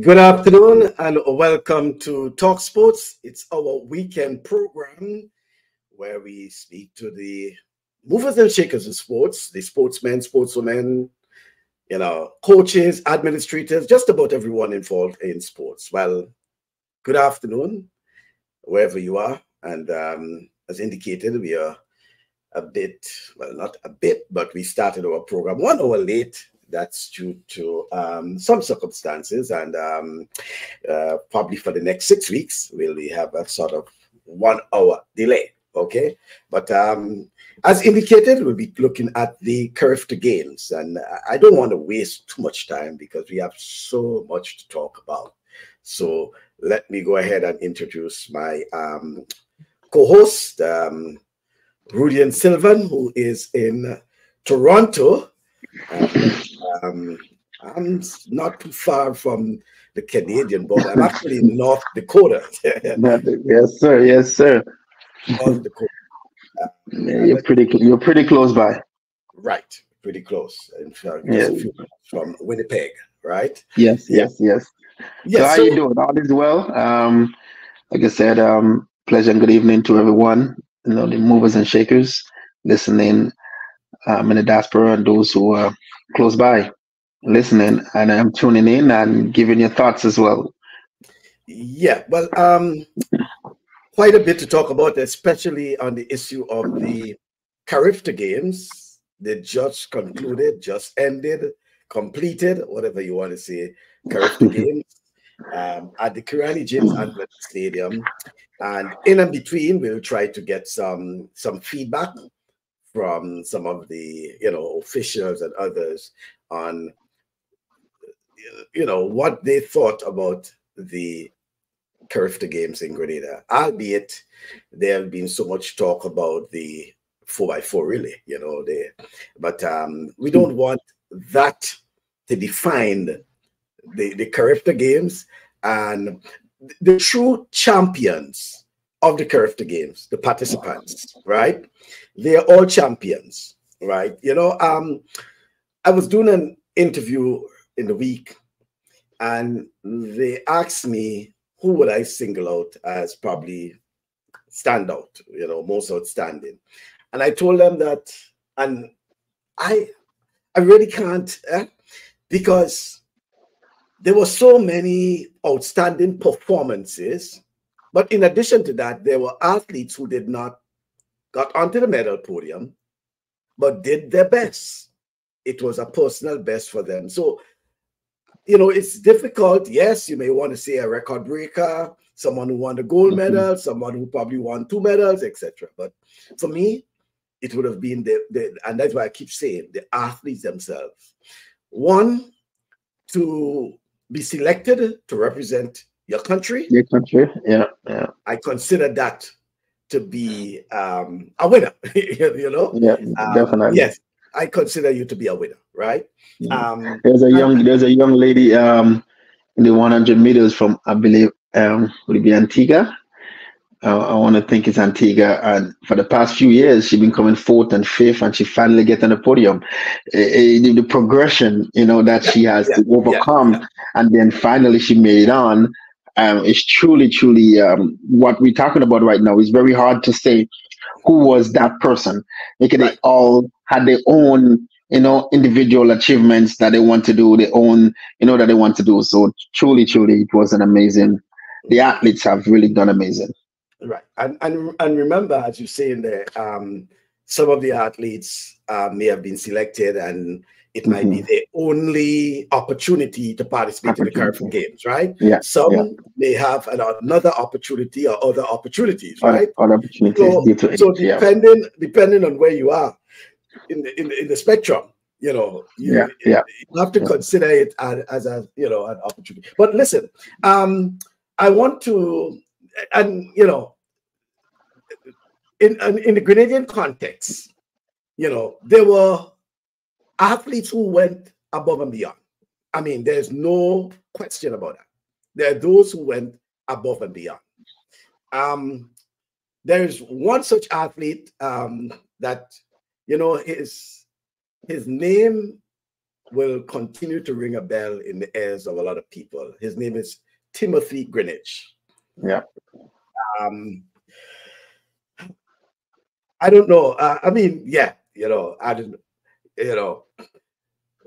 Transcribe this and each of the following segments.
Good afternoon and welcome to Talk Sports. It's our weekend program where we speak to the movers and shakers in sports, the sportsmen, sportswomen, you know, coaches, administrators, just about everyone involved in sports. Well, good afternoon, wherever you are. And um, as indicated, we are a bit, well, not a bit, but we started our program one hour late. That's due to um, some circumstances. And um, uh, probably for the next six weeks, we'll have a sort of one hour delay. Okay. But um, as indicated, we'll be looking at the Carifta Games. And I don't want to waste too much time because we have so much to talk about. So let me go ahead and introduce my um, co-host, um, Rudian Sylvan, who is in Toronto. Um, I'm not too far from the Canadian border. I'm actually in North Dakota. yes, sir. Yes, sir. North Dakota. yeah, you're pretty. You're pretty close by. Right, pretty close. In fact, yeah. from Winnipeg, right? Yes, yes, yes. yes so, how so, you doing? All is well. Um, like I said, um, pleasure and good evening to everyone, you know, the movers and shakers listening um, in the diaspora and those who are close by listening and I'm tuning in and giving your thoughts as well. Yeah, well, um, quite a bit to talk about, especially on the issue of the Carifta Games. They just concluded, just ended, completed, whatever you want to say, Carifta Games um, at the Kirani James Athletic Stadium. And in and between, we'll try to get some some feedback from some of the you know officials and others on you know what they thought about the Carifta games in Grenada, albeit there have been so much talk about the four by four really, you know, they but um we don't want that to define the, the Carifta games. And the true champions of the Carifta Games, the participants, right? They're all champions, right? You know, um, I was doing an interview in the week, and they asked me who would I single out as probably standout, you know, most outstanding, and I told them that, and I, I really can't, eh? because there were so many outstanding performances. But in addition to that, there were athletes who did not got onto the medal podium, but did their best. It was a personal best for them. So, you know, it's difficult. Yes, you may want to say a record breaker, someone who won the gold mm-hmm. medal, someone who probably won two medals, etc. But for me, it would have been the, the and that's why I keep saying the athletes themselves. One, to be selected to represent your country. Your country, yeah, yeah. I consider that to be um, a winner. you know, yeah, um, definitely. Yes, I consider you to be a winner, right? Yeah. Um, there's a young, there's a young lady um, in the 100 meters from, I believe, um, would it be Antigua? uh, I want to think it's Antigua. And for the past few years, she's been coming fourth and fifth, and she finally gets on the podium. Uh, the, the, progression, you know, that yeah, she has yeah, to overcome, yeah, and then finally she made it on. Um, is truly, truly um, what we're talking about right now. It's very hard to say who was that person because right. they all had their own you know individual achievements that they want to do their own you know that they want to do so truly truly it was an amazing the athletes have really done amazing Right, and and and remember, as you say in there, um, some of the athletes uh, may have been selected, and it might mm-hmm. be their only opportunity to participate opportunity. in the Caribbean Games, right? Yeah. Some yeah. may have another opportunity or other opportunities, right? Other opportunities. So, so depending yeah. depending on where you are in the in the, in the spectrum, you know, you, yeah, yeah. you have to yeah. consider it as, as a you know an opportunity. But listen, um, I want to and you know, in in the Grenadian context, you know, there were athletes who went above and beyond. I mean, there's no question about that. There are those who went above and beyond. Um, there's one such athlete um, that you know his his name will continue to ring a bell in the ears of a lot of people. His name is Timothy Greenidge. Yeah. Um, I don't know. Uh, I mean, yeah, you know, I didn't, you know,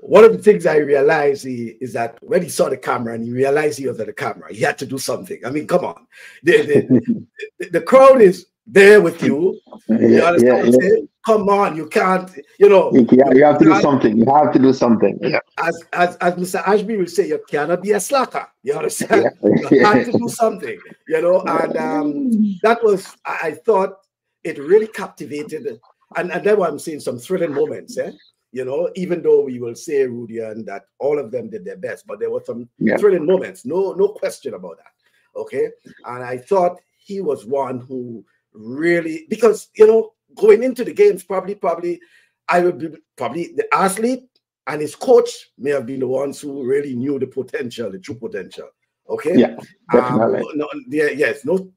one of the things I realized he, is that when he saw the camera and he realized he was at the camera, he had to do something. I mean, come on, the the, the, crowd is there with you. Yeah, you yeah, yeah. Come on, you can't, you know. You, you have to do something. You have to do something. Yeah. As as, as Mr. Ashby will say, you cannot be a slacker. You understand? Yeah. You have to do something, you know. And um, that was, I thought, it really captivated. And, and then I'm seeing some thrilling moments, eh? You know, even though we will say Rudian that all of them did their best, but there were some yeah. thrilling moments, no, no question about that. Okay. And I thought he was one who really because you know, going into the games, probably, probably I would be probably the athlete and his coach may have been the ones who really knew the potential, the true potential. Okay. Yeah. Definitely. Um, no, yeah, yes, no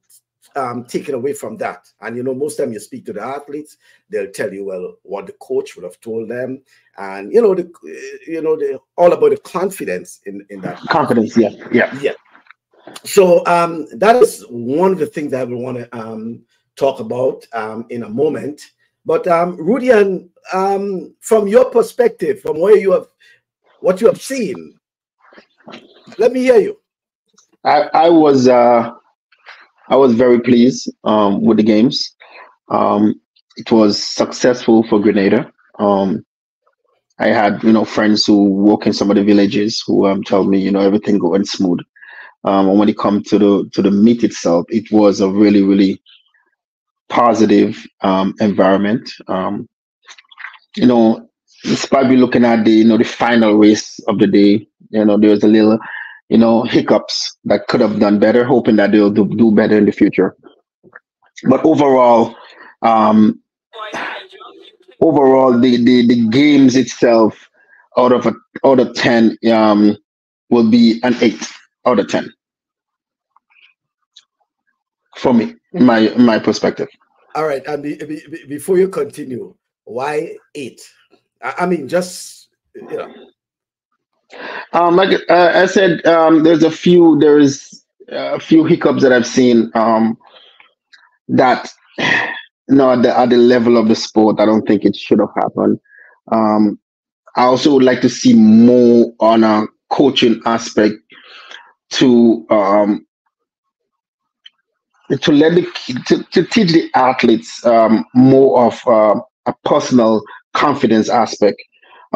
um, taken away from that. And you know, most time you speak to the athletes, they'll tell you well what the coach would have told them, and you know, the you know, the all about the confidence in in that confidence. Yeah, yeah, yeah. So um, that is one of the things that we want to um, talk about um, in a moment. But um, Rudian, um, from your perspective, from where you have what you have seen, let me hear you. I, I was uh, I was very pleased um, with the games. Um, it was successful for Grenada. Um, I had, you know, friends who work in some of the villages who um, told me, you know, everything went smooth. Um, and when it comes to the to the meet itself, it was a really, really positive um, environment. Um, you know, despite me looking at the, you know, the final race of the day, you know, there was a little you know, hiccups that could have done better, hoping that they'll do, do better in the future. But overall, um, overall, the, the, the games itself out of a, out of 10 um, will be an 8 out of 10 for me, my, my perspective. All right. And be, be, before you continue, why 8? I, I mean, just, you know, um, like uh, I said, um, there's a few there's a few hiccups that I've seen um, that at the, at the level of the sport, I don't think it should have happened. Um, I also would like to see more on a coaching aspect to um, to let the to, to teach the athletes um, more of uh, a personal confidence aspect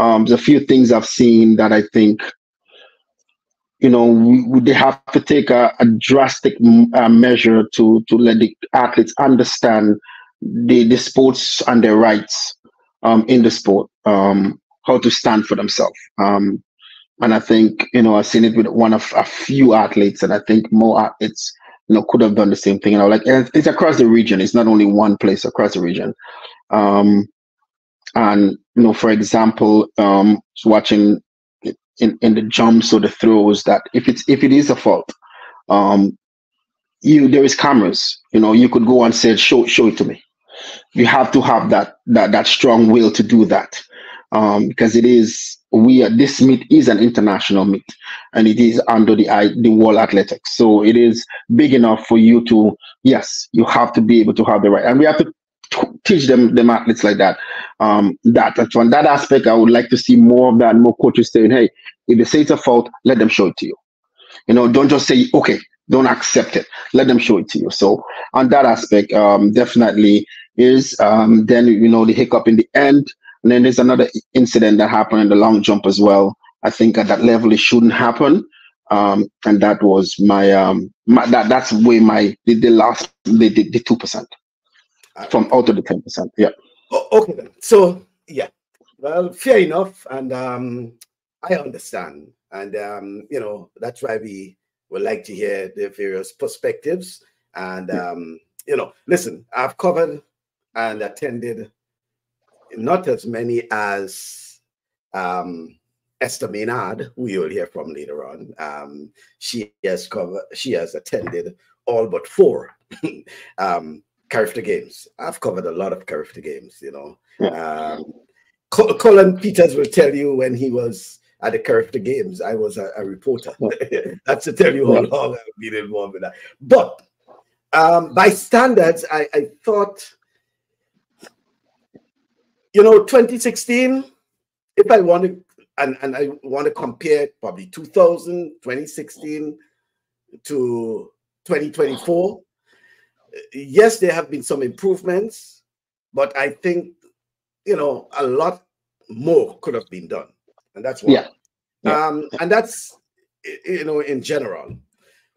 um, there's a few things I've seen that I think, you know, we, they have to take a, a drastic uh, measure to to let the athletes understand the the sports and their rights um, in the sport, um, how to stand for themselves. Um, and I think you know I've seen it with one of a few athletes, and I think more athletes you know could have done the same thing. You know, like it's across the region. It's not only one place across the region. Um, and you know, for example, um, watching in, in the jumps or the throws that if it's if it is a fault, um, you there is cameras. You know, you could go and say, show show it to me. You have to have that that that strong will to do that, um, because it is we are, this meet is an international meet, and it is under the the World Athletics. So it is big enough for you to yes, you have to be able to have the right, and we have to teach them them athletes like that. Um, that that's one that aspect I would like to see more of that. More coaches saying, "Hey, if they say it's a fault, let them show it to you." You know, don't just say, "Okay, don't accept it." Let them show it to you. So on that aspect, um, definitely is. Um, then you know the hiccup in the end, and then there's another incident that happened in the long jump as well. I think at that level it shouldn't happen. Um, and that was my um my, that that's where my the, the last the the two percent from out of the 10%. Yeah. Oh, okay then. So yeah. Well, fair enough. And um I understand. And um, you know, that's why we would like to hear the various perspectives. And um, you know, listen, I've covered and attended not as many as um Esther Maynard, who you'll hear from later on. Um, she has covered, she has attended all but four. um, Carifta games. I've covered a lot of Carifta games, you know. Um, Colin Peters will tell you when he was at the Carifta Games. I was a, a reporter. That's to tell you how long I've been involved with that. But um, by standards, I, I thought, you know, 2016, if I want to, and, and I want to compare probably 2000, 2016 to 2024, yes, there have been some improvements, but I think, you know, a lot more could have been done. And that's why. Yeah. yeah. Um, and that's, you know, in general.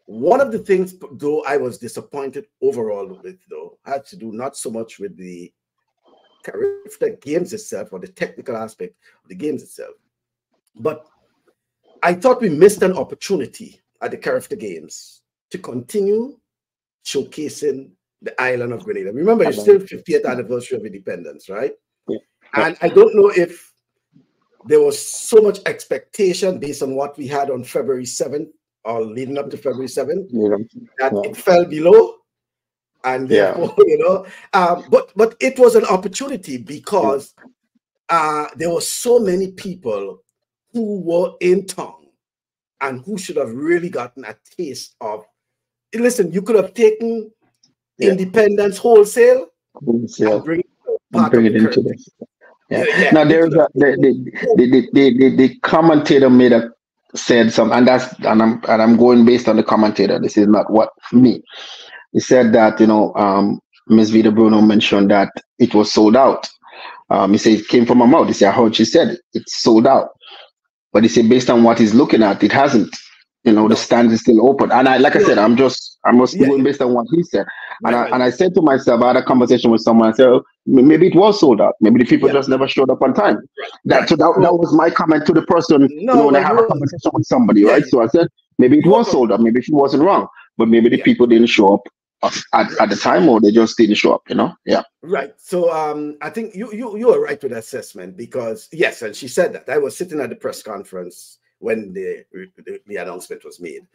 One of the things, though, I was disappointed overall with, though, had to do not so much with the Carifta games itself or the technical aspect of the games itself, but I thought we missed an opportunity at the Carifta games to continue showcasing the island of Grenada. Remember, it's still 50th anniversary of independence, right? Yeah. And I don't know if there was so much expectation based on what we had on February 7th or leading up to February 7th, yeah. that yeah. it fell below. And therefore, yeah. you know, um, but but it was an opportunity because uh, there were so many people who were in town and who should have really gotten a taste of. Listen, you could have taken independence wholesale, wholesale. and bring, and bring it into this. Yeah. yeah. Now there's a the the, the, the, the, commentator made a said some, and that's and I'm and I'm going based on the commentator. This is not what me. He said that you know um, Ms. Vida Bruno mentioned that it was sold out. Um, he said it came from her mouth. He said heard she said it. it's sold out, but he said based on what he's looking at, it hasn't. You know the stand is still open, and I like I said, I'm just I'm just yeah. going based on what he said. And right. I and I said to myself, I had a conversation with someone. I said, oh, maybe it was sold out. Maybe the people yeah. just never showed up on time. That so that, that was my comment to the person. No, you know, when I have a conversation with somebody, yeah. right? So I said maybe it was sold out. Maybe she wasn't wrong, but maybe the people didn't show up at, at the time or they just didn't show up you know yeah right so um i think you you you are right with assessment because yes and she said that i was sitting at the press conference when the the, the announcement was made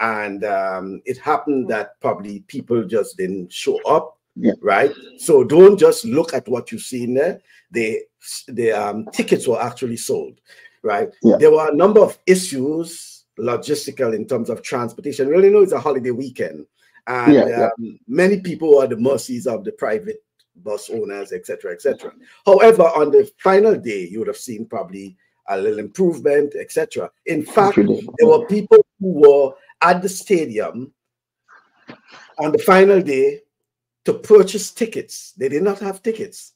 and um it happened that probably people just didn't show up yeah. right? So don't just look at what you see in there. The the um, tickets were actually sold, right? Yeah. There were a number of issues, logistical in terms of transportation. really know it's a holiday weekend, and yeah, um, many people are the mercies of the private bus owners, etc., etc. However, on the final day, you would have seen probably a little improvement, etc. In fact, there were people who were at the stadium on the final day to purchase tickets. They did not have tickets.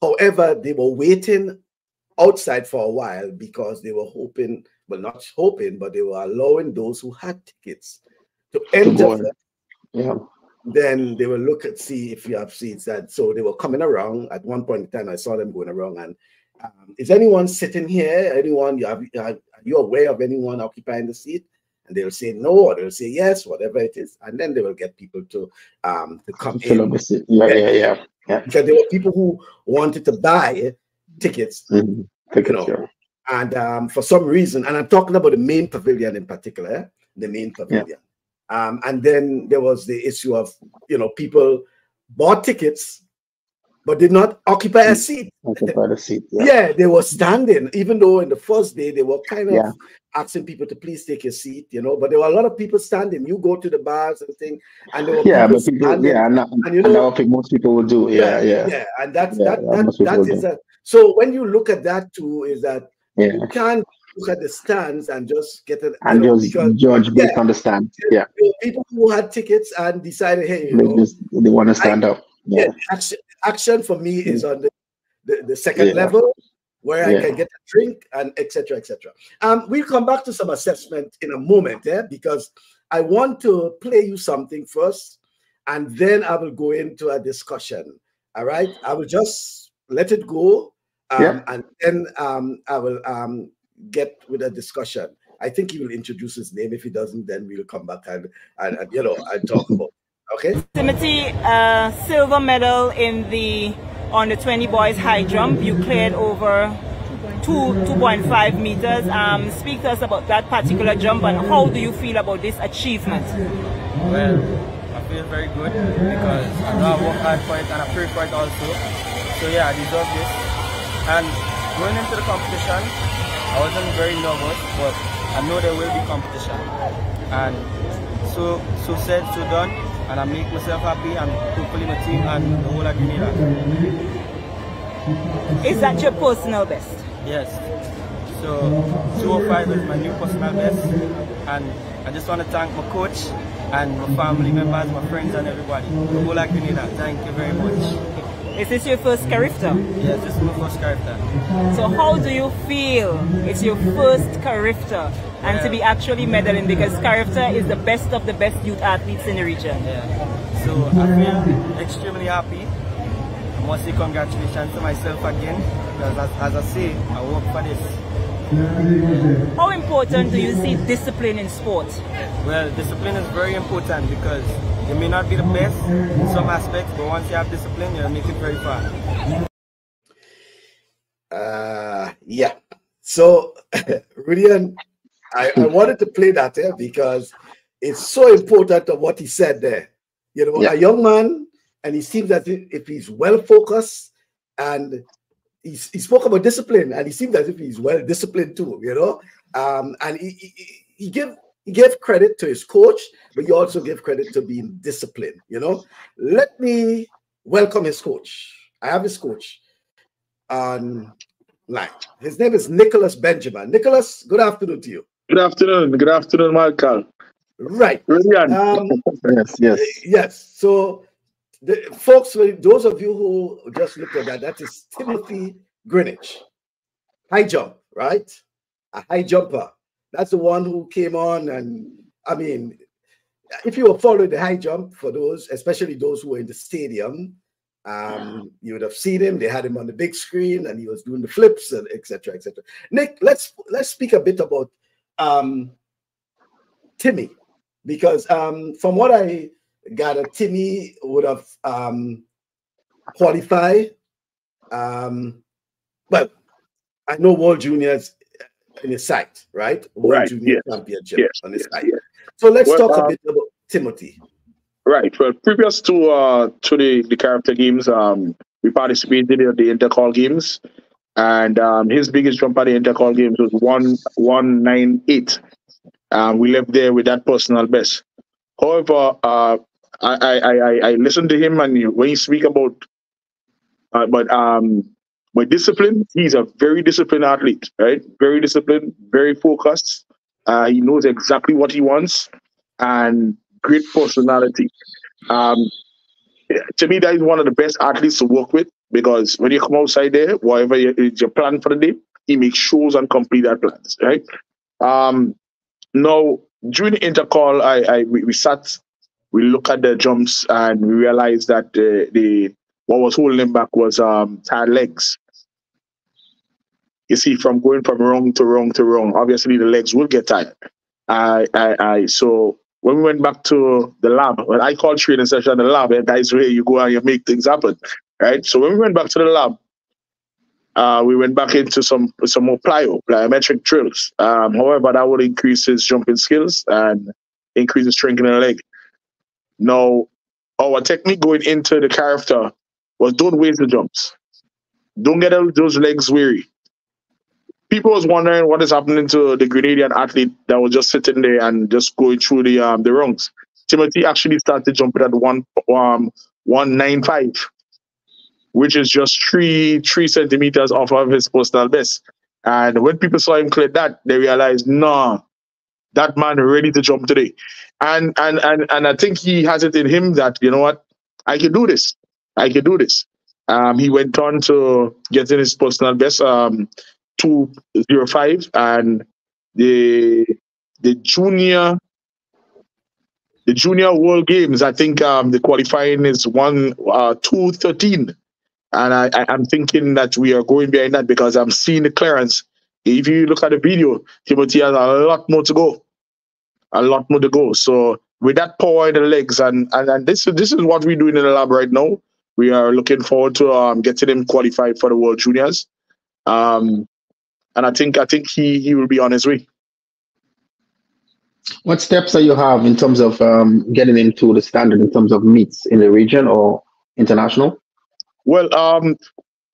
However, they were waiting outside for a while because they were hoping, well, not hoping, but they were allowing those who had tickets to enter. Yeah. Then they will look at see if you have seats. That so they were coming around. At one point in time, I saw them going around. And um, is anyone sitting here? Anyone you have? Are you aware of anyone occupying the seat? and they'll say no or they'll say yes, whatever it is, and then they will get people to um to come in. Yeah, yeah, yeah, yeah. Because there were people who wanted to buy tickets, mm-hmm. tickets you know, yeah. and um, for some reason, and I'm talking about the main pavilion in particular, the main pavilion. Yeah. Um, and then there was the issue of you know people bought tickets but did not occupy a seat. Occupy the seat. Yeah. yeah. they were standing, even though in the first day they were kind of yeah. asking people to please take your seat, you know. But there were a lot of people standing. You go to the bars and thing, and there were yeah, people but people, standing. yeah, and, and you know, and most people will do, yeah, yeah, yeah, and that's yeah, that that, that is a, so when you look at that too, is that yeah. you can't look at the stands and just get it and know, just because, judge based yeah, on the stands. Yeah, people who had tickets and decided, hey, they, know, just, they want to stand I, up. Yeah, actually, action for me is mm. on the, the, the second yeah. level where yeah. I can get a drink and etc. etc. Um, we'll come back to some assessment in a moment, yeah, because I want to play you something first, and then I will go into a discussion. All right, I will just let it go, um, yeah. and then um, I will um, get with a discussion. I think he will introduce his name. If he doesn't, then we'll come back and and, and you know and talk about Okay. Timothy, uh, silver medal in the on the 20 boys high jump. You cleared over two 2.5 meters. Um, speak to us about that particular jump and how do you feel about this achievement? Well, I feel very good because I know I work hard for it and I pray for it also. So yeah, I deserve this. And going into the competition, I wasn't very nervous, but I know there will be competition. And so so said, so done, and I make myself happy and hopefully my team and the whole of Grenada. Is that your personal best? Yes. So 205 is my new personal best and I just want to thank my coach and my family members, my friends and everybody. The whole of Grenada, thank you very much. Is this your first Carifta? Yes, this is my first Carifta. So how do you feel it's your first Carifta and yeah. to be actually medaling because Carifta is the best of the best youth athletes in the region? Yeah. So I feel extremely happy. I must say congratulations to myself again because as, as I say, I work for this. How important do you see discipline in sport? Well, discipline is very important because you may not be the best in some aspects, but once you have discipline, you'll make it very far. Uh, yeah. So, Rudian, I, I wanted to play that here because it's so important of what he said there. You know, yeah. a young man, and he seems as if, if he's well focused and he, he spoke about discipline and he seemed as if he's well disciplined too, you know. Um, and he, he, he give he gave credit to his coach, but he also gave credit to being disciplined. You know, let me welcome his coach. I have his coach on line. His name is Nicholas Benjamin. Nicholas, good afternoon to you. Good afternoon. Good afternoon, Michael. Right. Um, yes, yes. Yes. So, the, folks, those of you who just looked at that, that is Timothy Greenidge. High jump, right? A high jumper that's the one who came on, and I mean, if you were following the high jump for those, especially those who were in the stadium, um, you would have seen him. They had him on the big screen, and he was doing the flips and etc. etc. Nick, let's let's speak a bit about um, Timmy, because um, from what I gathered, Timmy would have um, qualified. Um, well, I know World Juniors in his sight, right? World right. Junior yes. Championship yes. on his yes. site. Yes. So let's well, talk a uh, bit about Timothy. Right. Well, previous to uh to the the Carifta games, um, we participated in the intercol games, and um, his biggest jump at the intercol games was one one nine eight. Um, we left there with that personal best. However, uh, I, I I I listened to him, and when he speak about, uh, but um, with discipline, he's a very disciplined athlete, right? Very disciplined, very focused. Uh, he knows exactly what he wants and great personality. Um, to me, that is one of the best athletes to work with because when you come outside there, whatever is your plan for the day, he makes sure and complete that plans, right? Um, now, during the intercol, I, I we, we sat, we look at the jumps, and we realize that the what was holding him back was um, tired legs you see, from going from wrong to wrong to wrong, obviously the legs will get tired. I, I, I, so when we went back to the lab, when I called training session the lab, and guys, where you go and you make things happen, right? So when we went back to the lab, uh, we went back into some some more plyo, plyometric drills. Um, however, that would increase his jumping skills and increase his strength in the leg. Now, our technique going into the Carifta was don't waste the jumps. Don't get those legs weary people was wondering what is happening to the Grenadian athlete that was just sitting there and just going through the um, the rungs. Timothy actually started jumping at one um one nine five, which is just three three centimeters off of his personal best. And when people saw him clear that, they realized, nah, that man ready to jump today. And and and and I think he has it in him that you know what, I can do this. I can do this. Um, he went on to get in his personal best. Um, 205 and the the junior the junior world games i think um the qualifying is one uh 213 and I, I am thinking that we are going behind that because i'm seeing the clearance if you look at the video timothy has a lot more to go a lot more to go so with that power in the legs and and, and this is this is what we're doing in the lab right now we are looking forward to um, getting him qualified for the world juniors um, and I think I think he he will be on his way. What steps do you have in terms of um, getting into the standard in terms of meets in the region or international? Well, um,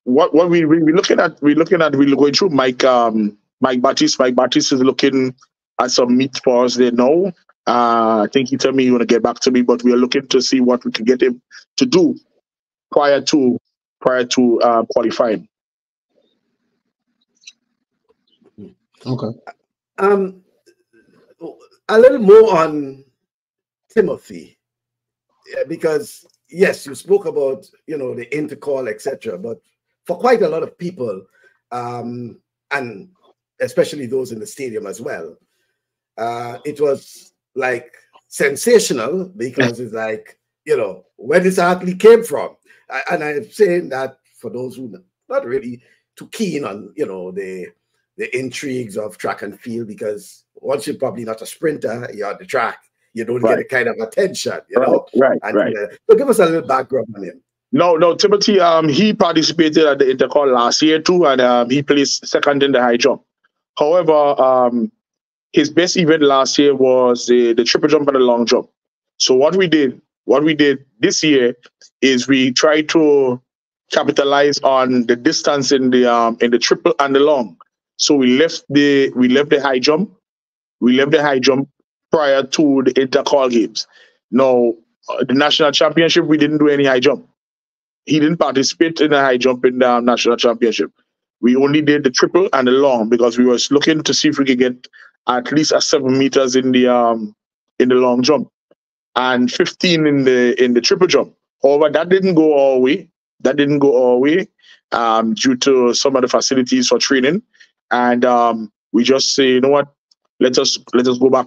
what what we we looking at we're looking at we're going through Mike um Mike Baptiste. Mike Baptiste is looking at some meet for us there now. Uh, I think he told me he want to get back to me, but we are looking to see what we can get him to do prior to prior to uh, qualifying. Okay. Um, a little more on Timothy, yeah, because yes, you spoke about you know the intercol, etc. But for quite a lot of people, um, and especially those in the stadium as well, uh, it was like sensational because it's like you know where this athlete came from, and I'm saying that for those who not really too keen on you know the the intrigues of track and field because once you're probably not a sprinter, you're on the track, you don't right. get a kind of attention, you know. Right, and, right. Uh, so give us a little background on him. No, no, Timothy. Um, he participated at the intercol last year too, and um, he placed second in the high jump. However, um, his best event last year was the, the triple jump and the long jump. So what we did, what we did this year, is we tried to capitalize on the distance in the um in the triple and the long. So we left the we left the high jump, we left the high jump prior to the intercol games. Now uh, the national championship, we didn't do any high jump. He didn't participate in the high jump in the um, national championship. We only did the triple and the long because we was looking to see if we could get at least a seven meters in the um in the long jump and 15 in the in the triple jump. However, that didn't go all way. That didn't go all way um, due to some of the facilities for training and um, we just say, you know what, let us let us go back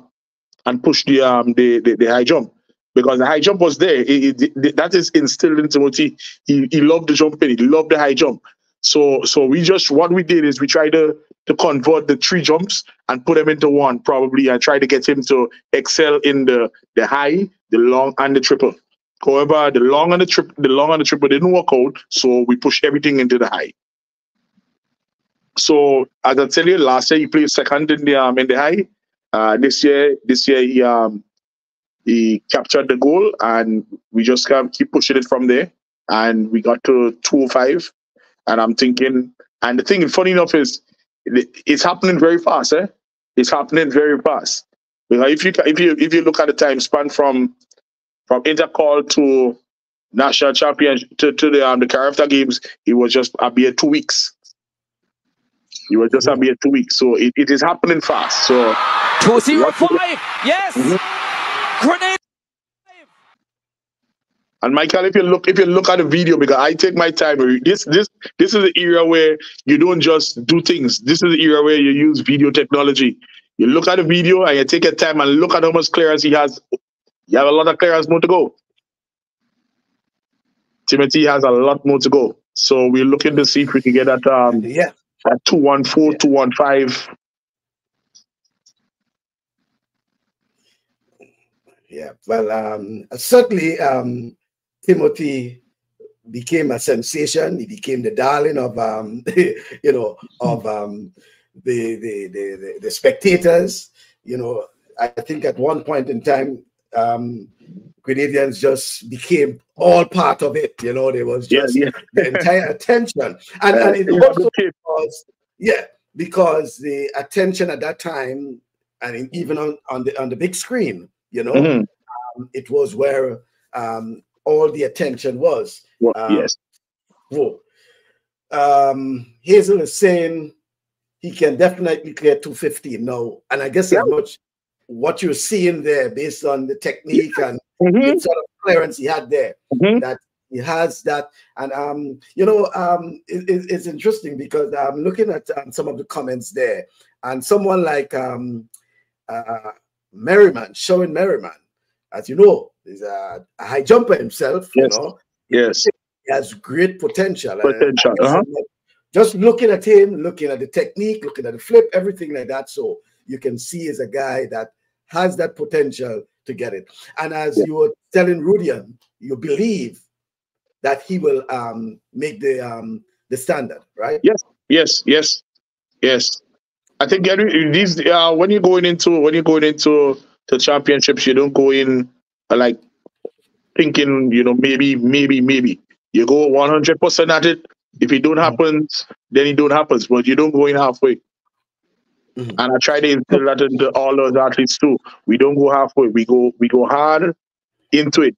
and push the um the the, the high jump because the high jump was there. It, it, it, that is instilled in Timothy. He he loved the jumping. He loved the high jump. So so we just what we did is we tried to to convert the three jumps and put them into one probably and try to get him to excel in the the high, the long, and the triple. However, the long and the trip the long and the triple didn't work out, so we pushed everything into the high. So as I tell you, last year he played second in the um, in the high. Uh, this year, this year he um, he captured the goal, and we just keep pushing it from there. And we got to 205. And I'm thinking, and the thing, funny enough, is it's happening very fast. Eh? It's happening very fast. Because if you if you if you look at the time span from from intercol to national championship to, to the um, the Carifta games, it was just a mere two weeks. You were just having two weeks. So it, it is happening fast. So 205. Yes. Mm-hmm. Grenade. And Michael, if you look, if you look at the video, because I take my time. This, this, this is the era where you don't just do things. This is the era where you use video technology. You look at the video and you take your time and look at how much clearance he has. You have a lot of clearance more to go. Timothy has a lot more to go. So we're looking to see if we can get that um, Yeah. at 214, 215. Yeah, well, um, certainly um, Timothy became a sensation. He became the darling of, um, you know, of um, the, the, the, the, spectators. You know, I think at one point in time, um, Grenadians just became all part of it. You know, there was just yeah. the entire attention, and, and it Yeah, also because yeah, because the attention at that time, and even on, on the on the big screen, you know, Mhm. um, it was where um, all the attention was. Well, Um, yes. Whoa. Um, Hazel is saying he can definitely clear 215 now, and I guess Yeah. as much what you're seeing there, based on the technique and Mhm. the sort of clearance he had there, Mhm. that he has that, and um, you know, um, it, it- it's interesting because I'm looking at um, some of the comments there, and someone like um, uh, Merriman, showing Merriman, as you know, is a, a high jumper himself. Yes. You know, Yes. he has great potential. Potential, and uh-huh. Just looking at him, looking at the technique, looking at the flip, everything like that. So you can see as a guy that has that potential to get it. And as Yeah. you were telling Rudian, you believe that he will um, make the um, the standard, right? Yes, yes, yes. Yes. I think these uh, when you're going into when you're going into the championships, you don't go in like thinking, you know, maybe, maybe, maybe. You go 100 percent at it. If it don't happen, then it don't happen. But you don't go in halfway. Mm-hmm. And I try to instill that into all those athletes too. We don't go halfway. We go we go hard into it.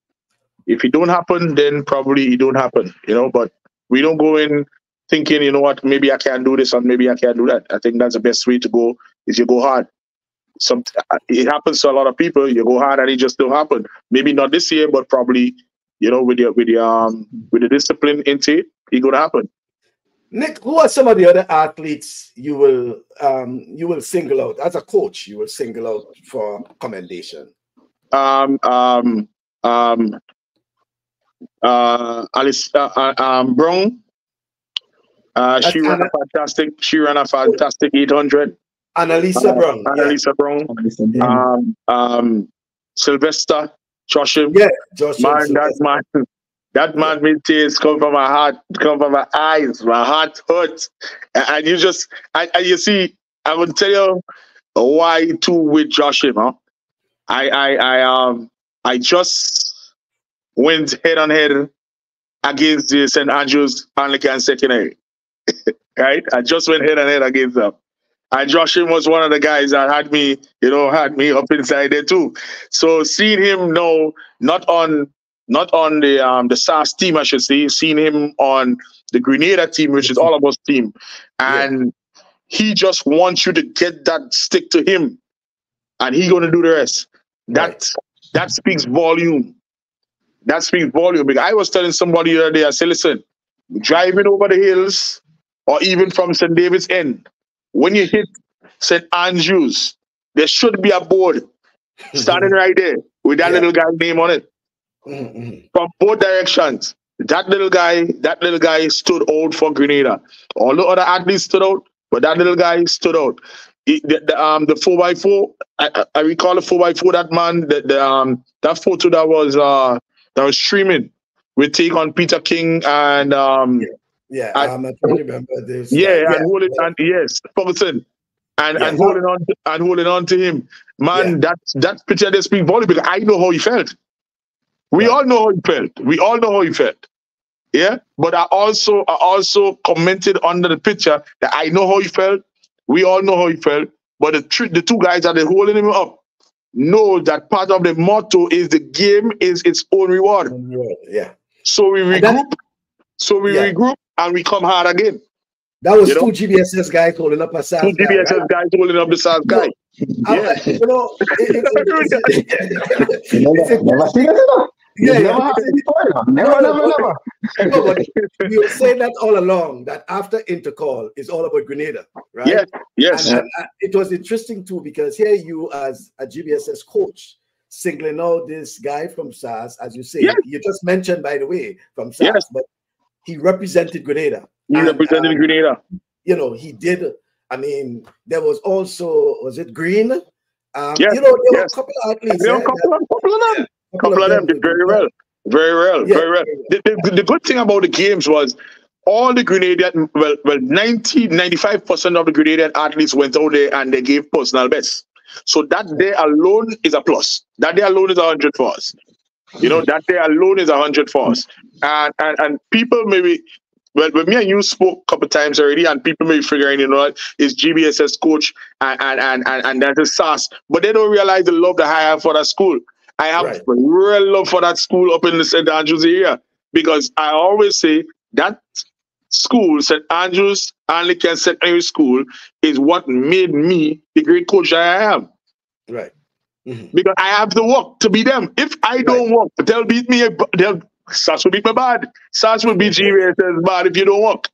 If it don't happen, then probably it don't happen. You know, but we don't go in thinking, you know what, maybe I can't do this and maybe I can't do that. I think that's the best way to go is you go hard. Some it happens to a lot of people. You go hard and it just don't happen. Maybe not this year, but probably, you know, with your with your um with the discipline into it, it gonna happen. Nick, who are some of the other athletes you will um, you will single out as a coach? You will single out for commendation. Um, um, um, uh, Alice, uh, uh um, Brown. Uh, she ran a fantastic. She ran a fantastic 800. Annalisa uh, Brown. Annalisa yeah. Brown. Um, um, Sylvester Joshua. Yeah, Joshua. Man, that man, that man made tears come from my heart, come from my eyes. My heart hurts. And you just, and, and you see, I will tell you why too with Joshua. Huh? I, I, I, um, I just went head on head against the St. Andrews Anglican Secondary. right? I just went head on head against them. And Joshua was one of the guys that had me, you know, had me up inside there too. So seeing him now, not on not on the um, the SAS team, I should say, seeing him on the Grenada team, which is all of us team, and yeah. he just wants you to get that stick to him, and he gonna do the rest. That right. that speaks volume. That speaks volume. Because I was telling somebody the other day, I said, listen, driving over the hills, or even from St. David's End, when you hit St. Andrews, there should be a board standing right there with that yeah. little guy's name on it. Mm-hmm. From both directions. That little guy, that little guy stood out for Grenada. All the other athletes stood out, but that little guy stood out. the, the, um the four by four, I, I recall the four by four. That man, the, the um that photo that was uh that was streaming, we take on Peter King and um yeah, yeah and, um, I remember this. Yeah, yeah, and holding and yes, Ferguson, and yeah, and holding on to, and holding on to him, man. Yeah. That that picture just speak volume because I know how he felt. We all know how he felt. We all know how he felt. Yeah. But I also I also commented under the picture that I know how he felt. We all know how he felt. But the the two guys that are holding him up know that part of the motto is the game is its own reward. Yeah. So we regroup. So we yeah. regroup and we come hard again. That was you two know? GBSS guys holding up a SAS Two GBSS guy, right? guys holding up the SAS guy. Yeah. you know, it, it, yeah, never Never, never, never. no, but we were saying that all along that after Intercol is all about Grenada, right? Yes, yes. And, and, it was interesting too because here you, as a GBSS coach, singling out this guy from SAS, as you say, yes. you just mentioned, by the way, from SAS, yes. but he represented Grenada. He and, represented um, Grenada. You know, he did. I mean, there was also was it Green? Um, yes. You know, there yes. were a couple of athletes. There were a couple, of, couple of them. A couple of them did very well. Very well. Yeah. Very well. The, the, the, good thing about the games was all the Grenadian, well, well 90, 95% of the Grenadian athletes went out there and they gave personal best. So that day alone is a plus. That day alone is a 100 for us. You know, that day alone is a 100 for us. And, and, and people maybe, well, when me and you spoke a couple times already, and people may be figuring, you know, is GBSS coach and and and and, and that's a SAS, but they don't realize the love that I have for that school. I have right. real love for that school up in the St. Andrews area because I always say that school, St. Andrews Anglican Secondary School, is what made me the great coach I am. Right. Mm-hmm. Because I have to work to be them. If I don't right. work, they'll beat me. They'll SAS will beat me bad. SAS will beat GBSS bad if you don't work.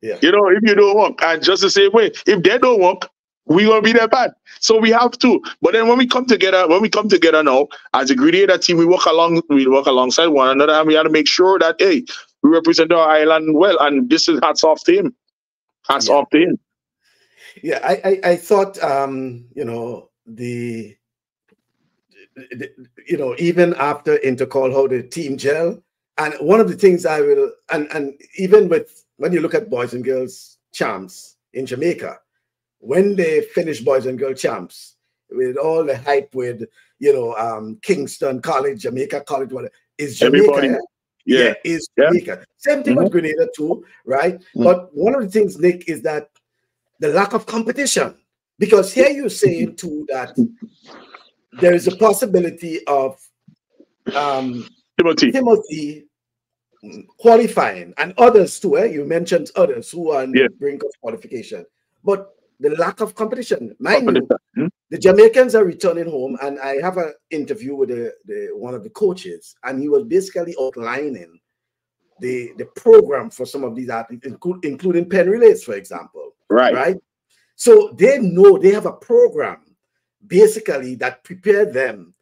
Yeah. You know, if you don't work. And just the same way, if they don't work, we gonna be that bad. So we have to. But then when we come together, when we come together now as a Grenada team, we work along, we work alongside one another, and we have to make sure that hey, we represent our island well. And this is hats off to him. Hats yeah. off to him. Yeah, I, I, I thought um, you know, the you know, even after Intercol, how the team gel. And one of the things I will and and even with when you look at boys and girls champs in Jamaica, when they finish boys and girl champs with all the hype with you know um, Kingston College, Jamaica College, whatever is Jamaica. Everybody. Yeah. yeah, is yeah. Jamaica. Same thing mm-hmm. with Grenada too, right? Mm-hmm. But one of the things, Nick, is that the lack of competition Because here you're saying too that there is a possibility of um, Timothy. Timothy qualifying and others too. Eh? You mentioned others who are on yeah. the brink of qualification, but the lack of competition. Mind you, hmm? the Jamaicans are returning home, and I have an interview with the, the one of the coaches, and he was basically outlining the the program for some of these athletes, including Penn Relays, for example. Right. Right. So they know they have a program basically that prepare them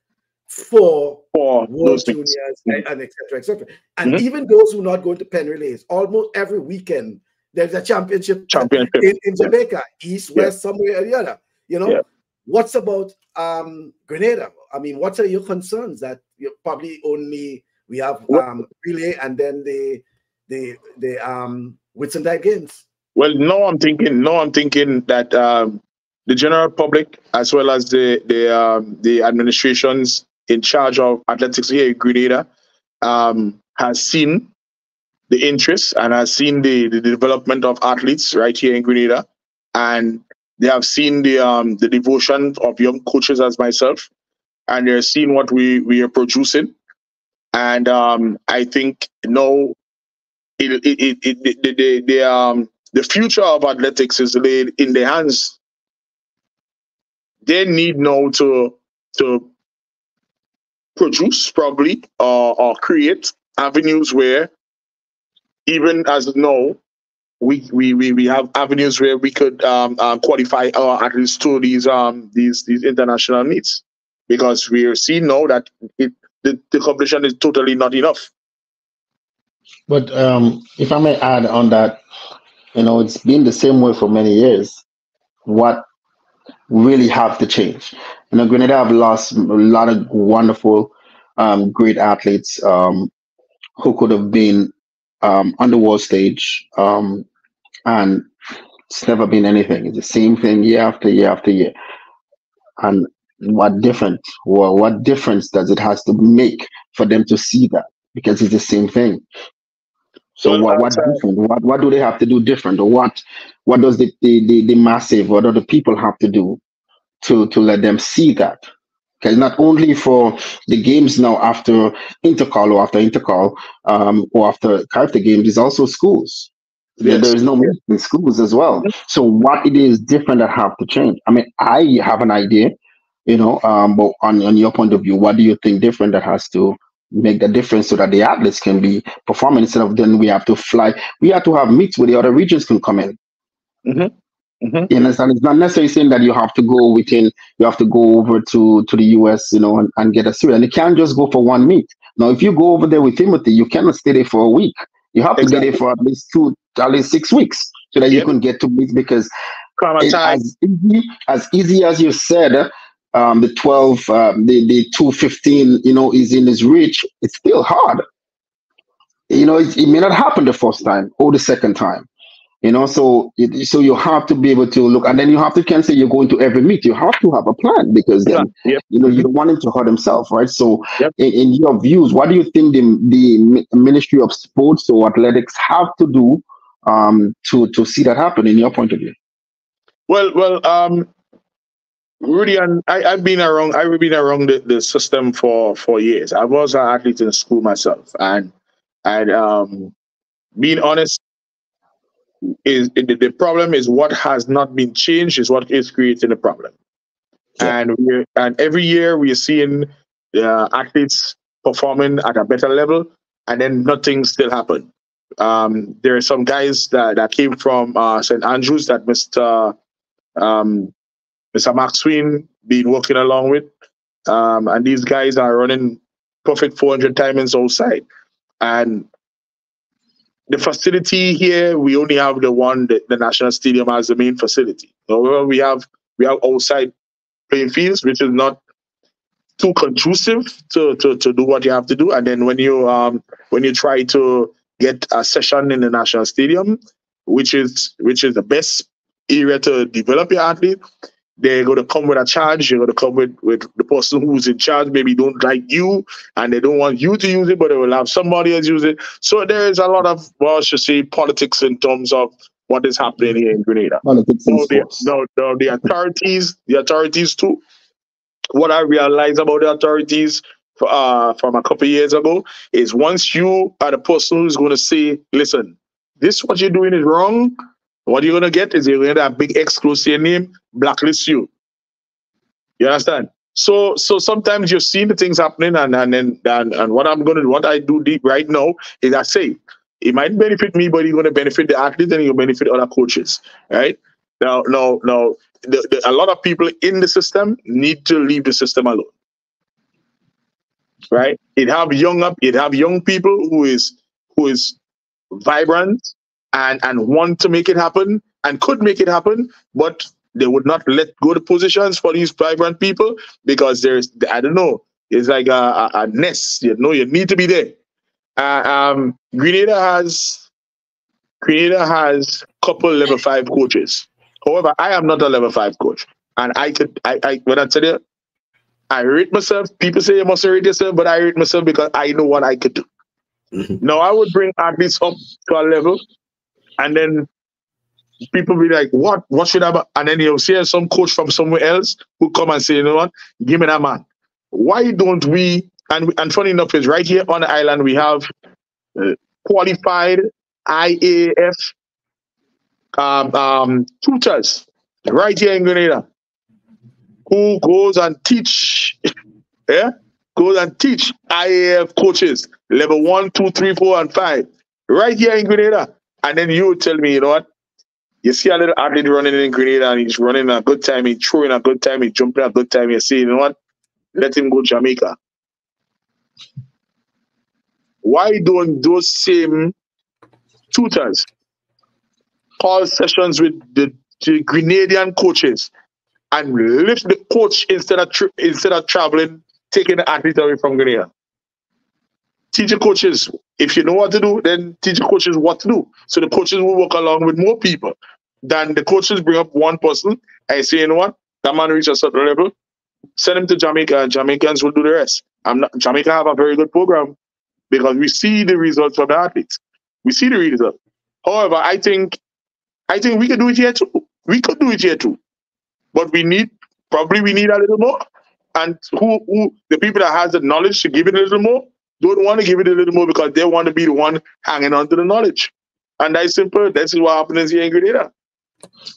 for, for World Juniors and, and etc. etc. And mm-hmm. even those who are not going to Penn Relays, almost every weekend there's a championship, championship. In, in Jamaica, yeah. east, west, yeah. somewhere or the other. You know, yeah. what's about um Grenada? I mean, what are your concerns that you probably only we have um relay and then the the the um Whitsuntide games? Well, no, I'm thinking, no, I'm thinking that um, the general public, as well as the the um, the administrations in charge of athletics here in Grenada, um, has seen the interest and has seen the, the development of athletes right here in Grenada, and they have seen the um, the devotion of young coaches as myself, and they're seeing what we we are producing, and um, I think know, it, it, it, it the, the, the um the future of athletics is laid in their hands. They need now to to produce probably uh, or create avenues where even as now we, we, we, we have avenues where we could um, uh, qualify our athletes to these um these these international needs because we are seeing now that it, the, the competition is totally not enough. But um, if I may add on that, you know, it's been the same way for many years. What really have to change? You know, Grenada have lost a lot of wonderful, um, great athletes um, who could have been um, on the world stage, um, and it's never been anything. It's the same thing year after year after year. And what different? Well, what difference does it has to make for them to see that? Because it's the same thing. So what what different? What what do they have to do different, or what what does the the, the, the massive what do the people have to do to to let them see that? Because not only for the games now after intercol or after intercol um, or after Carifta games, it's also schools. Yes. There is no in schools as well. So what it is different that have to change? I mean, I have an idea, you know, um, but on, on your point of view, what do you think different that has to make the difference so that the athletes can be performing instead of then we have to fly. We have to have meets where the other regions can come in. Mm-hmm. Mm-hmm. You understand? It's not necessarily saying that you have to go within, you have to go over to, to the US, you know, and, and get a series. And you can't just go for one meet. Now, if you go over there with Timothy, you cannot stay there for a week. You have to exactly. get there for at least two, at least six weeks so that yep. you can get to meet because as easy, as easy as you said, um, the 12, um, the, the 215, you know, is in his reach, it's still hard. You know, it, it, may not happen the first time or the second time. You know, so it, so you have to be able to look, and then you have to can say you're going to every meet. You have to have a plan because then yep. you know you don't want him to hurt himself, right? So, yep. in, in, your views, what do you think the the Ministry of Sports or Athletics have to do um, to to see that happen in your point of view? Well, well, um, Rudy, and I, have been around. I've been around the, the system for for years. I was an athlete in school myself, and and um, being honest, is the, problem is what has not been changed is what is creating the problem. Yeah. And we and every year we are seeing uh, athletes performing at a better level, and then nothing still happened. Um, there are some guys that, that came from uh, St. Andrews that Mr. Um, Mr. Mark Sween been working along with. Um, and these guys are running perfect 400 timings outside. And the facility here, we only have the one, the, the National Stadium as the main facility. However, we have we have outside playing fields, which is not too conducive to, to, to do what you have to do. And then when you um when you try to get a session in the National Stadium, which is which is the best area to develop your athlete, they're going to come with a charge. They're going to come with, with the person who's in charge. Maybe don't like you and they don't want you to use it, but they will have somebody else use it. So there is a lot of, well, I should say, politics in terms of what is happening here in Grenada. Politics No, the, no, no, the authorities, the authorities too. What I realized about the authorities uh, from a couple years ago is once you are the person who's going to say, listen, this what you're doing is wrong, what you're going to get is you're going to have a big your name, blacklist you. You understand? So, so sometimes you're seeing the things happening, and and then and, and what I'm gonna, what I do deep right now is I say it might benefit me, but you're gonna benefit the athletes and you'll benefit other coaches, right? Now, now, now, the, the, a lot of people in the system need to leave the system alone, right? It have young up, it have young people who is who is vibrant and and want to make it happen and could make it happen, but they would not let go the positions for these vibrant people because there's I don't know, it's like a, a, a nest. You know, you need to be there. Uh, um, Grenada has Grenada has couple level five coaches. However, I am not a level five coach, and I could I, I when I tell you, I rate myself. People say you must rate yourself, but I rate myself because I know what I could do. Mhm. Now I would bring athletes up to a level, and then people be like, "What? What should I?" do?" And then you'll see some coach from somewhere else who come and say, "You know what? Give me that man." Why don't we? And and funny enough, is right here on the island we have uh, qualified IAAF um, um, tutors right here in Grenada who goes and teach, yeah, goes and teach IAAF coaches level one, two, three, four, and five right here in Grenada. And then you tell me, you know what? You see a little athlete running in Grenada and he's running a good time, he's throwing a good time, he's jumping a good time. You see, you know what? Let him go Jamaica. Why don't those same tutors call sessions with the, the Grenadian coaches and lift the coach instead of instead of traveling, taking the athlete away from Grenada? Teach the coaches if you know what to do, then teach the coaches what to do. So the coaches will work along with more people than the coaches bring up one person and say, you know what, that man reach a certain level, send him to Jamaica and Jamaicans will do the rest. I'm not Jamaica have a very good program because we see the results from the athletes. We see the results. However, I think I think we could do it here too. We could do it here too. But we need probably we need a little more. And who who the people that has the knowledge to give it a little more don't want to give it a little more because they want to be the one hanging on to the knowledge. And that's simple. This is what happens here in Grenada.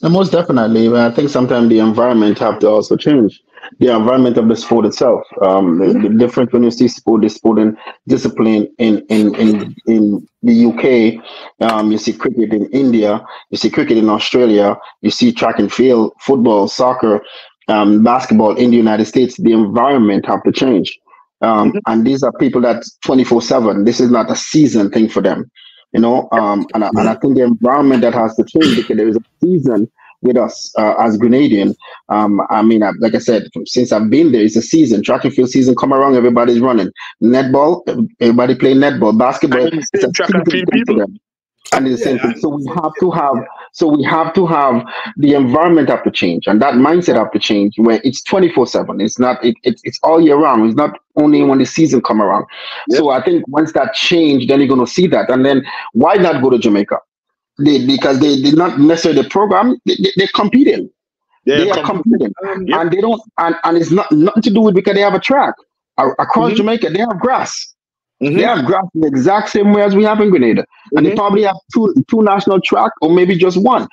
And most definitely, but I think sometimes the environment have to also change. The environment of the sport itself. Um, the, the difference when you see sport, the sporting discipline in in in in the UK, um, you see cricket in India, you see cricket in Australia, you see track and field, football, soccer, um, basketball in the United States. The environment have to change. Um, and these are people that 24 7 this is not a season thing for them you know um, and, I, and i think the environment that has to change because there is a season with us uh, as grenadian um, i mean I, like i said since i've been there it's a season track and field season come around everybody's running netball everybody playing netball basketball And it's a track and field thing for people. them. and it's the same Yeah. thing so we have to have so we have to have the environment have to change and that mindset have to change where it's 24 7 it's not it, it's it's all year round. It's not only when the season come around. So i think once that change then you're going to see that. And then why not go to jamaica? They, because they did not necessarily the program they, they, they're competing. They are com- competing. Yep. and they don't and, and it's not nothing to do with because they have a track. Across Mhm. jamaica they have grass Mhm. they have grass the exact same way as we have in Grenada. And they Mhm. probably have two two national track or maybe just one.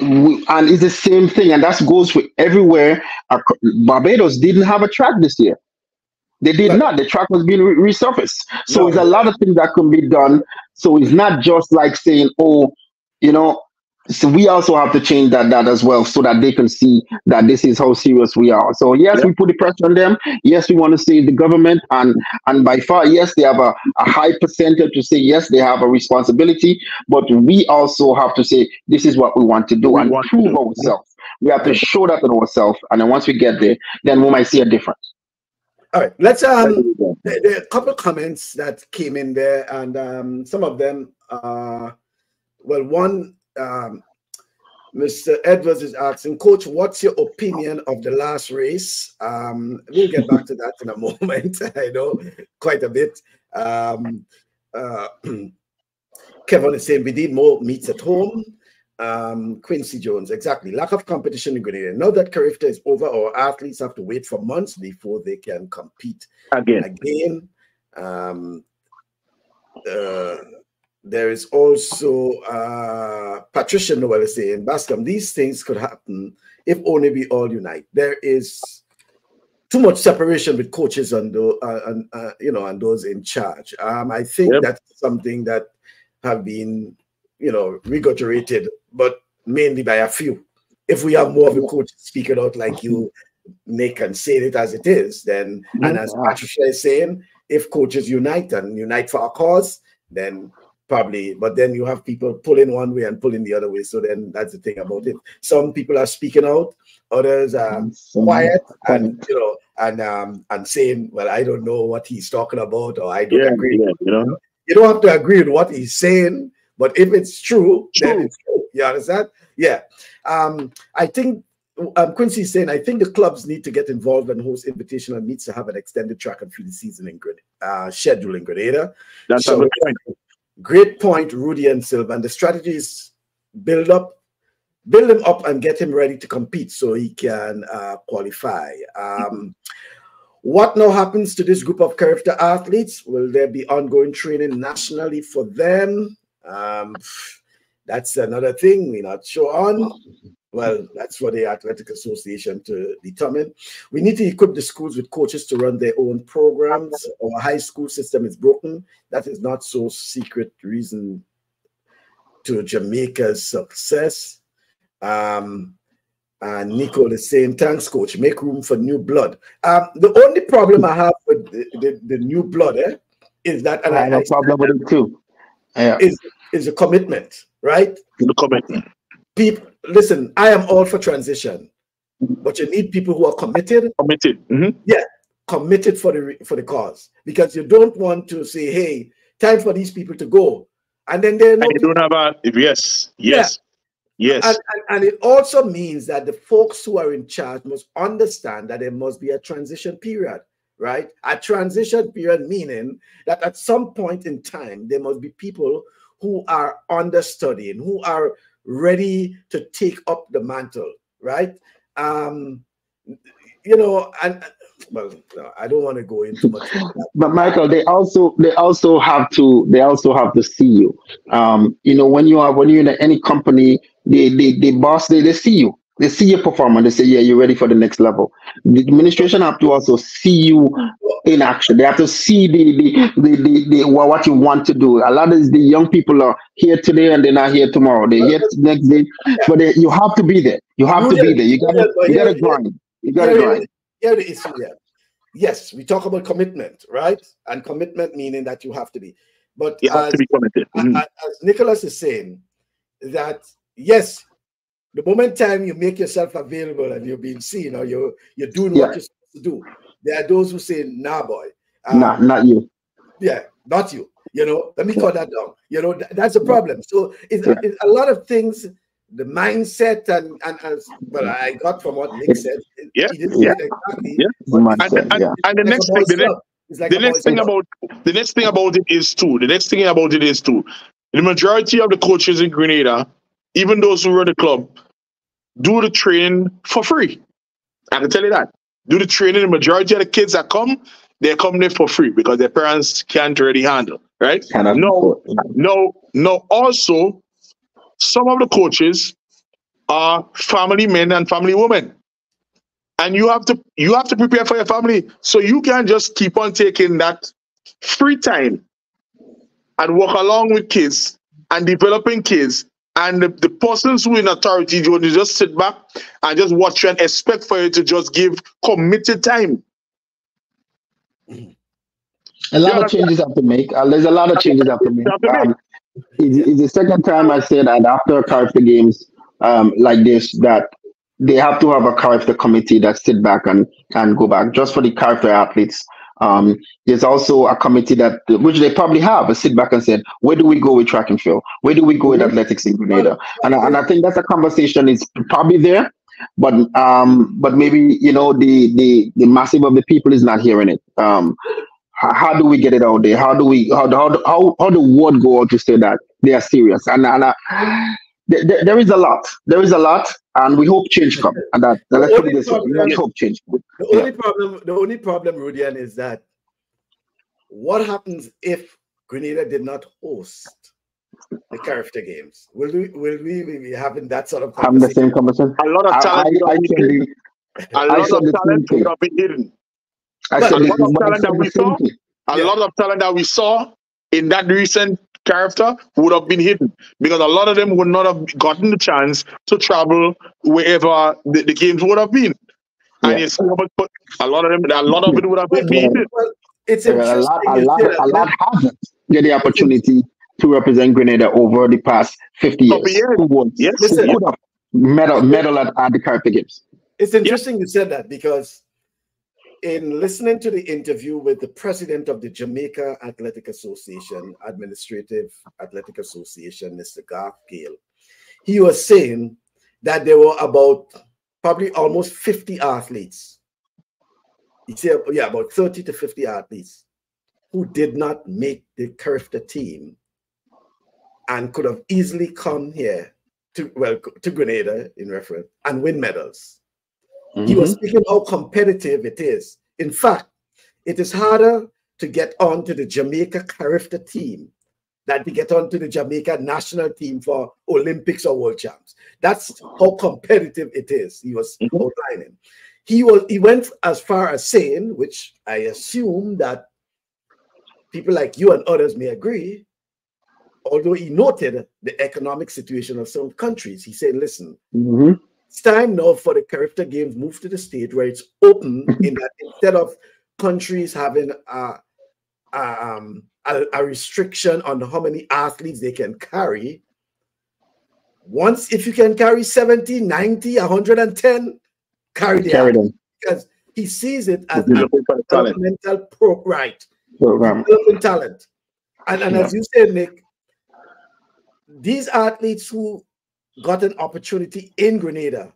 We, and it's the same thing, and that goes for everywhere. Ac- Barbados didn't have a track this year. They did Right. not. The track was being re- resurfaced. So No. it's a lot of things that can be done. So it's not just like saying, oh, you know, so we also have to change that that as well so that they can see that this is how serious we are. So yes, Yeah. we put the pressure on them. Yes, we want to see the government and and by far, yes, they have a, a high percentage to say yes, they have a responsibility, but we also have to say this is what we want to do We and prove do. ourselves. We have to show that to ourselves, and then once we get there, then we might see a difference. All right, let's um. There, a couple of comments that came in there, and um, some of them are well. One, um, Mr. Edwards is asking, Coach, what's your opinion of the last race? Um, we'll get back to that in a moment. I know quite a bit. Um, uh, Kevin is saying we need more meets at home. Um, Quincy Jones, exactly. Lack of competition in Grenada. Now that Carifta is over, our athletes have to wait for months before they can compete Again. again. Um, uh, there is also uh, Patricia Noel saying, Bascom, these things could happen if only we all unite. There is too much separation with coaches and, uh, and uh, you know and those in charge. Um, I think Yep. that's something that have been you know regurgitated, but mainly by a few. If we have more of a coach speaking out like you, Nick, and saying it as it is, then and as Patricia is saying, if coaches unite and unite for a cause, then probably but then you have people pulling one way and pulling the other way so then that's the thing about it some people are speaking out others are quiet and you know and um and saying well i don't know what he's talking about or i don't Yeah, agree yeah, you know. you don't have to agree with what he's saying but if it's true, then True. it's true you understand yeah um i think um, Quincy is saying, I think the clubs need to get involved and host invitational meets to have an extended track and field season in Grenada, uh, schedule in Grenada. That's So- a good point. Great point, Rudy and Silva. And the strategy is build up, build him up and get him ready to compete so he can uh, qualify. Um, what now happens to this group of Carifta athletes? Will there be ongoing training nationally for them? Um, that's another thing we're not sure on. Well, that's for the Athletic Association to determine. We need to equip the schools with coaches to run their own programs. Our high school system is broken. That is not so secret reason to Jamaica's success. Um, and Nico is saying, thanks, coach. Make room for new blood. Um, the only problem I have with the, the, the new blood eh, is that, and I I, have a I problem with it too. Yeah. is is a commitment, right? The comment. People, listen, I am all for transition, but you need people who are committed, Committed. Mhm. committed for the for the cause, because you don't want to say, "Hey, time for these people to go," and then they're And not. you don't have a yes, yes, yes. And, and, and it also means that the folks who are in charge must understand that there must be a transition period, right? A transition period meaning that at some point in time, there must be people who are understudying, who are ready to take up the mantle, right? Um, you know, and well, I don't want to go into much. But Michael, they also they also have to they also have to see you. Um, you know, when you are when you're in any company, they they they boss they, they see you. They see your performance. They say, yeah, you're ready for the next level. The administration have to also see you in action. They have to see the the, the, the, the wha- what you want to do. A lot of the young people are here today and they're not here tomorrow. They're here next day, but they, you have to be there. You have to be there. You gotta you gotta grind. You gotta Here grind. is- here the issue here. Yes, we talk about commitment, right? And commitment meaning that you have to be. But you have to be committed. a- Mhm. a- as Nicholas is saying, that yes, the moment time you make yourself available and you're being seen or you're you're doing Yeah. what you're supposed to do, there are those who say, nah, boy. um, Nah, not you. yeah, not you. You know, let me cut that down. You know, th- that's a problem. So it's, Yeah. it's a lot of things, the mindset and and as well, I got from what Nick said. Yeah, yeah. exactly. Yeah. The And, mindset, and, yeah. and the next thing, the next, like the next thing about the next thing about it is too. The next thing about it is too. The majority of the coaches in Grenada, even those who run the club, do the training for free. I can tell you that. Do the training. The majority of the kids that come, they come there for free because their parents can't really handle. Right? No, no, no. Also, some of the coaches are family men and family women. And you have to you have to prepare for your family. So you can't just keep on taking that free time and work along with kids and developing kids. And the, the persons who in authority you only just sit back and just watch you and expect for you to just give committed time. A lot Yeah, of changes have to make. Uh, there's a lot of changes have to make. Have to make. Um, it's, it's the second time I said that after Carifta games um, like this that they have to have a Carifta committee that sit back and and go back just for the Carifta athletes. Um, there's also a committee that which they probably have a sit back and said, where do we go with track and field? Where do we go with athletics in Grenada? And I, and I think that's a conversation is probably there, but um, but maybe you know the the the massive of the people is not hearing it. Um, how, how do we get it out there? How do we how how how, how the word go out to say that they are serious? And and I, there, there, there is a lot. There is a lot, and we hope change come. And that The let's put only it this problem- let's hope change. come. The Yeah. only problem, the only problem, Rudian, is that what happens if Grenada did not host the Carifta games? Will we will we be having that sort of Having the same conversation. A lot of I, I, talent, I would have said been the, a I lot said of talent same thing. would have been hidden. I said a lot of talent that we saw, a lot of talent that we saw in that recent Carifta would have been hidden because a lot of them would not have gotten the chance to travel wherever the, the games would have been. And Yeah. you see, how much- but a lot of them, a lot of it would have been Yeah. hidden. Well, it's A lot, a lot, a lot haven't get the opportunity to represent Grenada over the past 50 years. Couple. Who won? Yes. Who Listen. could have medal, medal at, at the Caribbean Games? It's interesting you said that because in listening to the interview with the president of the Jamaica Athletic Association, Administrative Athletic Association, Mr. Garth Gayle, he was saying that there were about probably almost 50 athletes. He said, yeah, about 30 to 50 athletes who did not make the Carifta team and could have easily come here to well to Grenada in reference and win medals. He was speaking how competitive it is. In fact, it is harder to get onto the Jamaica Carifta team than to get onto the Jamaica national team for Olympics or World Champs. That's how competitive it is. He was Mhm. outlining. He was he went as far as saying, which I assume that people like you and others may agree, although he noted the economic situation of some countries. He said, listen, Mhm. It's time now for the Carifta Games move to the state where it's open in that instead of countries having a, a, um, a, a restriction on how many athletes they can carry, once if you can carry 70, 90, 110, carry the Carry them because he sees it as a looking for the talent. developmental pro right program. talent. And, and Yeah. as you said, Nick, these athletes who got an opportunity in Grenada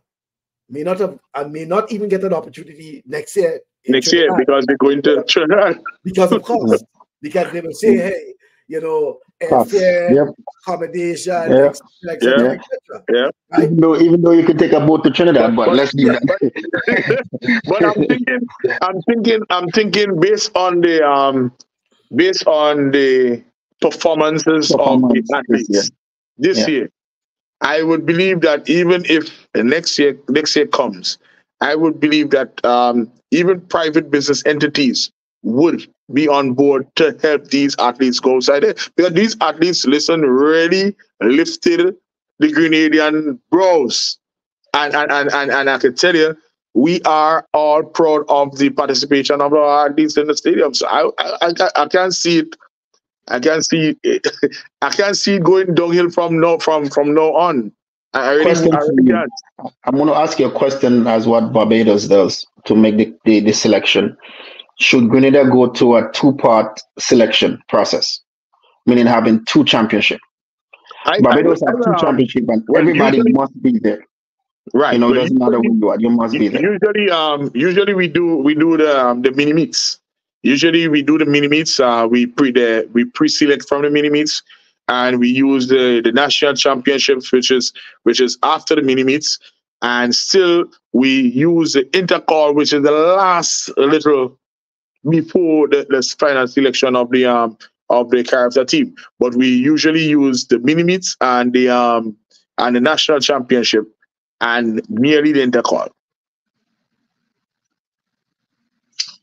may not have and may not even get an opportunity next year. in Next year because they're going to Trinidad. because of course, because they will say, hey, you know, Cost. airfare, Yep. accommodation, Yeah. et cetera, et cetera, Yeah. et. Yeah. Right? Even though, even though you can take a boat to Trinidad, but, But- let's leave yeah, that. but I'm thinking, I'm thinking, I'm thinking based on the um, based on the performances Performance of this the athletes year. this Yeah. year, I would believe that even if next year next year comes, I would believe that um, even private business entities would be on board to help these athletes go outside because these athletes, listen, really lifted the Grenadian bros, and and, and, and, and I can tell you, we are all proud of the participation of our athletes in the stadium. So I I, I, I can't see it. I can't see it. I can't see it going downhill from now from from now on. I really, question I really can't. I'm going to ask you a question as what Barbados does to make the, the, the selection. Should Grenada go to a two part selection process, meaning having two championship? I, Barbados I, have two um, championship, and everybody usually- must be there. right. You know, it doesn't matter who you are, you must be there. Usually, um, usually we do we do the um, the mini meets. Usually we do the mini meets. Uh, we pre the we pre-select from the mini meets, and we use the the national championships, which is which is after the mini meets, and still we use the intercol, which is the last little before the, the final selection of the um of the Carifta team. But we usually use the mini meets and the um and the national championship and merely the intercol.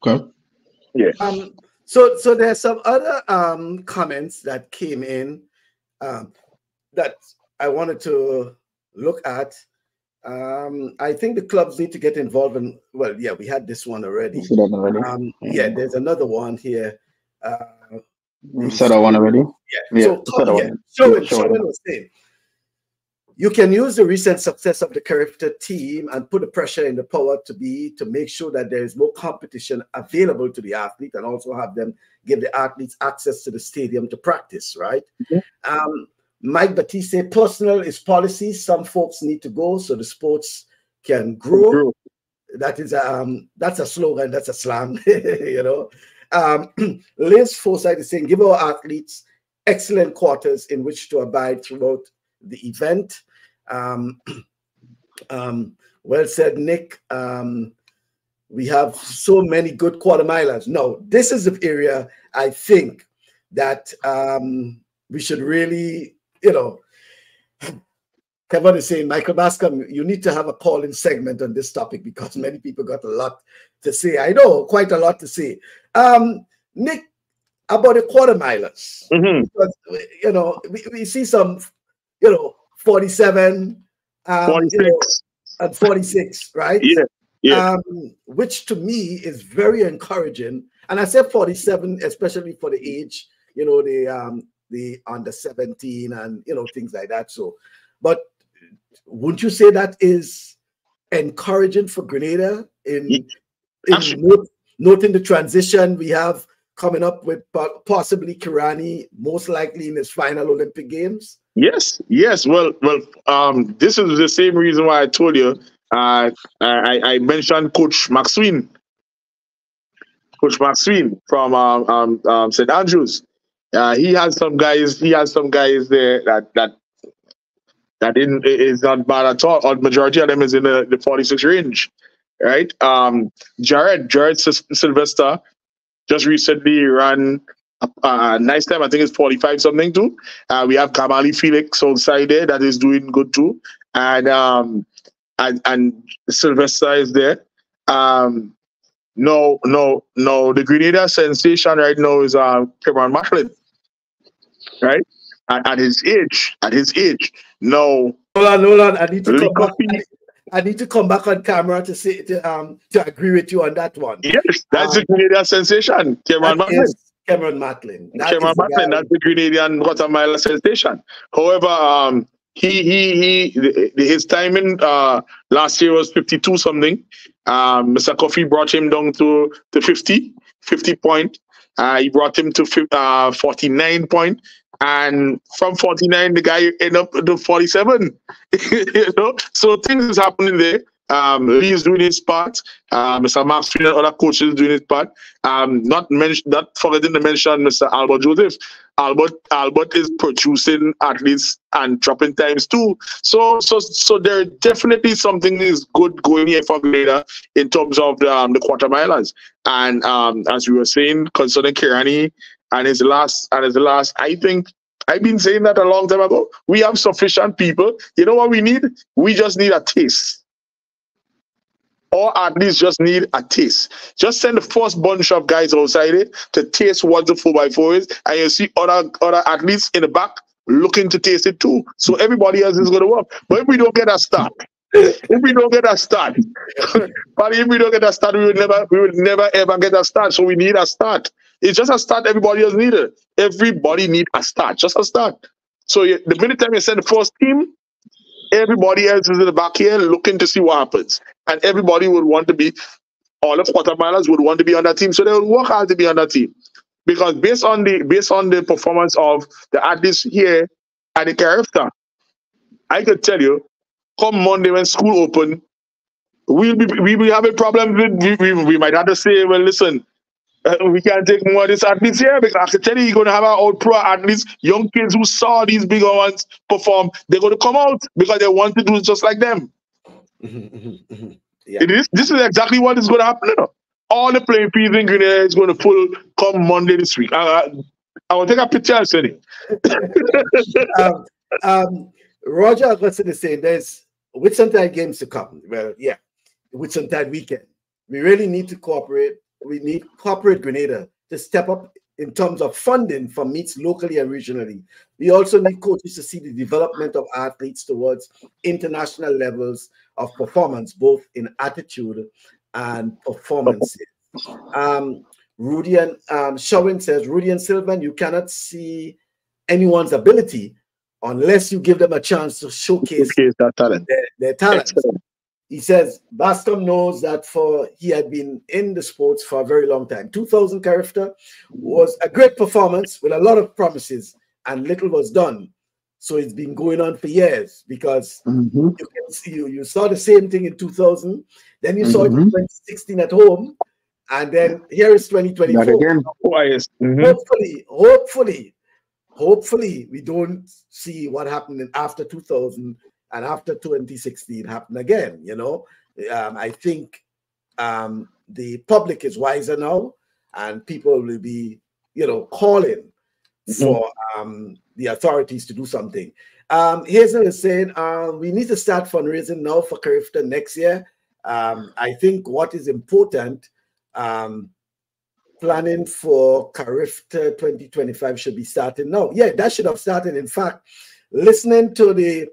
Okay. Um, so, so there's some other um, comments that came in um, that I wanted to look at. Um, I think the clubs need to get involved in. Well, yeah, we had this one already. You said that already. Um, yeah, there's another one here. Uh, You said that one already. yeah. Yeah, so, that yeah. one. Sherwin, Yeah, Sherwin. Sherwin was saying you can use the recent success of the Carifta team and put the pressure in the power to be to make sure that there is more competition available to the athlete and also have them give the athletes access to the stadium to practice, right? Mhm. Um, Mike Batiste, personal is policy. Some folks need to go so the sports can grow that is um that's a slogan that's a slam you know um liz forsyth is saying give our athletes excellent quarters in which to abide throughout the event Um, um, well said, Nick. Um, we have so many good quarter milers. No, this is the area I think that um, we should really, you know, Kevin is saying, Michael Bascom, you need to have a call-in segment on this topic because many people got a lot to say. I know, quite a lot to say. Um, Nick, about the quarter milers, Mhm. because, you know, we, we see some, you know, 47, um, you know, 46. and 46, right? Yeah. Yeah. Um, which to me is very encouraging. And I said 47, especially for the age, you know, the um the under 17 and you know things like that. So, but wouldn't you say that is encouraging for Grenada in, Ye- in noting the transition we have coming up with possibly Kirani most likely in his final Olympic Games? Yes, yes. Well, well. Um, this is the same reason why I told you. Uh, I, I mentioned Coach Maxwin, Coach Maxwin from um, um, um, St Andrews. Uh, he has some guys. He has some guys there that that that in, is not bad at all. Or majority of them is in the, the 46 range, right? Um, Jared Jared Sylvester just recently ran a, a nice time. I think it's 45 something too. Uh, we have Kamali Felix outside there that is doing good too, and um, and, and Sylvester is there. Um, no, no, no. The Grenada sensation right now is um, Cameron Macklin, right? At, at his age, at his age. No, Hold on, hold on. I need to Lee come back. I need to come back on camera to say to um to agree with you on that one. yes, that's the Grenada sensation, Cameron Macklin. is Cameron Macklin. That Cameron is the Macklin, guy. that's the Grenadian Guatemala sensation. However, um, he he he his timing uh last year was 52 something. Um, Mr. Coffee brought him down to, to 50, 50 point. Uh, he brought him to uh, 49 point. And from 49, the guy ended up to 47. you know, so things is happening there. Um, is doing his part. Uh, Mr. Max and other coaches doing his part. Um, not mention, not forgetting to mention Mr. Albert Joseph. Albert Albert is producing athletes and dropping times too. So so so there definitely something is good going here for Grenada in terms of the, um, the quarter milers. And um, as we were saying concerning Kirani and his last and his last, I think I've been saying that a long time ago. We have sufficient people. You know what we need? We just need a taste or at least just need a taste. Just send the first bunch of guys outside it to taste what the 4x4 is, and you see other other athletes in the back looking to taste it too. So everybody else is going to work. But if we don't get a start, if we don't get a start, but if we don't get a start, we will never, we will never ever get a start. So we need a start. It's just a start. Everybody else needed. Everybody need a start. Just a start. So you, the minute time you send the first team, everybody else is in the back here looking to see what happens. And everybody would want to be, all of quarterfinals would want to be on that team. So they will work hard to be on that team. Because based on the based on the performance of the athletes here at the Carifta, I could tell you, come Monday when school open, we'll be we will have a problem with we, we, we might have to say, well, listen, uh, we can't take more of these athletes here because I can tell you, you're going to have our old pro athletes, young kids who saw these bigger ones perform. They're going to come out because they want to do it just like them. yeah. It is. This is exactly what is going to happen. All the playing fields in Grenada is going to full come Monday this week. I, I will take a picture and send it. um, um, Roger Augustin is saying there's Whitsuntide games to come. Well, yeah, with some Whitsuntide weekend. We really need to cooperate. We need corporate Grenada to step up in terms of funding for meets locally and regionally. We also need coaches to see the development of athletes towards international levels of performance, both in attitude and performances. Um, Rudy and um, Sherwin says, Rudy and Sylvan, you cannot see anyone's ability unless you give them a chance to showcase talent. their, their talents. Excellent. He says Bascom knows that for he had been in the sports for a very long time. 2000 Carifta was a great performance with a lot of promises, and little was done. So it's been going on for years because Mhm. you can see you, you saw the same thing in 2000, then you saw it in Mhm. 2016 at home, and then here is 2024 That again. Wise. Mhm. hopefully, hopefully, hopefully, we don't see what happened after 2000 and after 2016 happened again. You know, um, I think um, the public is wiser now, and people will be, you know, calling mm-hmm. for um, the authorities to do something. Um, Hazel is saying um, we need to start fundraising now for Carifta next year. Um, I think what is important, um, planning for Carifta 2025 should be starting now. Yeah, that should have started. In fact, listening to the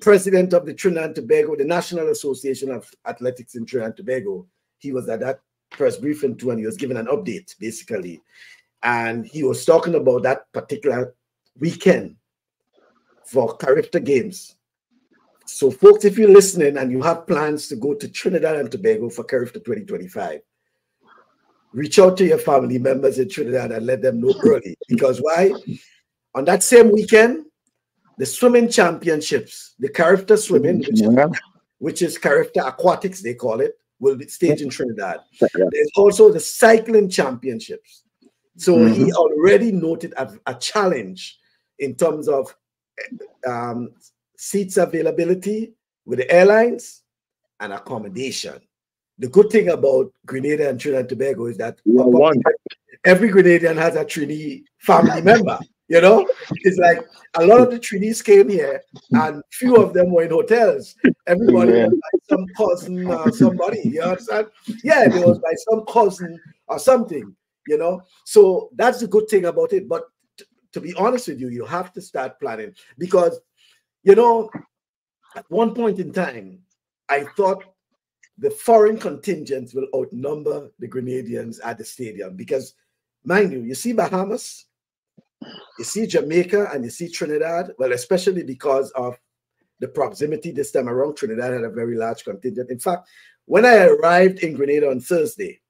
president of the Trinidad and Tobago, the National Association of Athletics in Trinidad and Tobago, he was at that press briefing too, and he was given an update basically. And he was talking about that particular weekend for Carifta Games. So, folks, if you're listening and you have plans to go to Trinidad and Tobago for Carifta 2025, reach out to your family members in Trinidad and let them know early. Because why? On that same weekend, the swimming championships, the Carifta swimming, which is, which is Carifta Aquatics, they call it, will be staged in Trinidad. There's also the cycling championships. So mm -hmm. he mm-hmm. already noted a, a, challenge in terms of um, seats availability with the airlines and accommodation. The good thing about Grenada and Trinidad and Tobago is that every Grenadian has a Trini family member. You know, it's like a lot of the Trinis came here, and few of them were in hotels. Everybody yeah. was by some cousin or somebody. You understand? Yeah, it was by some cousin or something. You know, so that's the good thing about it. But to be honest with you, you have to start planning because, you know, at one point in time, I thought the foreign contingents will outnumber the Grenadians at the stadium because, mind you, you see Bahamas, you see Jamaica, and you see Trinidad. Well, especially because of the proximity this time around, Trinidad had a very large contingent. In fact, when I arrived in Grenada on Thursday,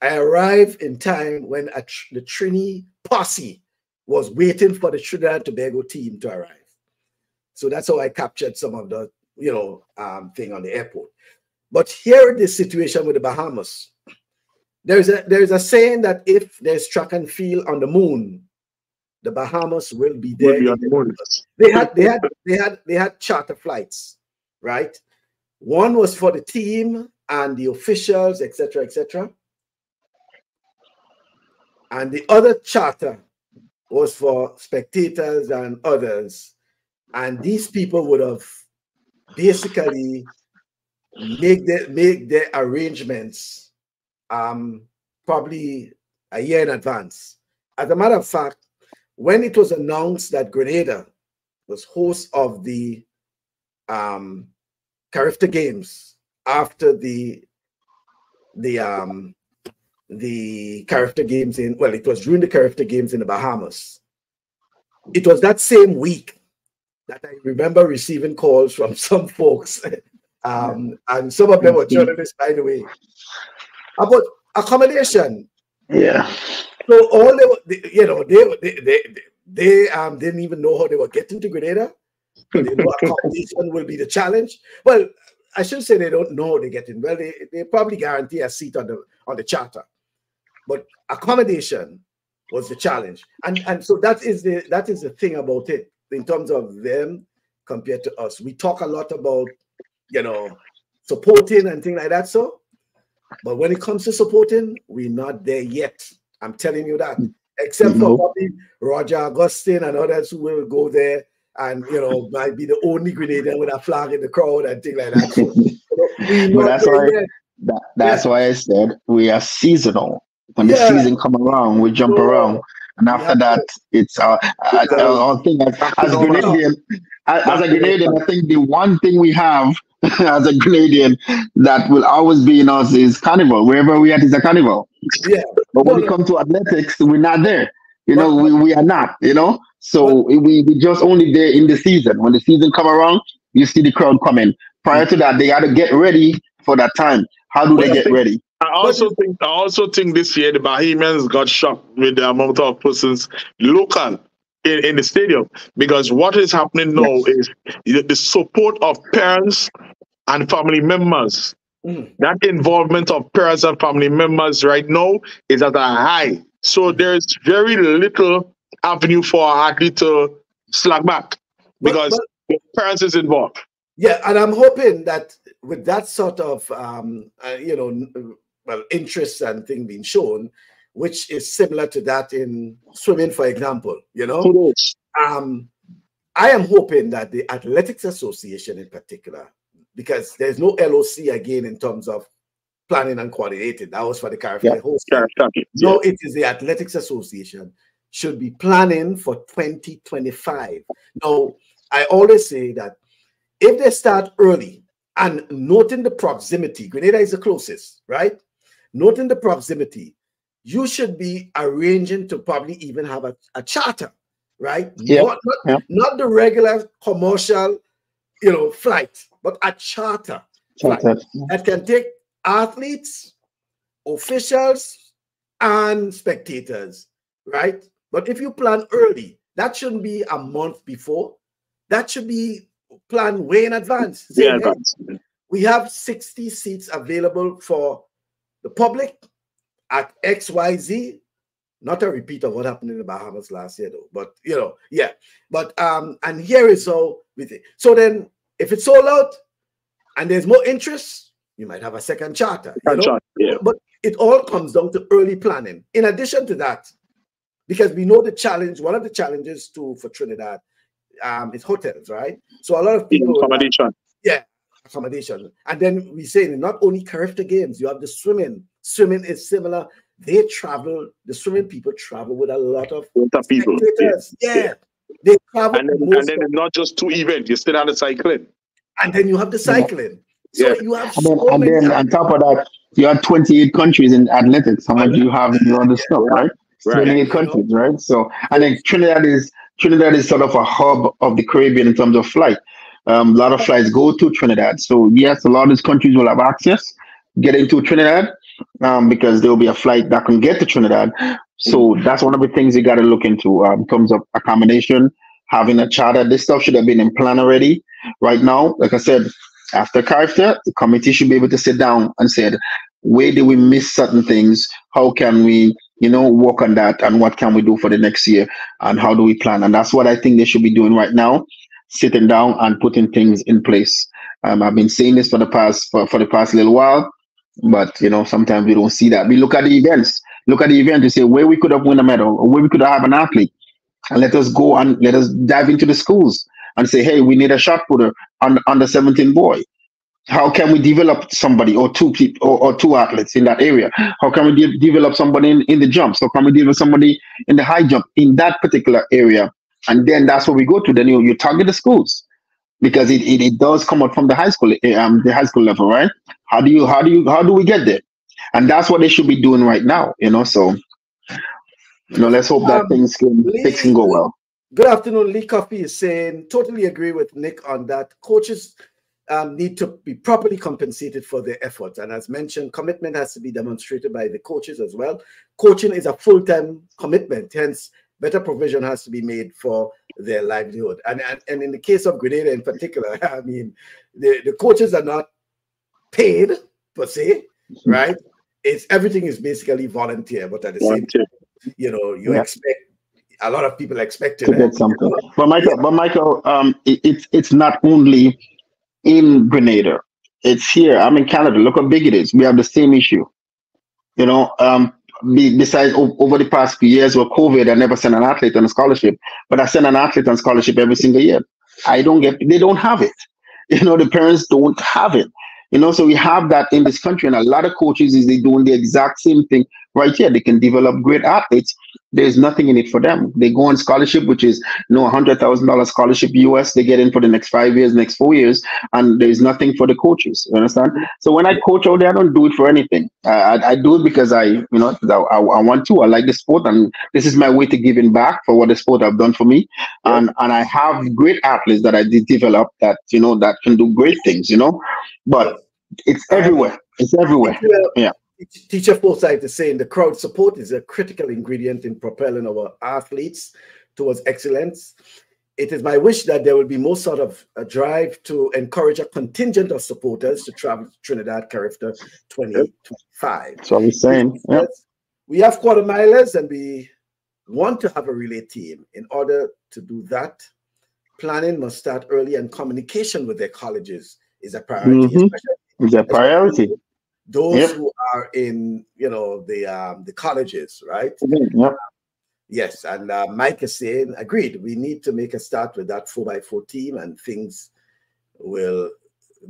I arrived in time when the Trini posse was waiting for the Trinidad and Tobago team to arrive. So that's how I captured some of the, you know, um, thing on the airport. But here the situation with the Bahamas. There's a there's a saying that if there's track and field on the moon, the Bahamas will be there. Will be the they had they had they had they had charter flights, right? One was for the team and the officials, etc., etc. And the other charter was for spectators and others. And these people would have basically make their make their arrangements um, probably a year in advance. As a matter of fact, when it was announced that Grenada was host of the um, Carifta Games after the the um, the Carifta Games in, well, it was during the Carifta Games in the Bahamas. It was that same week that I remember receiving calls from some folks, um, and some of them were journalists, by the way, about accommodation. Yeah. So all they, were, they you know, they they they, they um didn't even know how they were getting to Grenada. They know accommodation will be the challenge. Well, I shouldn't say they don't know they're getting. Well, they, they probably guarantee a seat on the on the charter. But accommodation was the challenge. And and so that is the that is the thing about it in terms of them compared to us. We talk a lot about, you know, supporting and things like that. So, but when it comes to supporting, we're not there yet. I'm telling you that. Mm. Except mm-hmm. for probably Roger Augustine and others who will go there and you know might be the only Grenadian with a flag in the crowd and things like that. So, you know, that's why that, that's yeah. why I said we are seasonal. When yeah. the season come around, we jump around. And after that, it's uh, I, I, I think as, as a Grenadian, as, as a Grenadian, I think the one thing we have as a Grenadian that will always be in us is carnival. Wherever we are is a carnival. Yeah. But when it comes to athletics, we're not there. You know, we, we are not, you know. So we, we just only there in the season. When the season come around, you see the crowd coming. Prior to that, they got to get ready for that time. How do they get ready? I also think I also think this year the Bahamians got shocked with the amount of persons local in, in the stadium because what is happening now yes. is the support of parents and family members. Mm. That involvement of parents and family members right now is at a high. So there's very little avenue for our athlete to slack back because but, but, parents is involved. Yeah, and I'm hoping that with that sort of um, uh, you know, well, interest and thing being shown, which is similar to that in swimming, for example, you know, um, I am hoping that the Athletics Association in particular, because there's no LOC again in terms of planning and coordinating. That was for the Caribbean yeah. No, it is the Athletics Association should be planning for 2025. Now, I always say that if they start early and noting the proximity, Grenada is the closest, right? Noting the proximity, you should be arranging to probably even have a, a charter, right? Yeah. Not, not, yeah. not, the regular commercial, you know, flight, but a charter, charter. that can take athletes, officials, and spectators, right? But if you plan early, that shouldn't be a month before. That should be planned way in advance. Yeah, advance. We have 60 seats available for the public at XYZ. Not a repeat of what happened in the Bahamas last year, though. But you know, yeah. But um, and here is how with it. So then if it's sold out and there's more interest, you might have a second charter. You know? yeah. But it all comes down to early planning. In addition to that, because we know the challenge, one of the challenges too for Trinidad um, is hotels, right? So a lot of people accommodation. yeah, accommodation. And then we say not only Carifta games, you have the swimming. Swimming is similar. They travel, the swimming people travel with a lot of, lot people. Yeah. yeah. They travel. And then, and then it's not just two events, you still have the cycling. And then you have the cycling. So yeah. you have and then, so and then on top of that, you have 28 countries in athletics. How much do you have in other stuff, right? right. 28 countries, right? So and then Trinidad is Trinidad is sort of a hub of the Caribbean in terms of flight. Um, a lot of flights go to Trinidad. So yes, a lot of these countries will have access getting to Trinidad um, because there will be a flight that can get to Trinidad. So that's one of the things you got to look into um, in terms of accommodation, having a charter. This stuff should have been in plan already. Right now, like I said, after Carifta, the committee should be able to sit down and said, where do we miss certain things? How can we, you know, work on that? And what can we do for the next year? And how do we plan? And that's what I think they should be doing right now, sitting down and putting things in place. Um, I've been saying this for the past for, for the past little while, but you know, sometimes we don't see that. We look at the events, look at the event to say where we could have won a medal or where we could have an athlete. And let us go and let us dive into the schools and say, hey, we need a shot putter on under 17 boy. How can we develop somebody or two people or, or two athletes in that area? How can we de- develop somebody in, in the jumps? How can we develop somebody in the high jump in that particular area? And then that's what we go to. Then you, you target the schools because it, it, it does come out from the high school eh, um the high school level, right? How do you how do you how do we get there? And that's what they should be doing right now, you know. So you know, let's hope that um, things can things can go well. Good afternoon. Lee Coffey is saying, totally agree with Nick on that. Coaches um, need to be properly compensated for their efforts. And as mentioned, commitment has to be demonstrated by the coaches as well. Coaching is a full time commitment, hence, better provision has to be made for their livelihood. And, and, and in the case of Grenada in particular, I mean, the, the coaches are not paid per se, right? It's everything is basically volunteer, but at the volunteer. same time, you know, you yeah. expect a lot of people expect to get something. But Michael, but Michael, um, it, it's it's not only in Grenada. It's here. I'm in Canada. Look how big it is. We have the same issue. You know, um, besides over the past few years with COVID, I never sent an athlete on a scholarship, but I send an athlete on scholarship every single year. I don't get. They don't have it. You know, the parents don't have it. You know, so we have that in this country, and a lot of coaches is they doing the exact same thing right here. They can develop great athletes. There's nothing in it for them. They go on scholarship, which is you know, hundred thousand dollars scholarship US. They get in for the next five years, next four years, and there's nothing for the coaches. You understand? So when I coach out there, I don't do it for anything. I, I do it because I, you know, I, I, want to. I like the sport, and this is my way to giving back for what the sport have done for me. And and I have great athletes that I did develop that you know that can do great things. You know, but it's everywhere. It's everywhere. Yeah. Teacher Forsyth is saying the crowd support is a critical ingredient in propelling our athletes towards excellence. It is my wish that there will be more sort of a drive to encourage a contingent of supporters to travel to Trinidad Carifta 2025. That's what I'm saying. Yep. We have quarter milers and we want to have a relay team. In order to do that, planning must start early and communication with their colleges is a priority. Mm-hmm. It's a priority. Those yep. who are in, you know, the um, the colleges, right? Mm-hmm. Yep. Yes, and uh, Mike is saying, agreed. We need to make a start with that four by four team, and things will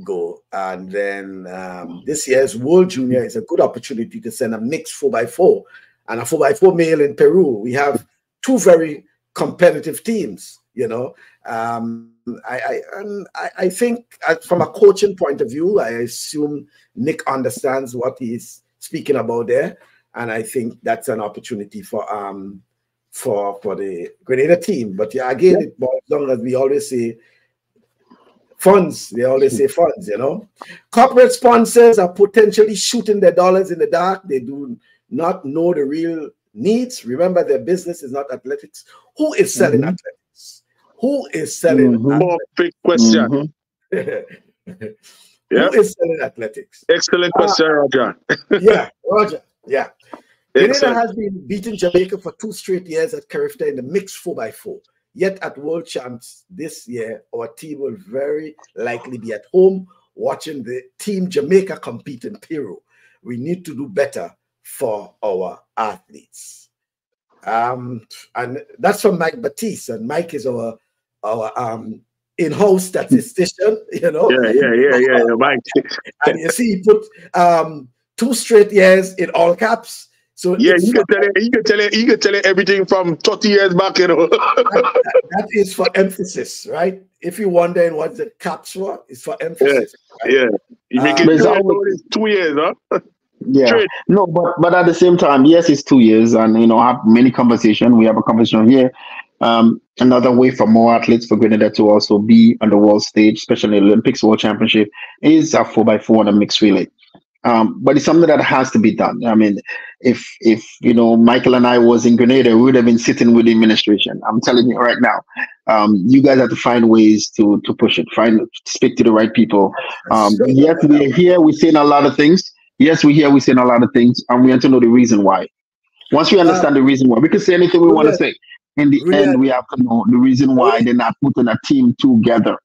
go. And then um, this year's World Junior is a good opportunity to send a mixed four by four and a four by four male in Peru. We have two very competitive teams. You know, um, I I, I, I think uh, from a coaching point of view, I assume Nick understands what he's speaking about there, and I think that's an opportunity for um for for the Grenada team. But yeah, again, it long as we always say funds. They always say funds, you know. Corporate sponsors are potentially shooting their dollars in the dark. They do not know the real needs. Remember, their business is not athletics. Who is selling mm-hmm. athletics? Who is selling? Mm-hmm. Big question. Mm-hmm. yeah. Who is selling athletics? Excellent question, uh, Roger. yeah, Roger. Yeah. Grenada has been beating Jamaica for two straight years at Carifta in the mixed 4x4. Yet at World Champs this year, our team will very likely be at home watching the team Jamaica compete in Peru. We need to do better for our athletes. Um, and that's from Mike Batiste, and Mike is our our um in-house statistician, you know. Yeah, yeah, yeah, yeah, yeah Mike. and you see, he put um two straight years in all caps. So yeah, you can tell it. You can tell it. You can tell it everything from thirty years back. You know, that, that is for emphasis, right? If you're wondering what the caps for, it's for emphasis. Yeah, right? yeah. You make um, it two years, huh? Yeah. No, but but at the same time, yes, it's two years, and you know, have many conversation. We have a conversation here. Um, another way for more athletes for Grenada to also be on the world stage, especially Olympics, World Championship, is a four by four and a mixed relay. Um, but it's something that has to be done. I mean, if if you know Michael and I was in Grenada, we would have been sitting with the administration. I'm telling you right now, um, you guys have to find ways to to push it. Find speak to the right people. Um, yes, we're here. We're saying a lot of things yes, we're here. We're saying a lot of things, and we want to know the reason why. Once we understand uh, the reason why, we can say anything we want to say. In the end, we have to know the reason why they're not putting a team together.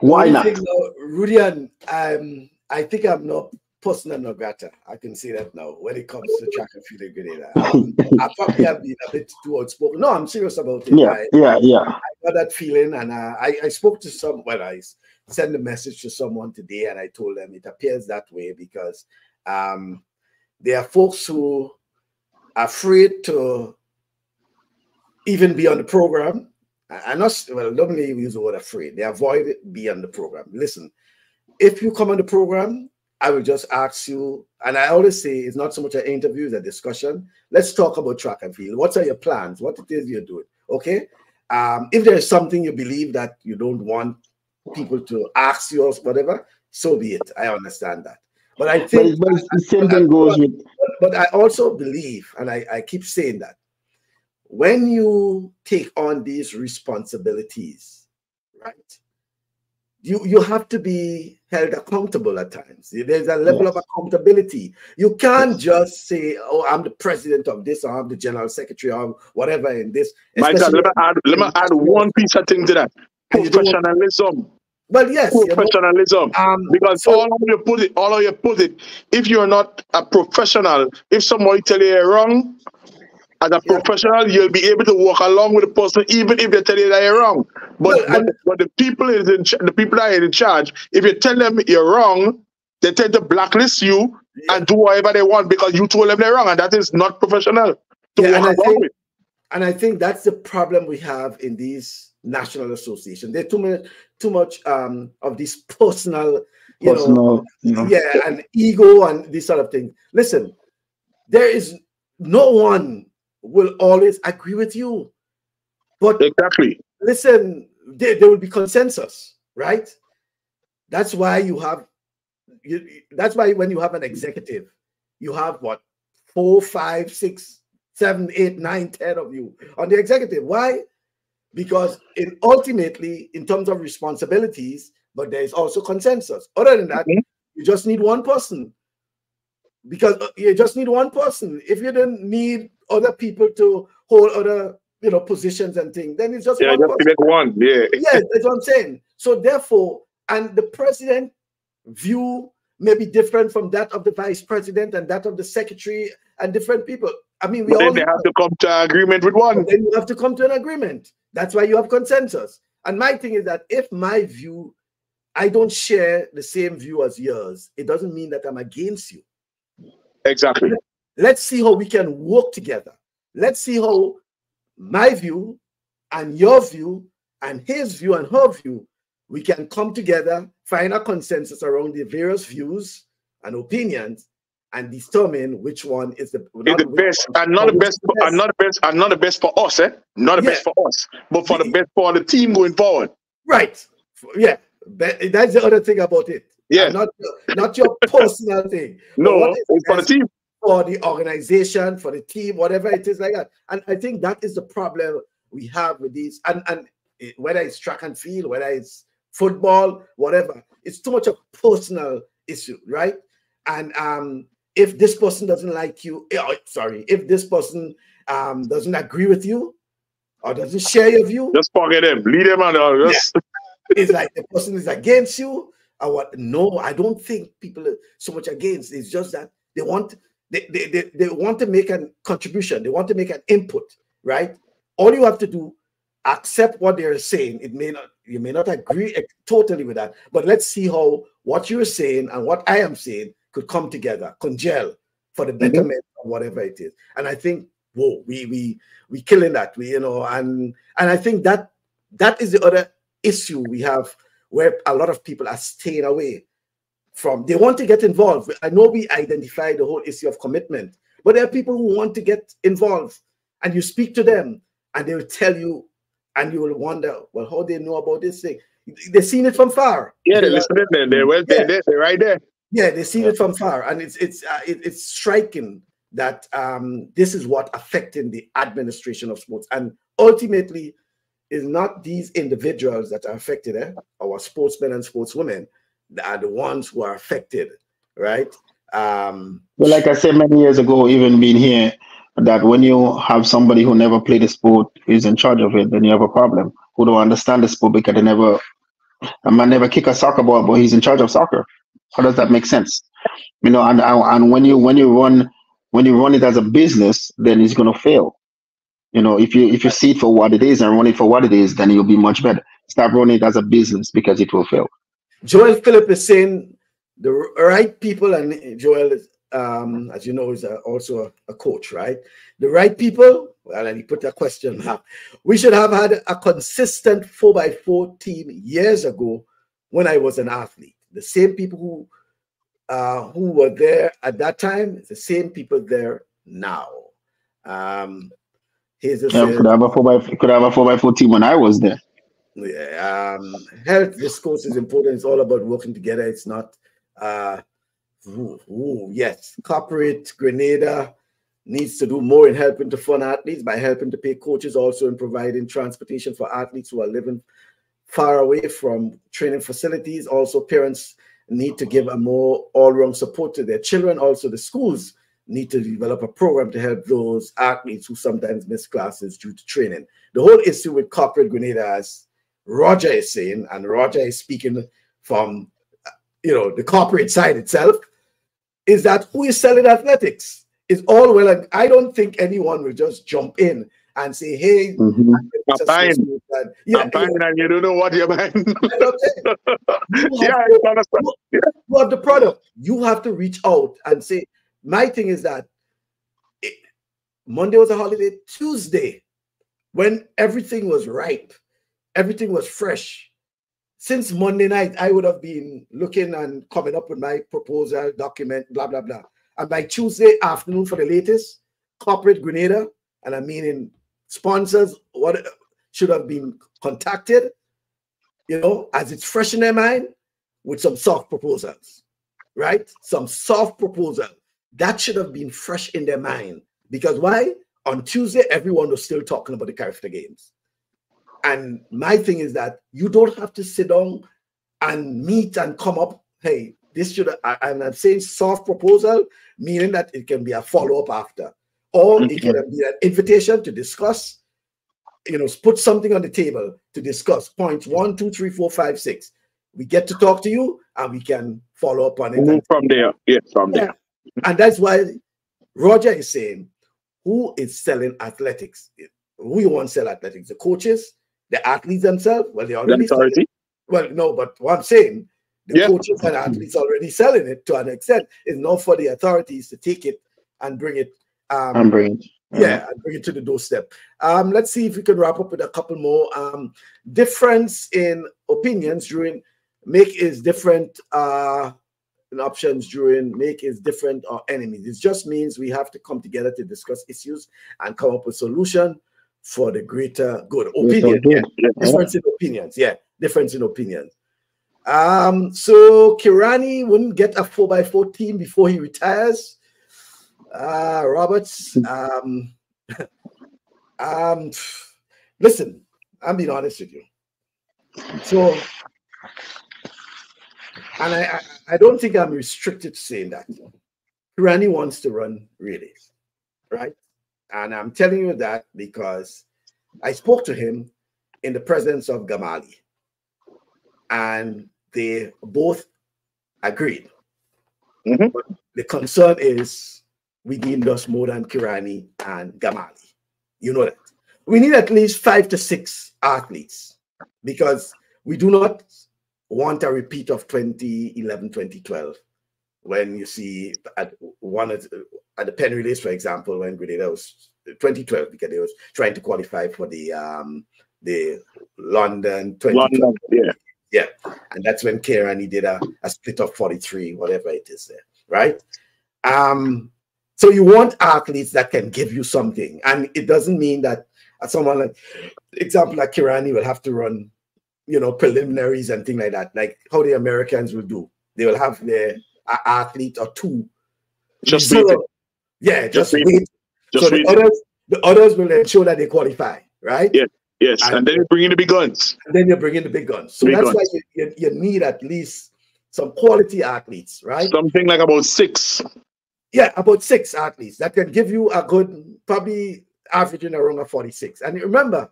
Why not? Think, Rudian, um, I think I'm not persona non grata. I can say that now when it comes to track and field Grenada. Um, I probably have been a bit too outspoken. No, I'm serious about it. Yeah, I, yeah, yeah. I got that feeling, and uh, I, I spoke to some. Well, I sent a message to someone today, and I told them it appears that way because um, there are folks who are afraid to even be on the program. I'm not, well, let use the word afraid. They avoid it, be on the program. Listen, if you come on the program, I will just ask you, and I always say it's not so much an interview, it's a discussion. Let's talk about track and field. What are your plans? What it is you're doing? Okay. Um, if there is something you believe that you don't want people to ask you or whatever, so be it. I understand that. But I think but, but the same thing goes with. But I also believe, and I, I keep saying that when you take on these responsibilities, right? You you have to be held accountable at times. There's a level yes. of accountability. You can't just say, "Oh, I'm the president of this, or I'm the general secretary, or whatever." In this, Michael, let me add let me add one piece of thing to that: professionalism. Well, yes, professionalism. You know, um, because so, all of you put it, all of you put it. If you're not a professional, if somebody tell you you're wrong, as a professional, you'll be able to walk along with the person, even if they tell you that you're wrong. But but, but, the people is in the people that are in charge. If you tell them you're wrong, they tend to blacklist you yeah. and do whatever they want because you told them they're wrong, and that is not professional. To yeah, and, I think, and I think that's the problem we have in these national associations. There's too much, too much um, of this personal, you personal, know, you know, yeah, and ego and this sort of thing. Listen, there is no one will always agree with you, but exactly. Listen, there, there will be consensus, right? That's why you have. You, that's why when you have an executive, you have what four, five, six, seven, eight, nine, ten of you on the executive. Why? because ultimately, in terms of responsibilities, but there is also consensus. Other than that, mm-hmm. you just need one person because uh, you just need one person. If you don't need other people to hold other you know, positions and things, then it's just yeah, one just to get one. Yeah. yeah, that's what I'm saying. So therefore, and the president view may be different from that of the vice president and that of the secretary and different people. I mean, we But all then they have to come to agreement with one. then you have to come to an agreement. That's why you have consensus. And my thing is that if my view, I don't share the same view as yours, it doesn't mean that I'm against you. Exactly. Let's see how we can work together. Let's see how my view and your view and his view and her view, we can come together, find a consensus around the various views and opinions, and determine which one is the, the best, one, and not the best, the and not the best, and not the best for us, eh? Not the Yeah. best for us, but for the best for the team going forward. Right. Yeah. That- That's the other thing about it. Yeah. And Not, not your personal thing. No, it's for the team. For the organization, for the team, whatever it is like that. And I think that is the problem we have with these. And, and it- whether it's track and field, whether it's football, whatever, it's too much a personal issue, right? And um, if this person doesn't like you, eh, oh, sorry, if this person um, doesn't agree with you or doesn't share your view, Just forget him. Lead him on. Uh, just, it's like the person is against you or what no i don't think people are so much against it's just that they want they, they, they, they want to make a contribution. They want to make an input right? All you have to do accept what they're saying. It may not you may not agree totally with that but let's see how what you're saying and what i am saying could come together congeal for the mm-hmm. betterment of whatever it is. And i think whoa we we we killing that we you know and and i think that that is the other issue we have where a lot of people are staying away from they want to get involved i know we identify the whole issue of commitment but there are people who want to get involved and you speak to them and they will tell you and you will wonder well how they know about this thing they've seen it from far yeah, they're know? listening. They're well. Yeah. They're there. They're right there. yeah they see it from far and it's it's uh, it, it's striking that um this is what affecting the administration of sports and ultimately is not these individuals that are affected eh? our sportsmen and sportswomen are the ones who are affected right um But like I said many years ago, even being here, that when you have somebody who never played the sport is in charge of it, then you have a problem. Who don't understand the sport because they never, a man never kick a soccer ball, but he's in charge of soccer. How does that make sense? You know, and and when you when you run when you run it as a business, then it's gonna fail. You know, if you if you see it for what it is and run it for what it is, then you'll be much better. Start running it as a business because it will fail. Joel Phillip is saying the right people, and Joel, is, um, as you know, is a, also a, a coach, right? The right people, well, and he put a question mark. We should have had a consistent four by four team years ago when I was an athlete. The same people who uh, who were there at that time, the same people there now. Um, here's a Yeah, could have a four by could have a four by four team when I was there. Yeah, um, health discourse is important. It's all about working together. It's not, uh, ooh, ooh, yes, corporate Grenada needs to do more in helping to fund athletes by helping to pay coaches, also in providing transportation for athletes who are living far away from training facilities. Also, parents need to give a more all-round support to their children. Also, the schools need to develop a program to help those athletes who sometimes miss classes due to training. The whole issue with corporate Grenada, as Roger is saying, and Roger is speaking from you know the corporate side itself, is that who is selling athletics? Is all well, and I don't think anyone will just jump in and say, "Hey, Mhm. I'm buying. Association," yeah, I'm buying, and you don't know what you're buying. that's what I'm saying. You yeah, to- I understand. you have the product. You have to reach out and say, my thing is that it, Monday was a holiday, Tuesday, when everything was ripe, everything was fresh. Since Monday night, I would have been looking and coming up with my proposal document, blah, blah, blah. And by Tuesday afternoon for the latest, corporate Grenada, and I mean in sponsors, what should have been contacted, you know, as it's fresh in their mind with some soft proposals, right? Some soft proposal that should have been fresh in their mind. Because why? On Tuesday, everyone was still talking about the Carifta games. And my thing is that you don't have to sit down and meet and come up. Hey, this should, I, and I'm saying soft proposal, meaning that it can be a follow up after, or it mm-hmm. can be an invitation to discuss you know, put something on the table to discuss. Points one, two, three, four, five, six. We get to talk to you and we can follow up on it. Mm-hmm. Move from there. Yeah, from there. And that's why Roger is saying, who is selling athletics? Who you want to sell athletics? The coaches, the athletes themselves? Well, they already The authority? well, no, but what I'm saying, the Yeah. coaches and athletes already selling it to an extent. It's not for the authorities to take it and bring it um, I'm bringing. yeah, and bring it to the doorstep. Um, let's see if we can wrap up with a couple more. Um, difference in opinions during make is different uh, in options during make is different or enemies. It just means we have to come together to discuss issues and come up with solution for the greater good. Opinion, yeah, difference in opinions, yeah, difference in opinions. Um, so Kirani wouldn't get a four by four team before he retires. Uh, Roberts, um, um, listen, I'm being honest with you. So, and I, I, I don't think I'm restricted to saying that. Kirani wants to run relays, right? And I'm telling you that because I spoke to him in the presence of Gamali, and they both agreed. Mhm. The concern is we need us more than Kirani and Gamali. You know that. We need at least five to six athletes because we do not want a repeat of 2011, 2012 when you see at one at, the Penn Relays, for example, when Grenada was 2012 because they was trying to qualify for the um the London 2012. London, yeah. Yeah, and that's when Kirani did a, a split of 43, whatever it is there, right? Um, so you want athletes that can give you something, and it doesn't mean that someone like example like Kirani will have to run, you know, preliminaries and things like that, like how the Americans will do. They will have their athlete or two. Just reserve. Wait. Yeah, just, Just wait. wait. Just so the others, the others will ensure that they qualify, right? Yeah. Yes. And- And then you bring in the big guns. And then you bring in the big guns. So Big that's why you, you, you need at least some quality athletes, right? Something like about six. Yeah, about six athletes that can give you a good, probably averaging around a 46. And remember,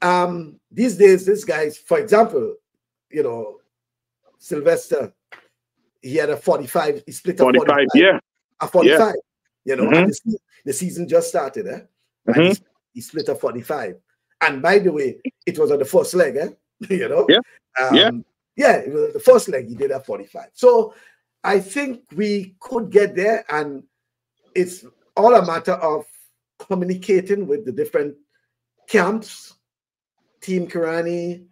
um, these days, this guys, for example, you know, Sylvester, he had a 45, he split a 45. 45, Yeah. a 45. You know, Mhm. and the, the season just started, eh? Mhm. he, he split a 45. And by the way, it was on the first leg, eh? you know? Yeah. Um, Yeah. Yeah, it was the first leg he did at 45. So I think we could get there, and it's all a matter of communicating with the different camps, Team Kirani,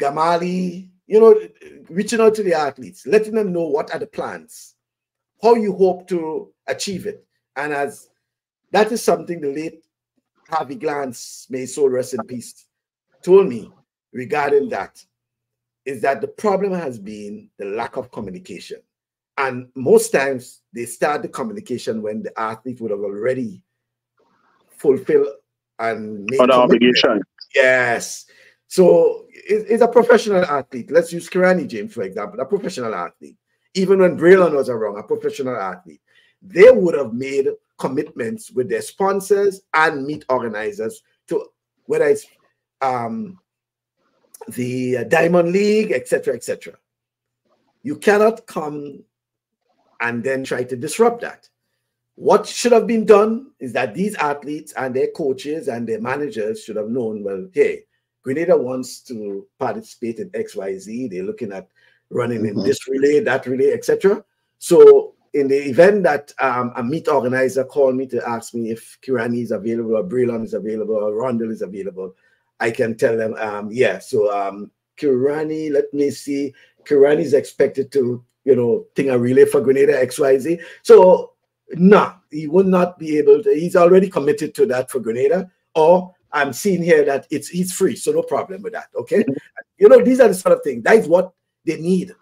Gamali, you know, reaching out to the athletes, letting them know what are the plans, how you hope to achieve it. And as that is something the late Harvey Glance, may soul rest in peace, told me regarding that, is that the problem has been the lack of communication. And most times they start the communication when the athlete would have already fulfilled and made Other obligation. Yes. So it- it's a professional athlete. Let's use Kirani James, for example, a professional athlete. Even when Bralon was around, a professional athlete. They would have made commitments with their sponsors and meet organizers to whether it's um, the Diamond League, etc., etc. You cannot come and then try to disrupt that. What should have been done is that these athletes and their coaches and their managers should have known, well, hey, Grenada wants to participate in XYZ. They're looking at running in Mhm. this relay, that relay, etc. So in the event that um, a meet organizer called me to ask me if Kirani is available or Bralon is available or Rondell is available, I can tell them, um, yeah, so um, Kirani, let me see, Kirani is expected to, you know, think a relay for Grenada XYZ. So no, he will not be able to. He's already committed to that for Grenada. Or I'm seeing here that it's he's free, so no problem with that. Okay, you know these are the sort of things. That is what they need.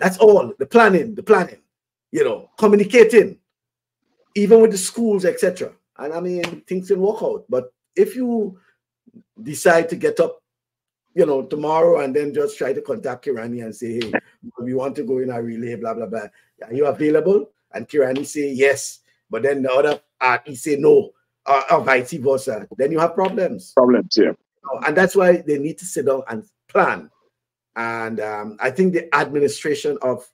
That's all. The planning, the planning. You know, communicating, even with the schools, etc. And I mean, things can work out. But if you decide to get up, you know, tomorrow and then just try to contact Kirani and say, hey, we want to go in a relay, blah blah blah. Are you available? And Kirani say yes, but then the other he say no. or, or vice versa, then you have problems. Problems, yeah. And that's why they need to sit down and plan. And um, I think the administration of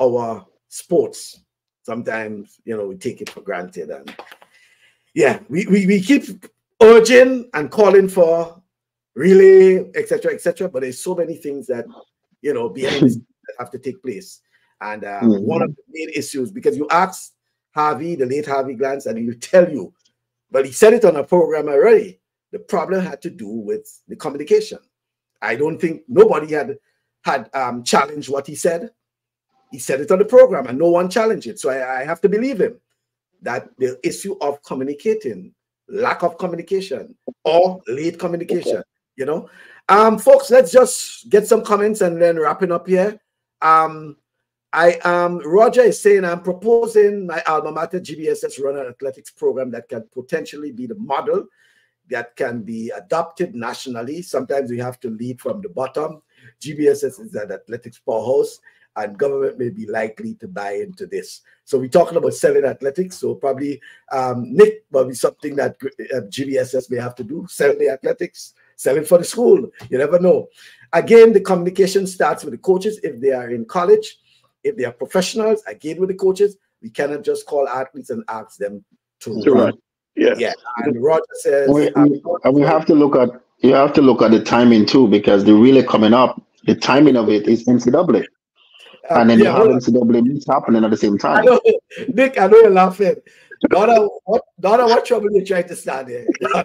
our sports sometimes, you know, we take it for granted. And yeah, we, we, we keep urging and calling for relay, etc., etc. But there's so many things that you know behind this that have to take place. And uh, mm-hmm. one of the main issues, because you asked Harvey, the late Harvey Glance, and he will tell you, but he said it on a program already. The problem had to do with the communication. I don't think nobody had had um, challenged what he said. He said it on the program, and no one challenged it. So I, I have to believe him that the issue of communicating, lack of communication, or late communication, you know. Um, folks, let's just get some comments and then wrapping up here. Um, I um Roger is saying I'm proposing my alma mater GBSS runner athletics program that can potentially be the model that can be adopted nationally. Sometimes we have to lead from the bottom. GBSS is an athletics powerhouse, and government may be likely to buy into this. So we're talking about selling athletics. So probably um, Nick will be something that uh, GBSS may have to do: sell the athletics, sell it for the school. You never know. Again, the communication starts with the coaches if they are in college if they are professionals, again with the coaches, we cannot just call athletes and ask them to run. run. Yeah. Yeah. And Roger says we, we, we have to look at you have to look at the timing too, because the really coming up, the timing of it is NCAA. And then yeah, you have NCAA meets happening at the same time. I know, Nick, I know you're laughing. Donna, what, Donna, what trouble you trying to start there?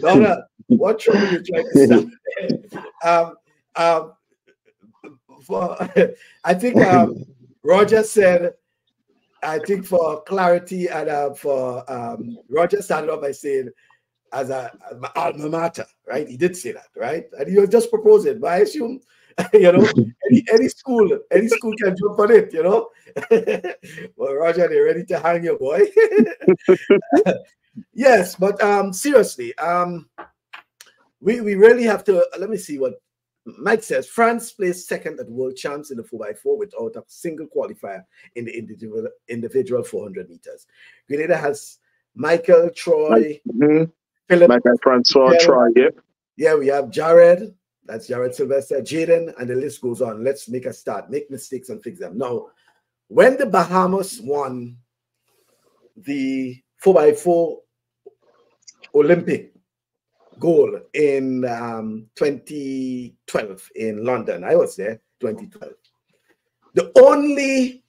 Donna, what trouble you trying to start um, um, for, I think um, Roger said, I think for clarity and uh, for um, Roger started off by saying, as a as alma mater, right? He did say that, right? And he was just proposing, but I assume you know, any, any school, any school can jump on it, you know. well, Roger, they're ready to hang you, boy. yes, but um, seriously, um, we we really have to. Let me see what Mike says. France placed second at World Champs in the 4x4 without a single qualifier in the individual individual 400 meters. Grenada has Michael Troy, mm-hmm. Philip, Francois Troy. Yep. Yeah, we have Jared. That's Jared Sylvester, Jaden, and the list goes on. Let's make a start, make mistakes and fix them. Now, when the Bahamas won the 4x4 Olympic goal in um, 2012 in London, I was there, 2012. The only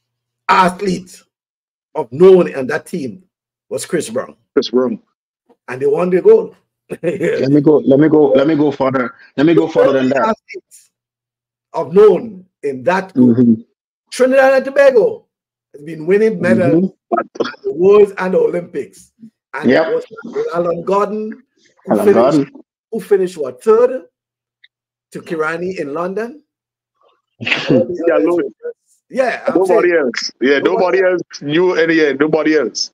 athlete of known on that team was Chris Brown. Chris Brown. And they won the gold let me go. Let me go. Let me go further. Let me go further than that. Of known in that group, mm-hmm. Trinidad and Tobago has been winning medals mm-hmm. at the Worlds and the Olympics, and yep. it was Lalonde Gordon who, Lalonde finished, Gordon. who finished what third to Kirani in London. yeah, yeah. nobody saying, else. Yeah, nobody, nobody else knew any. Nobody else.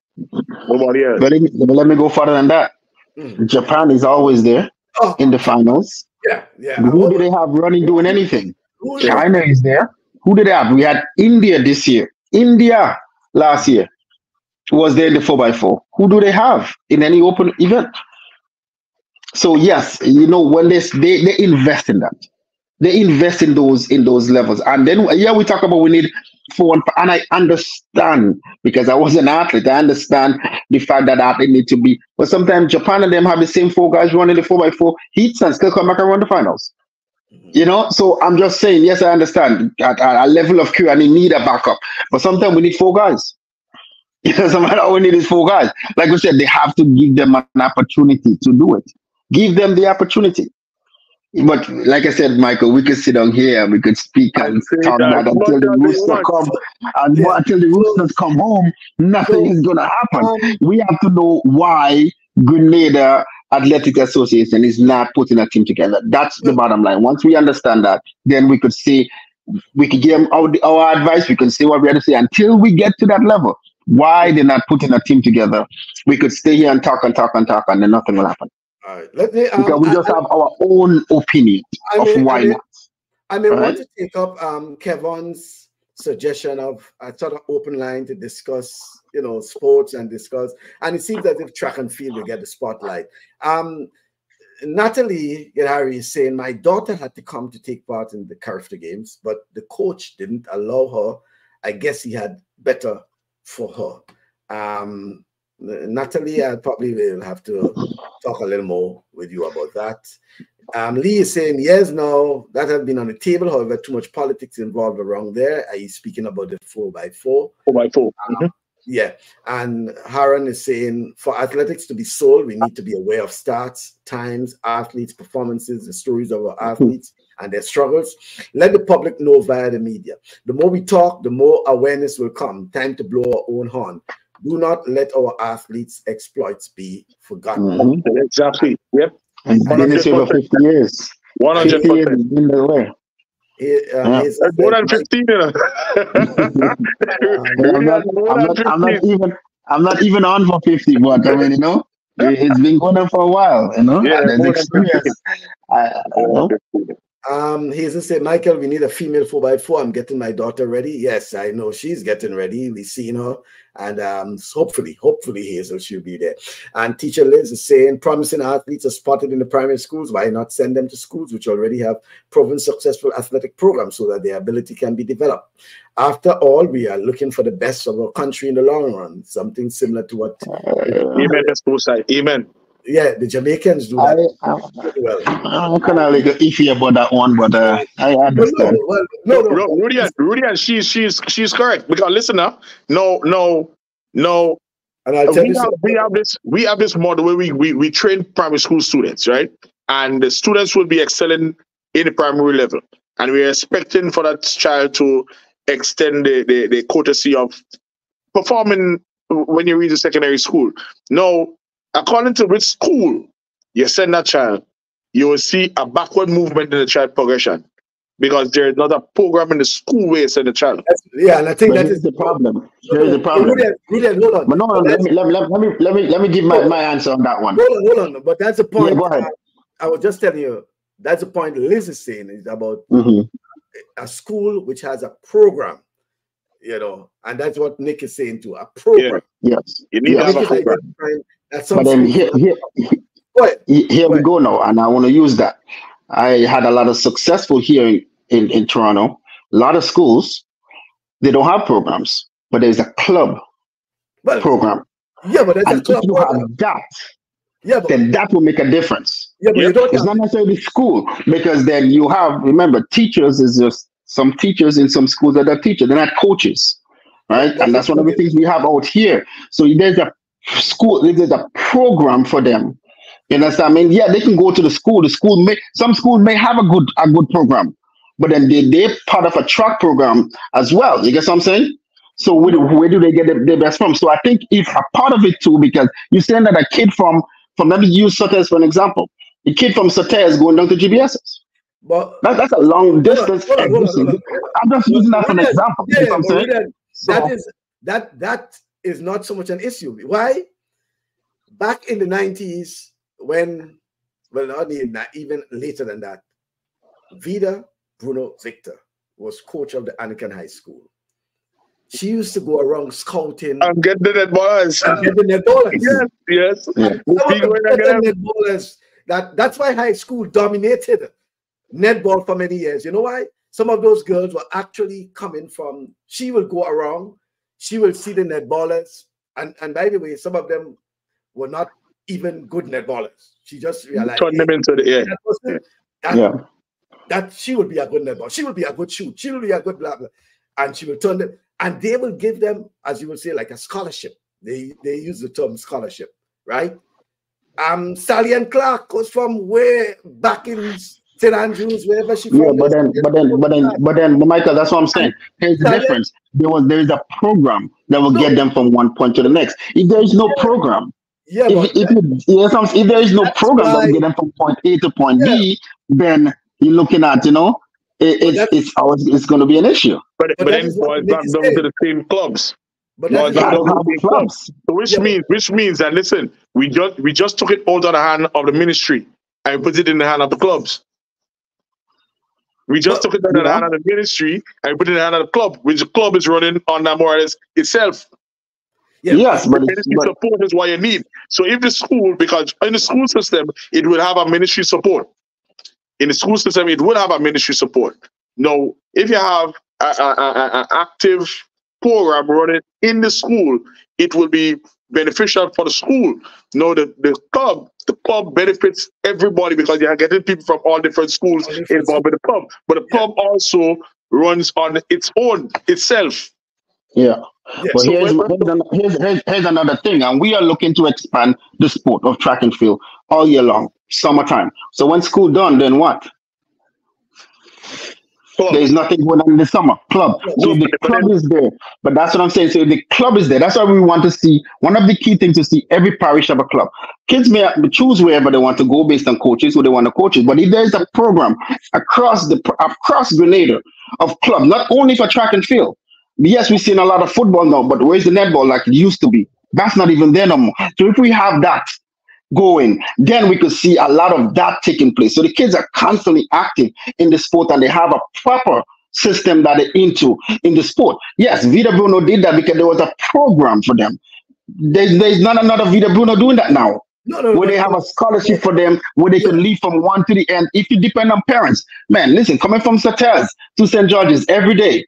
Nobody else. But let, me, let me go further than that. Mm. Japan is always there oh. in the finals. Yeah, yeah. Who do they have running doing anything? China is there. Who did they have? We had India this year. India last year was there in the 4x4. Who do they have in any open event? So yes, you know when they they, they invest in that, they invest in those in those levels, and then yeah, we talk about we need for and I understand because I was an athlete. I understand the fact that athlete need to be, but sometimes Japan and them have the same four guys running the four by four heats and still come back and run the finals. Mm-hmm. You know, so I'm just saying, yes, I understand at, at a level of Q, and they need a backup, but sometimes we need four guys. You know, sometimes all we need is four guys. Like we said, they have to give them an opportunity to do it. Give them the opportunity. But like I said, Michael, we could sit down here and we could speak and talk about until the rooster come and yeah. until the roosters come home, nothing is gonna happen. Um, we have to know why Grenada Athletic Association is not putting a team together. That's the bottom line. Once we understand that, then we could see we could give them our, our advice, we can say what we have to say until we get to that level. Why they're not putting a team together, we could stay here and talk and talk and talk, and then nothing will happen. All right. Let me, um, because we just I, have our own opinion I of why not. I may right? want to take up um, Kevin's suggestion of a sort of open line to discuss, you know, sports and discuss. And it seems as if track and field will get the spotlight. Um, Natalie Harry is saying, My daughter had to come to take part in the Carifta games, but the coach didn't allow her. I guess he had better for her. Um, Natalie, I probably will have to talk a little more with you about that. Um, Lee is saying, yes, no, that has been on the table. However, too much politics involved around there. Are you speaking about the 4 by 4 4 by 4 um, mm -hmm. Yeah. And Haran is saying, for athletics to be sold, we need to be aware of stats, times, athletes' performances, the stories of our athletes and their struggles. Let the public know via the media. The more we talk, the more awareness will come. Time to blow our own horn. Do not let our athletes' exploits be forgotten. Mm -hmm. Exactly. Yep. And been this for 50 years. 100%. 50 years in the way. uh, yeah. more than 15 you know. I'm, not, I'm, not, I'm not even I'm not even on for 50 but I mean you know it's been going on for a while you know yeah, and experience I, I know. Um, Hazel said, Michael, we need a female 4x4. I'm getting my daughter ready. Yes, I know she's getting ready. We've seen her. And um, hopefully, hopefully, Hazel, she'll be there. And teacher Liz is saying, promising athletes are spotted in the primary schools. Why not send them to schools which already have proven successful athletic programs so that their ability can be developed? After all, we are looking for the best of our country in the long run. Something similar to what. Uh, Amen. Amen yeah, the Jamaicans do that I, I, well. I'm kind of like iffy about that one, but uh, I understand. No, no, no, no. Rudy, Rudy, she's she's she's correct because listen now, no, no, no. And I'll tell we, you have, we have this we have this model where we, we we train primary school students, right? And the students will be excelling in the primary level, and we're expecting for that child to extend the, the, the courtesy of performing when you reach the secondary school. No, according to which school you send that child, you will see a backward movement in the child progression because there is not a program in the school where you send the child. That's, yeah, and I think that is the problem. There is a problem. Rudian, hold on. But no, let me, let, me, let, me, let, me, let me give my, my answer on that one. Hold on, hold on. But that's the point. Yeah, go ahead. I, I was just telling you, that's the point Liz is saying is about mm-hmm. a school which has a program, you know, and that's what Nick is saying too, a program. Yeah. Yes. You need yeah. to have a program. That's but then here, here, here we go now, and I want to use that. I had a lot of successful here in, in, in Toronto. A lot of schools, they don't have programs, but there's a club well, program. Yeah, but and if you program. have that, yeah, but, then that will make a difference. Yeah, but you don't it's not necessarily school because then you have remember teachers is just some teachers in some schools that are teachers, they're not coaches, right? That's and that's one of the things we have out here. So there's a school, there's a program for them. You understand? I mean, yeah, they can go to the school. The school may some schools may have a good a good program, but then they they're part of a track program as well. You get what I'm saying? So where, where do they get the, the best from? So I think if a part of it too, because you're saying that a kid from from let me use Sauteurs for an example. A kid from Sauteurs going down to GBSS. But that, that's a long distance. Hold on, hold on, hold on, I'm just using that for an example. Yeah, you know I'm saying? That, so, that is that that is not so much an issue. Why? Back in the 90s, when, well, not even, even later than that, Vida Bruno Victor was coach of the Anglican High School. She used to go around scouting. I'm getting the net ballers. Get the net ballers. Yes, yes. Yeah. Net ballers. That, that's why high school dominated netball for many years. You know why? Some of those girls were actually coming from, she will go around she will see the netballers. And, and by the way, some of them were not even good netballers. She just realized turn them into the air. That, that, yeah. that she will be a good netball. She will be a good shoot. She will be a good blah blah. And she will turn them, and they will give them, as you will say, like a scholarship. They they use the term scholarship, right? Um, Sally and Clark was from way back in St. Andrews, wherever she. Yeah, but then, but then, but then, but then, Michael, that's what I'm saying. Here's the difference. There was there is a program that will get them from one point to the next. If there is no program, yeah, if, if, if, if there is no program that will get them from point A to point yeah. B, then you're looking at, you know, it, it's it's always it's going to be an issue. But but, but then boys back down to the same clubs. But that's not have clubs. So which yeah. means which means that listen, we just we just took it out of the hand of the ministry and put it in the hand of the clubs We just took it out of the hand of the ministry and put it in the hand of the club, which the club is running on that more or less itself. Yeah. Yes, but, ministry but support is what you need. So if the school, because in the school system, it will have a ministry support. In the school system, it will have a ministry support. Now, if you have an active program running in the school, it will be beneficial for the school. No, the, the club, the club benefits everybody because you are getting people from all different schools all different involved in the club. But the club also runs on its own itself. Yeah. yeah but so here's, here's, here's, here's another thing, and we are looking to expand the sport of track and field all year long, summertime. So when school done, then what? Club. There's nothing going on in the summer. Club. So the club is there. But that's what I'm saying. So the club is there. That's why we want to see. One of the key things to see every parish have a club. Kids may choose wherever they want to go based on coaches, who they want to coaches. But if there's a program across the across Grenada of club, not only for track and field. Yes, we've seen a lot of football now, but where's the netball like it used to be? That's not even there no more. So if we have that, going, then we could see a lot of that taking place. So the kids are constantly active in the sport and they have a proper system that they're into in the sport. Yes, Vida Bruno did that because there was a program for them. There's, there's not another Vida Bruno doing that now. No, no, where no, they have a scholarship for them, where they can leave from one to the end. If you depend on parents, man, listen, coming from Sauteurs to St. George's every day,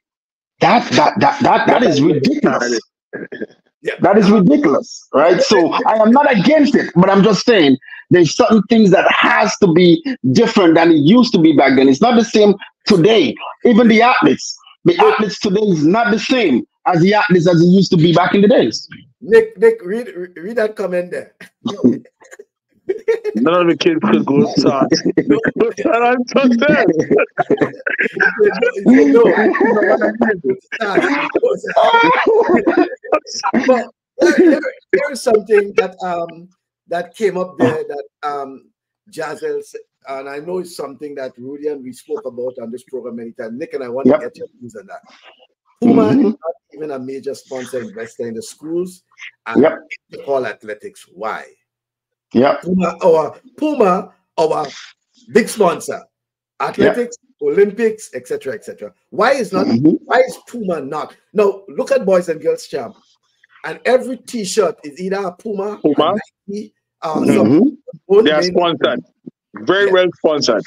that that that that that is ridiculous. That is ridiculous, right? So I am not against it, but I'm just saying there's certain things that has to be different than it used to be back then. It's not the same today. Even the athletes, the ah. athletes today is not the same as the athletes as it used to be back in the days. Nick, Nick, read read that comment there. None of the kids could go outside. I'm but here's something that um that came up there that um Jazel and I know it's something that Rudy and we spoke about on this program many times. Nick and I want yep. to get your views on that. Puma mm-hmm. is not even a major sponsor investor in the schools and yep. call athletics. Why? Yeah. Puma, our Puma, our big sponsor, athletics, yep. Olympics, etc., etc. Why is not? Mm-hmm. Why is Puma not? No, look at boys and girls champ, and every T-shirt is either a Puma, Puma, Nike, uh, mm-hmm. they are sponsored, very yeah. well sponsored.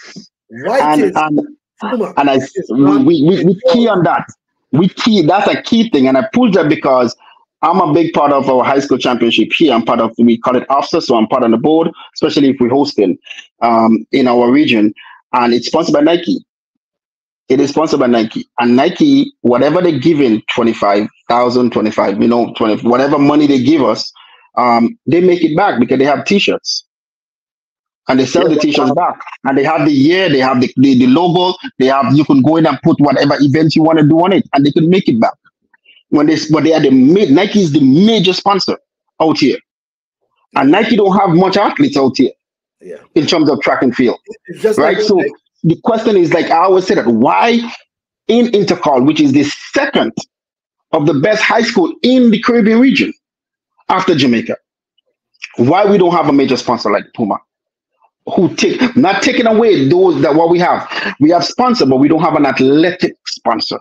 Why and, is and, Puma? And I, we, we, we key on that. We key. That's a key thing, and I pulled that because I'm a big part of our high school championship here. I'm part of we call it AFSA, so I'm part on the board, especially if we're hosting um, in our region, and it's sponsored by Nike. It is sponsored by Nike, and Nike, whatever they give in 25,000, 25, you know, 20, whatever money they give us, um, they make it back because they have T-shirts, and they sell the T-shirts back, and they have the year, they have the, the, the logo, they have you can go in and put whatever events you want to do on it, and they can make it back when they when they are the Nike is the major sponsor out here, and Nike don't have much athletes out here. Yeah. In terms of track and field, right? Like so like, the question is like I always say that why in Intercol, which is the second of the best high school in the Caribbean region after Jamaica, why we don't have a major sponsor like Puma? Who take not taking away those that what we have. We have sponsor, but we don't have an athletic sponsor.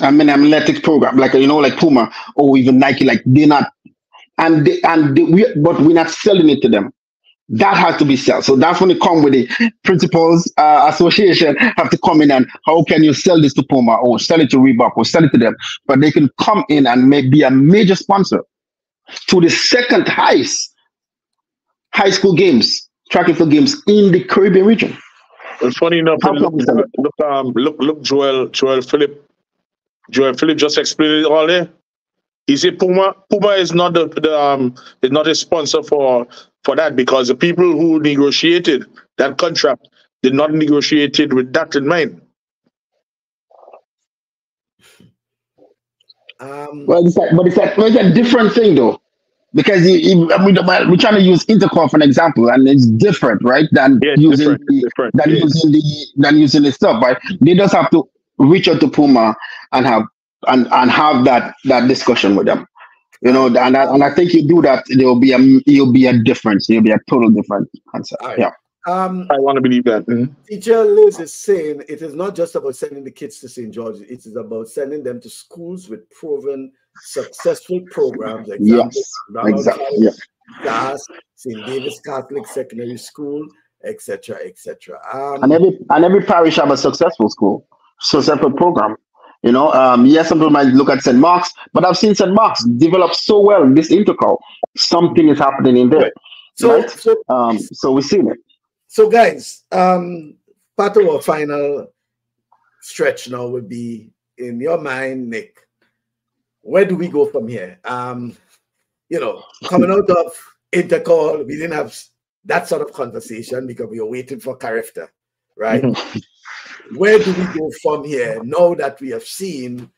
I mean, athletics program, like you know, like Puma or even Nike, like they're not, and they, and they, we, but we're not selling it to them. That has to be sold. So that's when it come with the principals uh, association have to come in and how can you sell this to Puma or sell it to Reebok or sell it to them? But they can come in and may be a major sponsor to the second highest high school games, track and field games in the Caribbean region. It's funny enough. Look, look, um, look, look, Joel, Joel Phillip Joel Phillip just explained it all there. He said Puma Puma is not the, the um is not a sponsor for for that because the people who negotiated that contract did not negotiate it with that in mind. Um, well, it's like, but it's like, it's a different thing though, because you, you, I mean, we're trying to use Intercol for an example, and it's different, right? Than yeah, using different, the, different, than yeah. using the than using the stuff, right? They just have to reach out to Puma and have and and have that that discussion with them. You know, and I, and I think you do that, there will be a you'll be a difference. You'll be a total different answer. Right. Yeah. Um, I want to believe that. Mhm. teacher Liz is saying it is not just about sending the kids to St. George, it is about sending them to schools with proven successful programs. Example, Yes, Ronald exactly. College, Yeah. DAS, St. David's Catholic Secondary School, etc., etc. Um, And every and every parish have a successful school, successful program. You know, um, yes, some people might look at St. Mark's, but I've seen St. Mark's develop so well in this intercol. Something is happening in there. so, right. so, Um, so we've seen it. so, guys, um, part of our final stretch now would be in your mind, Nick. Where do we go from here? Um, you know, coming out of intercol, we didn't have that sort of conversation because we were waiting for Carifta, right? Where do we go from here now that we have seen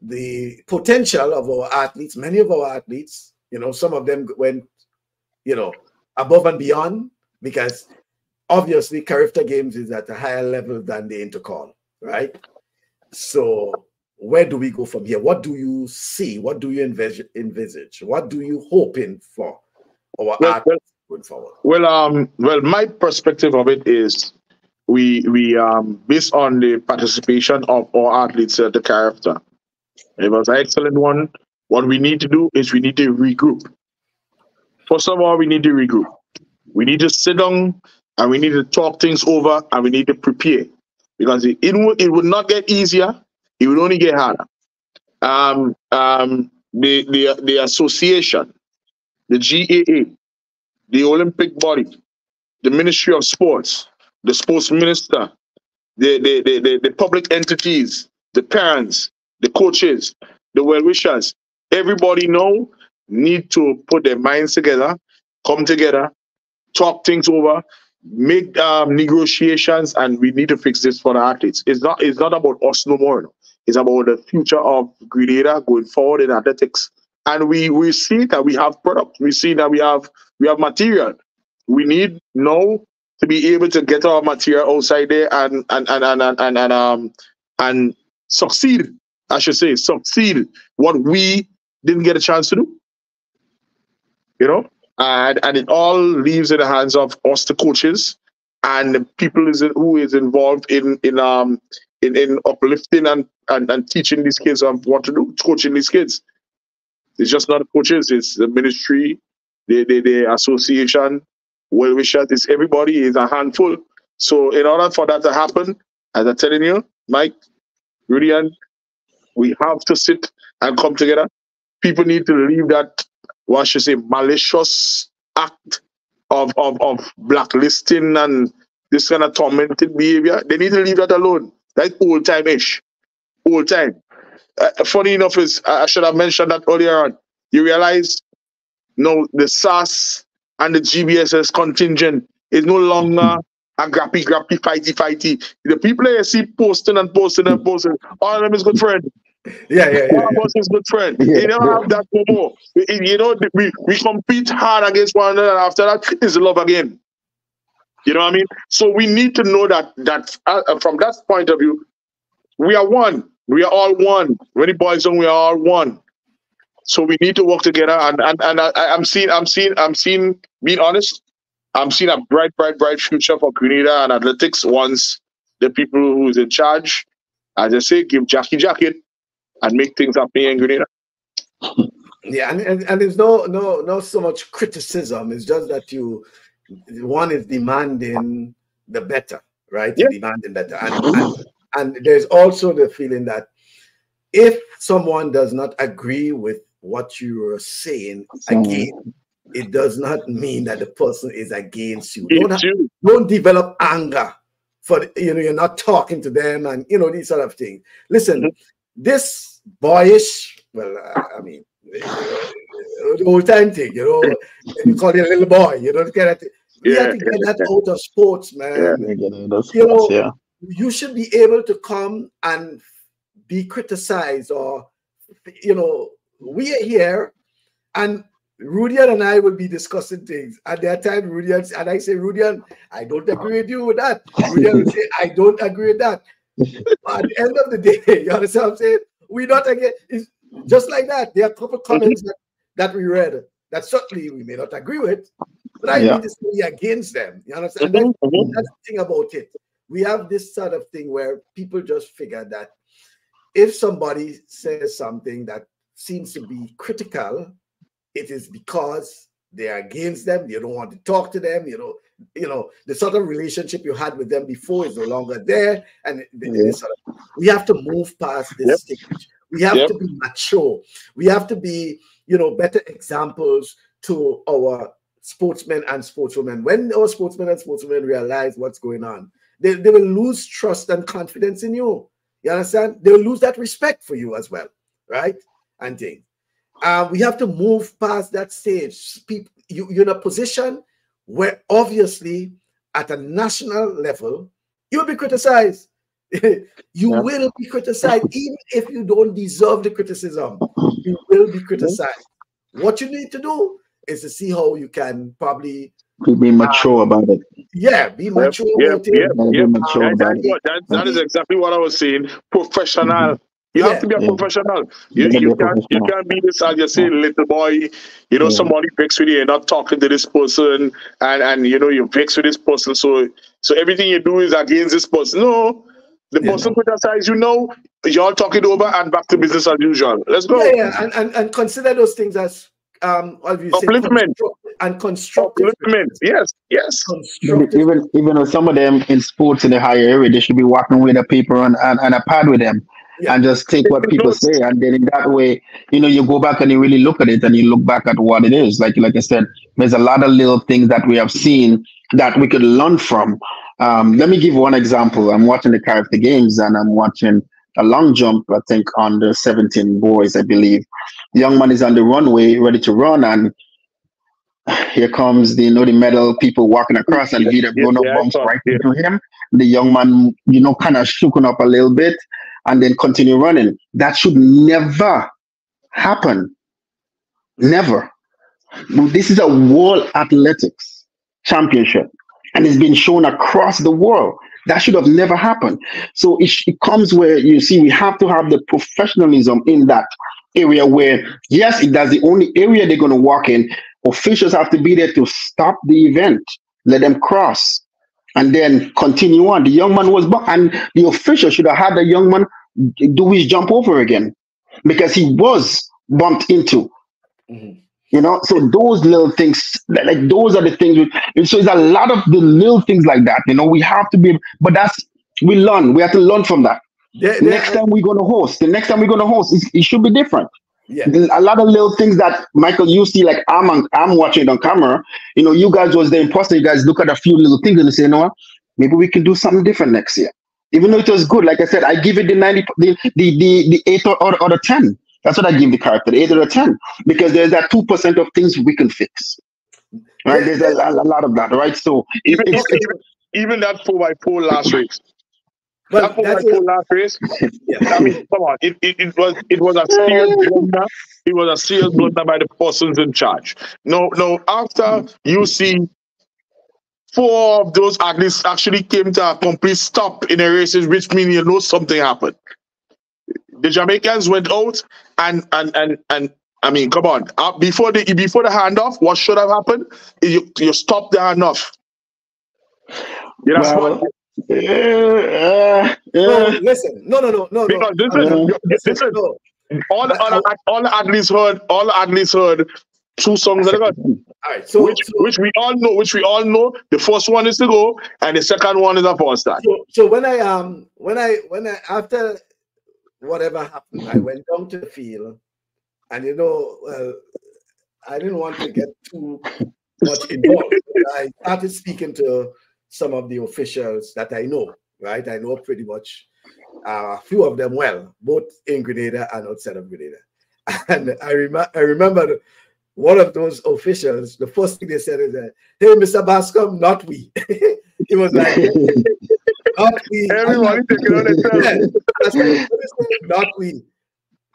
the potential of our athletes? Many of our athletes, you know, some of them went, you know, above and beyond because obviously Carifta Games is at a higher level than the intercol, right? So where do we go from here? What do you see? What do you envisage? envisage? What do you hoping for our Well, well, athletes going forward? Well, um, well, my perspective of it is we we um based on the participation of our athletes at the Carifta. It was an excellent one. What we need to do is we need to regroup. First of all, we need to regroup. We need to sit down and we need to talk things over and we need to prepare because it, it, it would not get easier. It would only get harder. Um, um, the, the, the association, the GAA, the Olympic body, the Ministry of Sports, the sports minister, the, the, the, the, the public entities, the parents, the coaches, the well wishers, everybody now need to put their minds together, come together, talk things over, make um, negotiations, and we need to fix this for the athletes. It's not it's not about us no more. no. It's about the future of Grenada going forward in athletics. And we we see that we have product. We see that we have we have material. We need now to be able to get our material outside there and and and and and, and, and um and succeed. I should say succeed what we didn't get a chance to do. You know, and and it all leaves in the hands of us, the coaches, and the people is who is involved in in um in, in uplifting and, and and teaching these kids of what to do, coaching these kids. It's just not the coaches; it's the ministry, the the, the association, well wishers. is everybody is a handful. So in order for that to happen, as I'm telling you, Mike, Rudy, and we have to sit and come together. People need to leave that, what should say, malicious act of, of, of blacklisting and this kind of tormented behavior. They need to leave that alone. That's old time ish. Old time. Uh, funny enough is I should have mentioned that earlier on. You realize no the SAS and the GBSS contingent is no longer a grappy grappy fighty fighty. The people that you see posting and posting and posting, all of them is good friend. Yeah, yeah, yeah. All of us is good friend. Yeah. You never have that no more. You- You know, we, we compete hard against one another. and After that, is love again. You know what I mean? So we need to know that that uh, uh, from that point of view, we are one. We are all one. When the boys on, we are all one. So we need to work together. And and, and I, I'm seeing, I'm seeing, I'm seeing. Being honest, I'm seeing a bright, bright, bright future for Grenada and athletics once the people who is in charge, as I say, give Jackie jacket and make things happen in Grenada. Yeah, and, and, and there's no no no so much criticism. It's just that you one is demanding the better, right? Yeah. Demanding better. And, and and there's also the feeling that if someone does not agree with what you are saying again, it does not mean that the person is against you. Don't, It's ha- you. don't develop anger for the- you know you're not talking to them and you know these sort of things. Listen, Mhm. this boyish, well, uh, I mean, the old time thing, you know, you call it a little boy, you know, get at we Yeah, have to get yeah, that out of sports, man. You know, yeah. You should be able to come and be criticized, or you know, we are here, and Rudian and I will be discussing things. At that time, Rudian and I say, Rudian, I don't agree with you with that. Rudian will say, I don't agree with that. But at the end of the day, you understand what I'm saying? We not again. It's just like that. There are a couple comments that, that we read that certainly we may not agree with, but I yeah. need to against them. You understand? That's, mm-hmm. that's the thing about it. We have this sort of thing where people just figure that if somebody says something that seems to be critical, it is because they are against them. You don't want to talk to them. You know, you know the sort of relationship you had with them before is no longer there, and yeah. sort of, we have to move past this yep. stage. We have yep. to be mature. We have to be, you know, better examples to our sportsmen and sportswomen. When our sportsmen and sportswomen realize what's going on, they, they will lose trust and confidence in you. You understand? They'll lose that respect for you as well, right? And things. Uh, we have to move past that stage. People, you, you're in a position where obviously at a national level, you'll be criticized. you yeah. will be criticized, even if you don't deserve the criticism. You will be criticized. What you need to do is to see how you can probably be mature uh, about it. Yeah, be mature yep, about yep, it. Yep, mature about it. That, that is exactly what I was saying. Professional. Mm-hmm. You yeah, have to be a yeah. professional. You, you, you can't you can't be this as you say, little boy. You know, yeah. somebody picks with you, you're not talking to this person, and and you know you fix with this person. So so everything you do is against this person. No, the person criticize you know, y'all talking over and back to business as usual. Let's go. Yeah, yeah. And, and and consider those things as um upliftment and constructive yes yes even even with some of them in sports in the higher area they should be walking with a paper and, and, and a pad with them yeah. and just take what people say and then in that way you know you go back and you really look at it and you look back at what it is. Like like i said there's a lot of little things that we have seen that we could learn from. Um, let me give one example. I'm watching the Carifta games and i'm watching a long jump i think on the 17 boys i believe. The young man is on the runway ready to run and here comes the you know the medal people walking across and Vita Bruno yeah, bumps right into him. The young man, you know, kind of shooken up a little bit and then continue running. That should never happen. Never. This is a world athletics championship and it's been shown across the world. That should have never happened. So it, it comes where you see we have to have the professionalism in that area where, yes, that's the only area they're going to walk in. Officials have to be there to stop the event, let them cross, and then continue on. The young man was, and the official should have had the young man do his jump over again because he was bumped into. Mm-hmm. You know, so those little things, like those are the things. We, so it's a lot of the little things like that. You know, we have to be, but that's we learn. We have to learn from that. Yeah, next time we're gonna host, the next time we're gonna host, it, it should be different. Yeah. A lot of little things that Michael, you see, like I'm on, I'm watching it on camera. You know, you guys was the imposter. You guys look at a few little things and you say, you know what? Maybe we can do something different next year. Even though it was good, like I said, I give it the 90, the the the, the eight or, or, or the ten. That's what I give the Carifta, the eight or the ten, because there's that two percent of things we can fix. Right? There's a, a, lot of that, right? So even it's, it's, even, even that four by four last race. But that four by four last race. yeah. I mean, come on, it, it, it was it was a serious blunder. It was a serious blunder by the persons in charge. No, no. After you see four of those athletes actually came to a complete stop in a race, which means you know something happened. The Jamaicans went out and and and and I mean, come on. Uh, before the before the handoff, what should have happened? You you stop the handoff. You know, well, uh, uh, no, listen, no, no, no, no, because no. This is, uh, this is, no. all the other, all the athletes heard, all the athletes heard two songs that got. All right, so which, so which we all know, which we all know. The first one is to go, and the second one is a false start. So, so when I um when I when I after whatever happened, I went down to the field, and you know, well, I didn't want to get too much involved. I started speaking to some of the officials that I know. Right, I know pretty much uh, a few of them well, both in Grenada and outside of Grenada. And I, rem- I remember one of those officials, the first thing they said is that, hey, Mr. Bascom, not we. he was like, not we. Everybody taking on not we.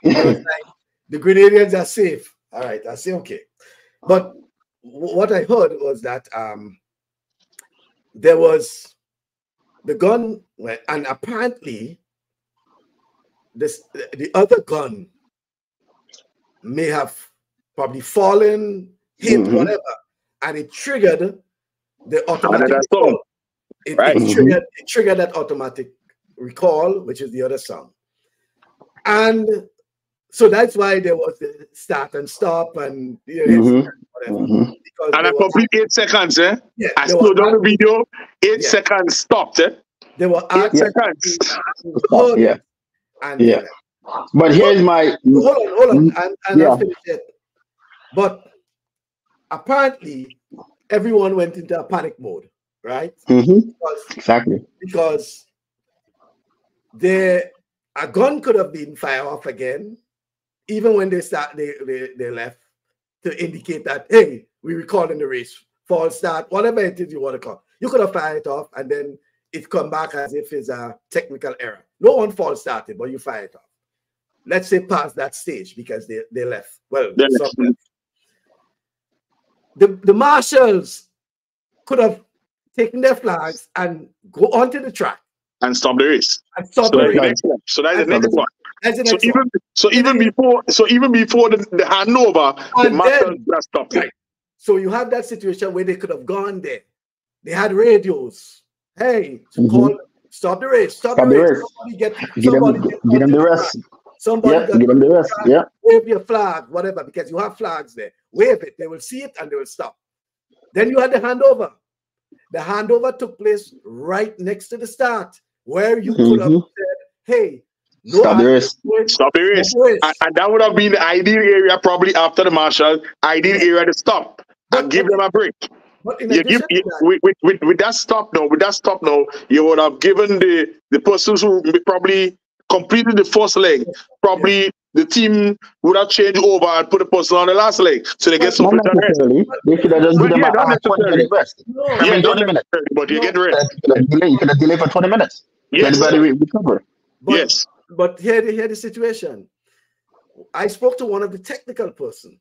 Like, the Grenadians are safe. All right, I say, okay. But what I heard was that um, there was the gun, and apparently this the other gun may have probably fallen, hit, mm-hmm. whatever. and it triggered the automatic recall. It, Right. it triggered it triggered that automatic recall, which is the other sound. And so that's why there was the start and stop and you know, Mhm. whatever. Mhm. And there a complete eight seconds, eh? yeah, I there slowed down the video, eight Yeah. seconds stopped, eh? There were Eight arts seconds. Oh, yeah. and Yeah. But here's my hold on, hold on, Mm, and, and yeah. I'll finish it. But apparently, everyone went into a panic mode, right? Mhm. Because, exactly. because there a gun could have been fired off again, even when they start they, they, they left to indicate that hey, we recalled in the race, false start, whatever it is you want to call. You could have fired it off and then it come back as if it's a technical error. No one false started, but you fire it off. Let's say past that stage because they, they left. Well, left. The, the marshals could have taken their flags and go onto the track And stop the race. and stop So the race. So that's the next one. That's So even so even before so even before the, the handover, the And marshals then- just stopped. Right. So you have that situation where they could have gone there. They had radios. Hey, Mhm. call, stop the race, stop, Stop the the race. race. Somebody get, Give them, get, give them the rest. Somebody Yeah, give them the rest. Yeah. wave your flag, whatever, because you have flags there. Wave it, they will see it and they will stop. Then you had the handover. The handover took place right next to the start, where you could have Mhm. said, "Hey, no Stop the race. Stop the race. stop the race." And, and that would have been the ideal area probably after the marshal, ideal area to stop and give them a break. You give you, that, with, with, with, with that stop now, with that stop now, you would have given the the persons who probably completed the first leg, probably the team would have changed over and put the person on the last leg, so they get some Not fresh rest. They should have just Well, them yeah, a, not a 20 minute rest. no, I mean, not 20 minutes. but you No. get You rest. could have delayed, you could have delayed for 20 minutes. Yes, Let everybody recover. but, yes. But here, the- here the situation. I spoke to one of the technical person,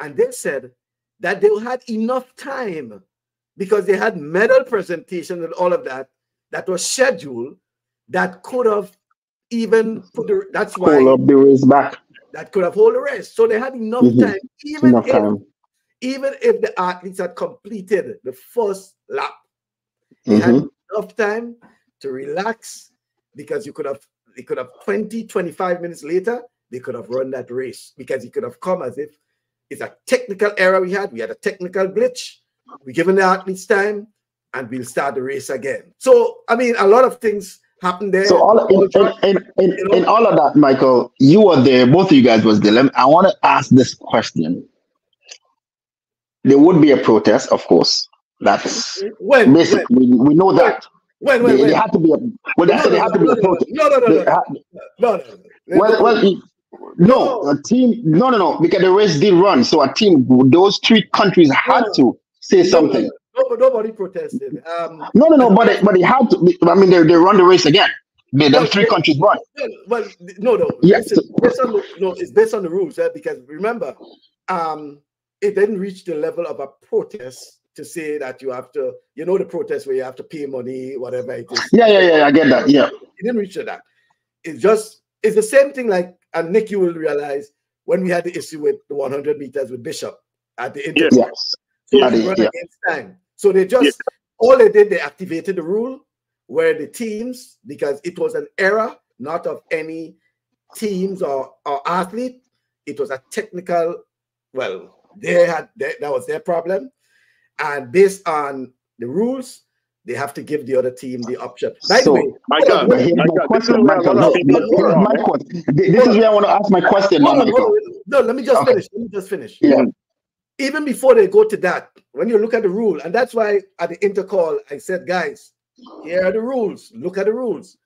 and they said that they had enough time because they had medal presentation and all of that that was scheduled that could have even put the, that's why Hold up the race back. that could have hold the race. So they had enough Mhm. time, even Enough if time. even if the athletes had completed the first lap, they had Mhm. enough time to relax because you could have they could have 20 25 minutes later they could have run that race because it could have come as if it's a technical error we had we had a technical glitch We're given the athletes time and we'll start the race again so i mean a lot of things happened there So all in, in, in, in, all of that, Michael, you were there. Both of you guys was there. I want to ask this question. There would be a protest, of course. That's when basic. We, we know that. There, when when, there had to be a. Well, I said there had to be a protest. no no no no had- no no Well, well, no, a team. No, no, no. Because the race did run, so a team. Those three countries had to say something. No, nobody protested. Um, No, no, no. But it, but it had to. I mean, they, they run the race again. They, them three countries run. well, no, no. Yeah, Listen, based on the, no, it's based on the rules, eh, because remember, um, it didn't reach the level of a protest to say that you have to, you know, the protest where you have to pay money, whatever it is. Yeah, yeah, yeah. I get that. Yeah. It didn't reach to that. It's just, it's the same thing like, and Nick, you will realize when we had the issue with the 100 meters with Bishop at the end. Yes. So Yeah, they they- run yeah. against time. So they just Yeah. all they did, they activated the rule where the teams, because it was an error, not of any teams or, or athlete, it was a technical, well, they had they, that was their problem. And based on the rules, they have to give the other team the option. By the So, way, hold Michael, on, But here's my Michael, this is where a Michael. lot No, of people no, go here's wrong, my? This is where I want to ask my question now, hold on, hold No, let me just Okay. finish. Let me just finish. Yeah. even before they go to that, when you look at the rule, and that's why at the intercol, I said, guys, here are the rules. Look at the rules.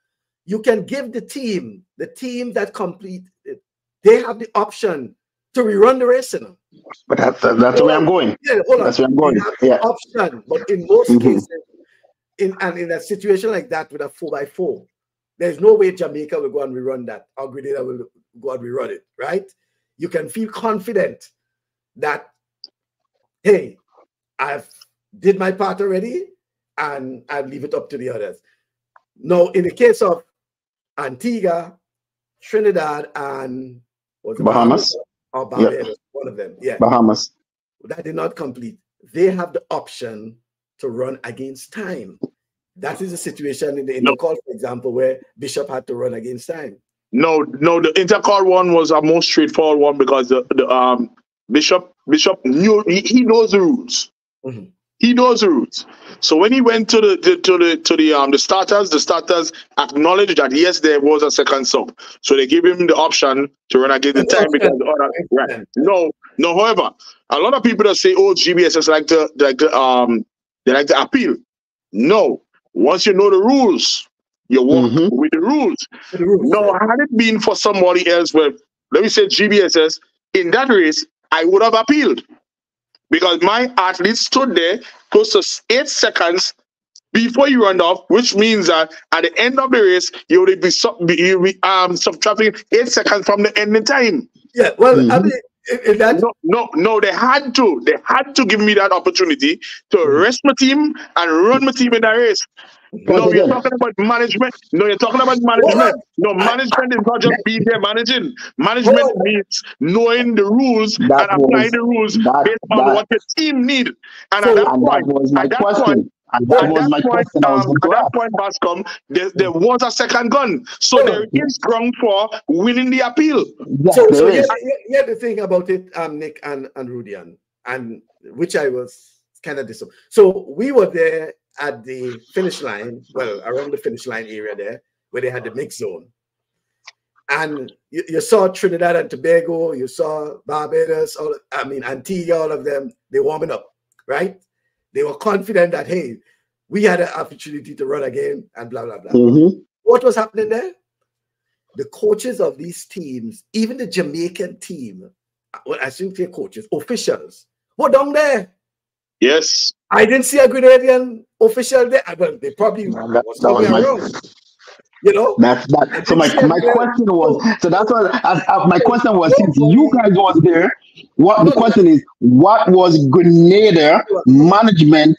You can give the team, the team that complete it, they have the option to rerun the race. You know? But that's that's where I'm going. Yeah, hold on. That's where I'm going. Yeah. option, but in most Mhm. cases, in and in a situation like that with a four by four, there's no way Jamaica will go and rerun that, or Grenada will go and rerun it, right? You can feel confident that, hey, I've did my part already, and I leave it up to the others. Now, in the case of Antigua, Trinidad, and it Bahamas. or Barbados, one of them, yeah Bahamas. that did not complete they have the option to run against time. That is the situation in the intercol, no. for example, where Bishop had to run against time. No, no, the intercol one was a more straightforward one because the, the um Bishop Bishop knew he, he knows the rules. Mm-hmm. He knows the rules. So when he went to the, the, to the to the um the starters, the starters acknowledged that yes, there was a second sub. So they gave him the option to run against the time because the other right. No, no. However, a lot of people that say, "Oh, GBSS like to like to um they like to appeal." No, once you know the rules, you walk mm-hmm. with the rules. The rules. No, had it been for somebody else, well, let me say GBSS in that race, I would have appealed because my athlete stood there close to eight seconds before you run off, which means that at the end of the race, you will be, sub- you'll be um, subtracting eight seconds from the ending time. Yeah, well, mm-hmm. I mean, that... No, no, no, they had to. They had to give me that opportunity to mm-hmm. rest my team and run my team in the race. No, you're talking about management. No, you're talking about management. No, management is not just being there managing. Management means knowing the rules that and applying the rules that, based on that, what the team need. And so, at that and point, that was my question. Point, and that was my point, question. Um, at that point, Bascom, there, there was a second gun. So there is ground for winning the appeal. Yeah, so, so here's, here's the thing about it, um, Nick and, and Rudian, and which I was kind of disappointed. So we were there at the finish line, well, around the finish line area there, where they had the mix zone. And you, you saw Trinidad and Tobago, you saw Barbados, all I mean Antigua, all of them, they warming up, right? They were confident that hey, we had an opportunity to run again and blah blah blah. Mm-hmm. What was happening there? The coaches of these teams, even the Jamaican team, well, I shouldn't say coaches, officials, were down there. Yes. I didn't see a Grenadian official there. Well, they probably no, that, was, that was my, wrong. You know, that's that. So my, my question was so that's what as my question was since you guys was there, what the question is what was Grenada management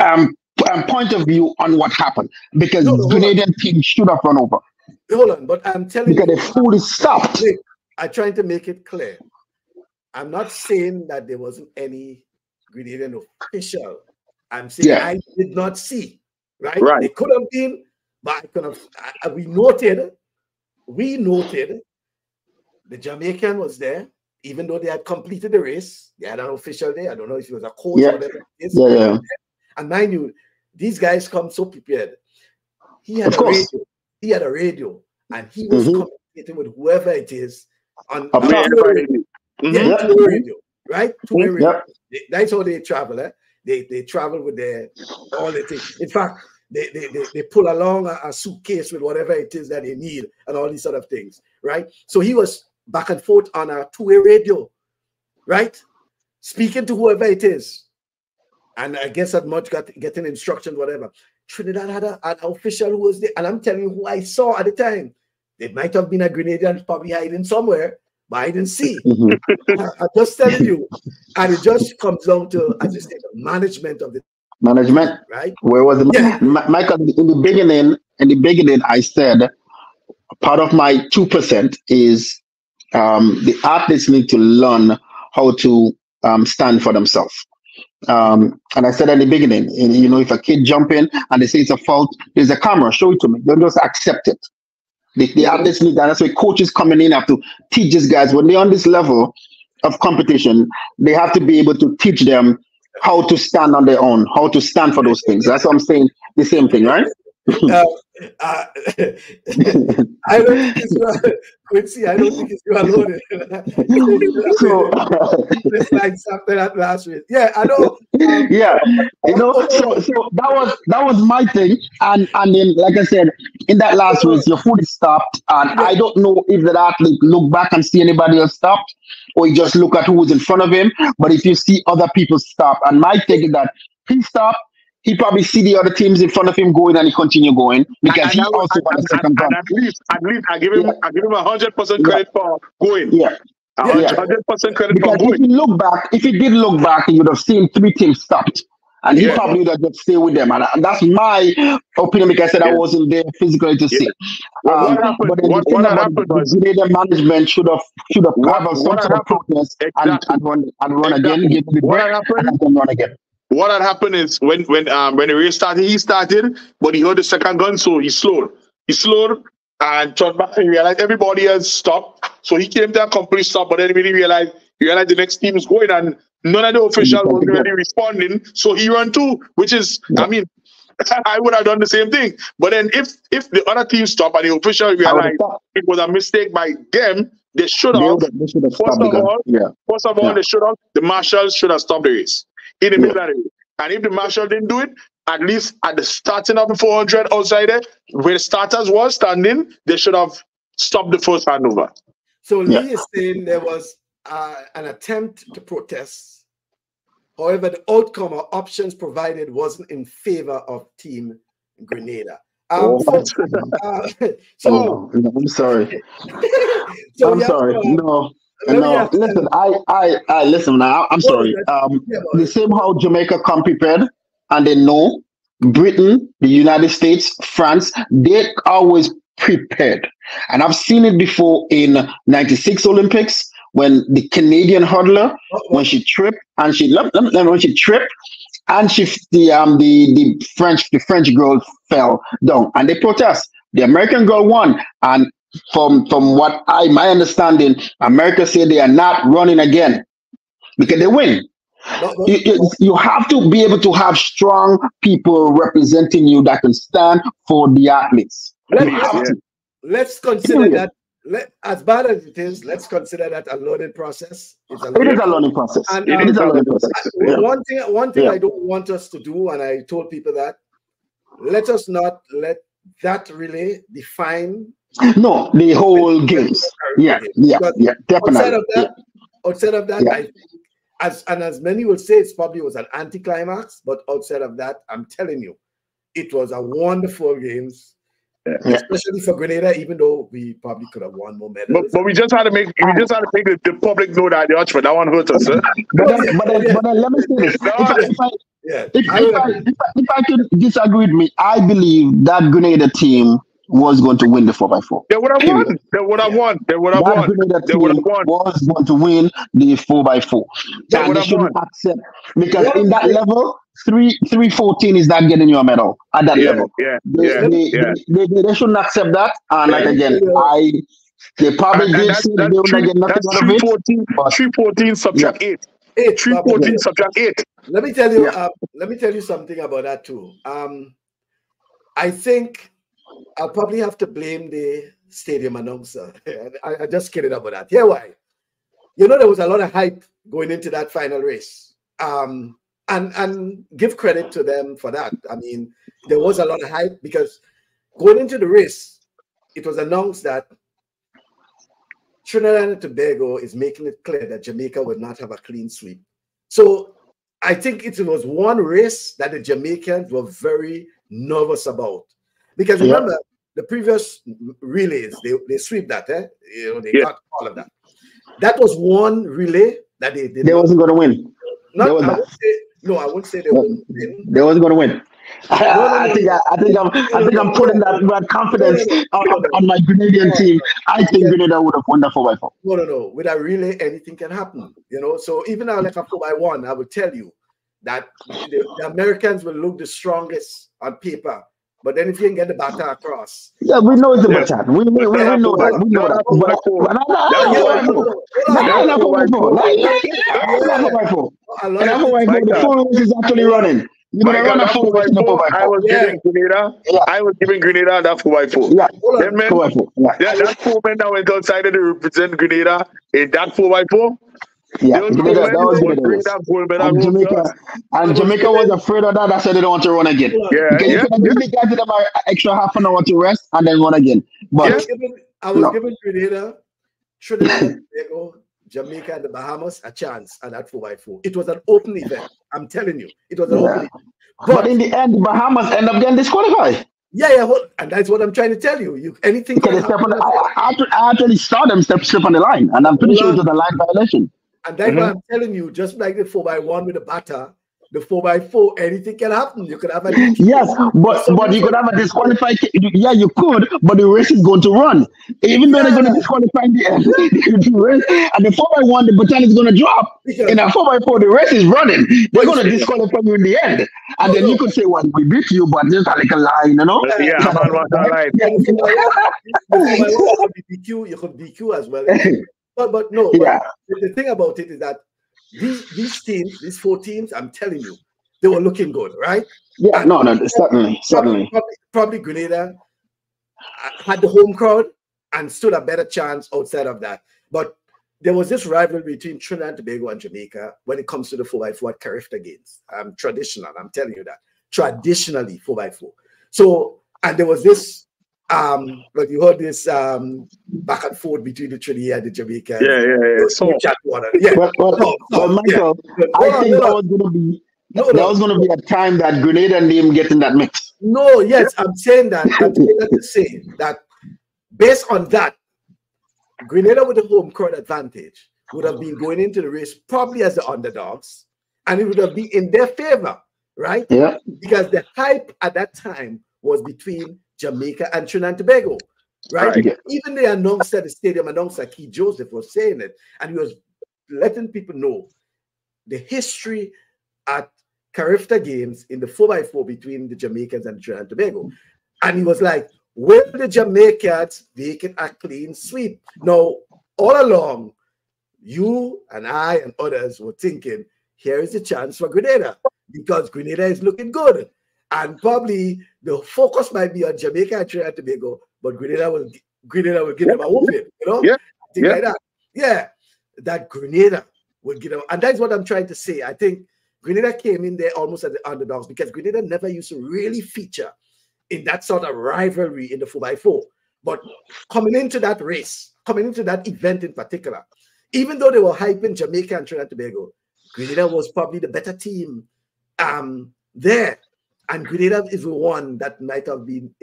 um, um point of view on what happened because no, no, Grenadian team should have run over. Hold on, but I'm telling because you because the food stopped. I'm trying to make it clear. I'm not saying that there wasn't any Grenadian official. I'm saying yeah. I did not see. Right? right? It could have been, but I could have. I, we noted, we noted, the Jamaican was there, even though they had completed the race. They had an official there. I don't know if it was a coach yeah. or whatever. Yeah, yeah. And mind you, these guys come so prepared. He had of a course. radio. He had a radio, and he was mm-hmm. communicating with whoever it is on, on radio. Mm-hmm. Yeah, radio, right? Mm-hmm. radio. Yep. That's how they travel. Eh? They they travel with their all the things. In fact, they, they, they, they pull along a, a, suitcase with whatever it is that they need and all these sort of things, right? So he was back and forth on a two-way radio, right? Speaking to whoever it is. And I guess that much got getting instructions, whatever. Trinidad had a, an official who was there, and I'm telling you who I saw at the time. It might have been a Grenadian probably hiding somewhere, but I didn't see. Mm-hmm. I, I just telling you, and it just comes down to, as you say, the management of the management. Right. Where was it? Yeah. Michael, in the beginning, in the beginning, I said part of my two percent is um, the athletes need to learn how to um, stand for themselves. Um, and I said at the beginning, you know, if a kid jump in and they say it's a fault, there's a camera, show it to me. Don't just accept it. They, they have this need, and that's why coaches coming in have to teach these guys when they're on this level of competition, they have to be able to teach them how to stand on their own, how to stand for those things. That's what I'm saying. The same thing, right? uh, uh, I don't think it's Quincy. I don't think it's you alone. so it's like something that last week. Yeah, I know. Um, yeah, you know. So, so that was that was my thing, and and then like I said, in that last race, your foot is stopped, and yeah. I don't know if that athlete look back and see anybody else stopped, or you just look at who was in front of him. But if you see other people stop, and my thing is that he stopped he probably see the other teams in front of him going and he continue going because and, he and also got a second and, at least, at least I give him, yeah. I give him a hundred percent credit yeah. for going. Yeah. hundred percent credit because for going. If you look back, if he did look back, he would have seen three teams stopped. And he yeah. probably would have just stay with them. And, and, that's my opinion because I said. I wasn't there physically to see. Um, happened, but what, the thing about was, the management should have should have what, some sort of protest exactly. and, and run and run exactly. again, give the break, happened, and then run again. What had happened is when when um when the race started, he started, but he heard the second gun, so he slowed. He slowed and turned back and realized everybody has stopped. So he came to a complete stop, but then he realized he realized the next team is going and none of the officials was really responding. So he ran too, which is I mean, I would have done the same thing. But then if if the other team stopped and the official realized it was a mistake by them, they should have. First of all, yeah. first of all, yeah. they should have. The marshals should have stopped the race in the yeah. middle of the race. And if the marshal didn't do it, at least at the starting of the 400 outside there, where the starters was standing, they should have stopped the first handover. So Lee yeah. is saying there was uh, an attempt to protest. However, the outcome or options provided wasn't in favor of Team Grenada. Um, oh, so, uh, so oh, I'm sorry. so I'm sorry. Uh, no. No, listen, I, I, I, listen. Now, I'm sorry. Um, the same how Jamaica come prepared and they know Britain, the United States, France, they always prepared. And I've seen it before in 96 Olympics when the Canadian hurdler, when she tripped and she, when she tripped and she, the, um, the, the French, the French girl fell down and they protest. The American girl won. And from, from what I, my understanding, America said they are not running again because they win you, you have to be able to have strong people representing you that can stand for the athletes. Let, us let's consider that let, as bad as it is, let's consider that a learning process. It's a learning it is a learning process. And, um, it is a learning process. Yeah. One thing, one thing yeah. I don't want us to do, and I told people that, let us not let that really define. No, the whole games. Yeah, yeah, yeah, definitely. Outside of that, yeah. outside of that, I think as and as many will say, it's probably was an anticlimax. But outside of that, I'm telling you, it was a wonderful games. Yeah. Especially for Grenada, even though we probably could have won more medals. But, but we just had to make we ah. just had to make the, the public know that the Archford that one hurt us, sir. but, then, but, then, but then let me say this. If, I, if, I, yeah. if, if, I, if, I, if I could disagree with me, I believe that Grenada team was going to win the 4x4. They would have won. They would have won. They would have won. They would have won. Was going to win the 4x4. They and they shouldn't won. accept because in that level, three three fourteen is not getting you a medal at that yeah, level. Yeah, they, yeah, they, yeah. They, they, they, shouldn't accept that. And like again, I they probably and, did say they would get nothing out of it. 14, 314 subtract yeah. 8. 8 314 subtract 8. Let me tell you, yeah. uh, let me tell you something about that too. Um, I think I'll probably have to blame the stadium announcer. I, I just kidding about that. Here why? You know, there was a lot of hype going into that final race. Um, and and give credit to them for that. I mean, there was a lot of hype because going into the race, it was announced that Trinidad and Tobago is making it clear that Jamaica would not have a clean sweep. So I think it was one race that the Jamaicans were very nervous about. Because remember, the previous relays, they, they sweep that, eh? You know, they yeah. got all of that. That was one relay that they did. They wasn't going to win. Not, I say, no, I wouldn't say they no, wouldn't win. They wasn't going to win. I, no, no, I, think I, I, think I'm I think I'm putting that, that confidence on, on, my Grenadian team. I think yeah. Grenada would have won that four by four. No, no, no. With a relay, anything can happen. You know, so even now, like a four by one, I would tell you that the, the Americans will look the strongest on paper but then if you can get the batter across. Yeah, we know it's a yeah. batter. We, we, we, we know that. We know that. That's how I go. The phone is actually running. You know, run a four by four. I was giving Grenada. I was giving Grenada that four by four. Yeah, that man, yeah, that four man that went outside to represent Grenada in that four by four. Yeah, Jamaica, that was good. And Jamaica, and Jamaica was afraid of that. That's why they don't want to run again. Yeah, because yeah, you give the guys them an extra half an hour to rest and then run again. But I was giving, I was no. giving Grenada, Trinidad Jamaica, and the Bahamas a chance at that 4x4. It was an open event. I'm telling you, it was an yeah. open event. But, but, in the end, the Bahamas end up getting disqualified. Yeah, yeah, well, and that's what I'm trying to tell you. You anything because they step on the, I, I, actually saw them step step on the line, and I'm pretty well, sure it was a line violation. And that's mm-hmm. why I'm telling you, just like the 4 by one with the batter, the four by four, anything can happen. You could have a yes, but but you could have a disqualified. Yeah, you could, but the race is going to run. Even though yeah. they're going to disqualify the end, and the four by one, the baton is going to drop. Because, in a four by four, the race is running. They're going to disqualify you in the end, and then you could say, "Well, we beat you, but just like a line, you know." Yeah, man, what's that line? You could DQ, you could DQ as well. But but no, yeah. But the thing about it is that these these teams, these four teams, I'm telling you, they were looking good, right? Yeah, and no, no, certainly, certainly. Probably, probably Grenada had the home crowd and stood a better chance outside of that. But there was this rivalry between Trinidad and Tobago and Jamaica when it comes to the 4x4 at Carifta games. Um, traditional, I'm telling you that. Traditionally, 4x4. So, and there was this um, but you heard this um, back and forth between the Trinidad and the Jamaica. Yeah, yeah, yeah. So, yeah. But, but, so, but Michael, yeah. I think that was going to be no, that was going to be a time that Grenada name get in that mix. No, yes, I'm saying that. I'm saying that to say that based on that, Grenada with the home crowd advantage would have been going into the race probably as the underdogs, and it would have been in their favor, right? Yeah. Because the hype at that time was between Jamaica and Trinidad and Tobago, right? right. Even the announcer at the stadium, announcer Keith Joseph was saying it, and he was letting people know the history at Carifta Games in the 4x4 between the Jamaicans and Trinidad and Tobago. And he was like, Will the Jamaicans make it a clean sweep? Now, all along, you and I and others were thinking, here is the chance for Grenada because Grenada is looking good. And probably the focus might be on Jamaica and Trinidad and Tobago, but Grenada will Grenada will give them a whooping, you know? Yeah. Things yeah. like that. Yeah. That Grenada will get them. And that's what I'm trying to say. I think Grenada came in there almost as the underdogs because Grenada never used to really feature in that sort of rivalry in the 4x4. But coming into that race, coming into that event in particular, even though they were hyping Jamaica and Trinidad and Tobago, Grenada was probably the better team um, there. And Grenada is the one that might have been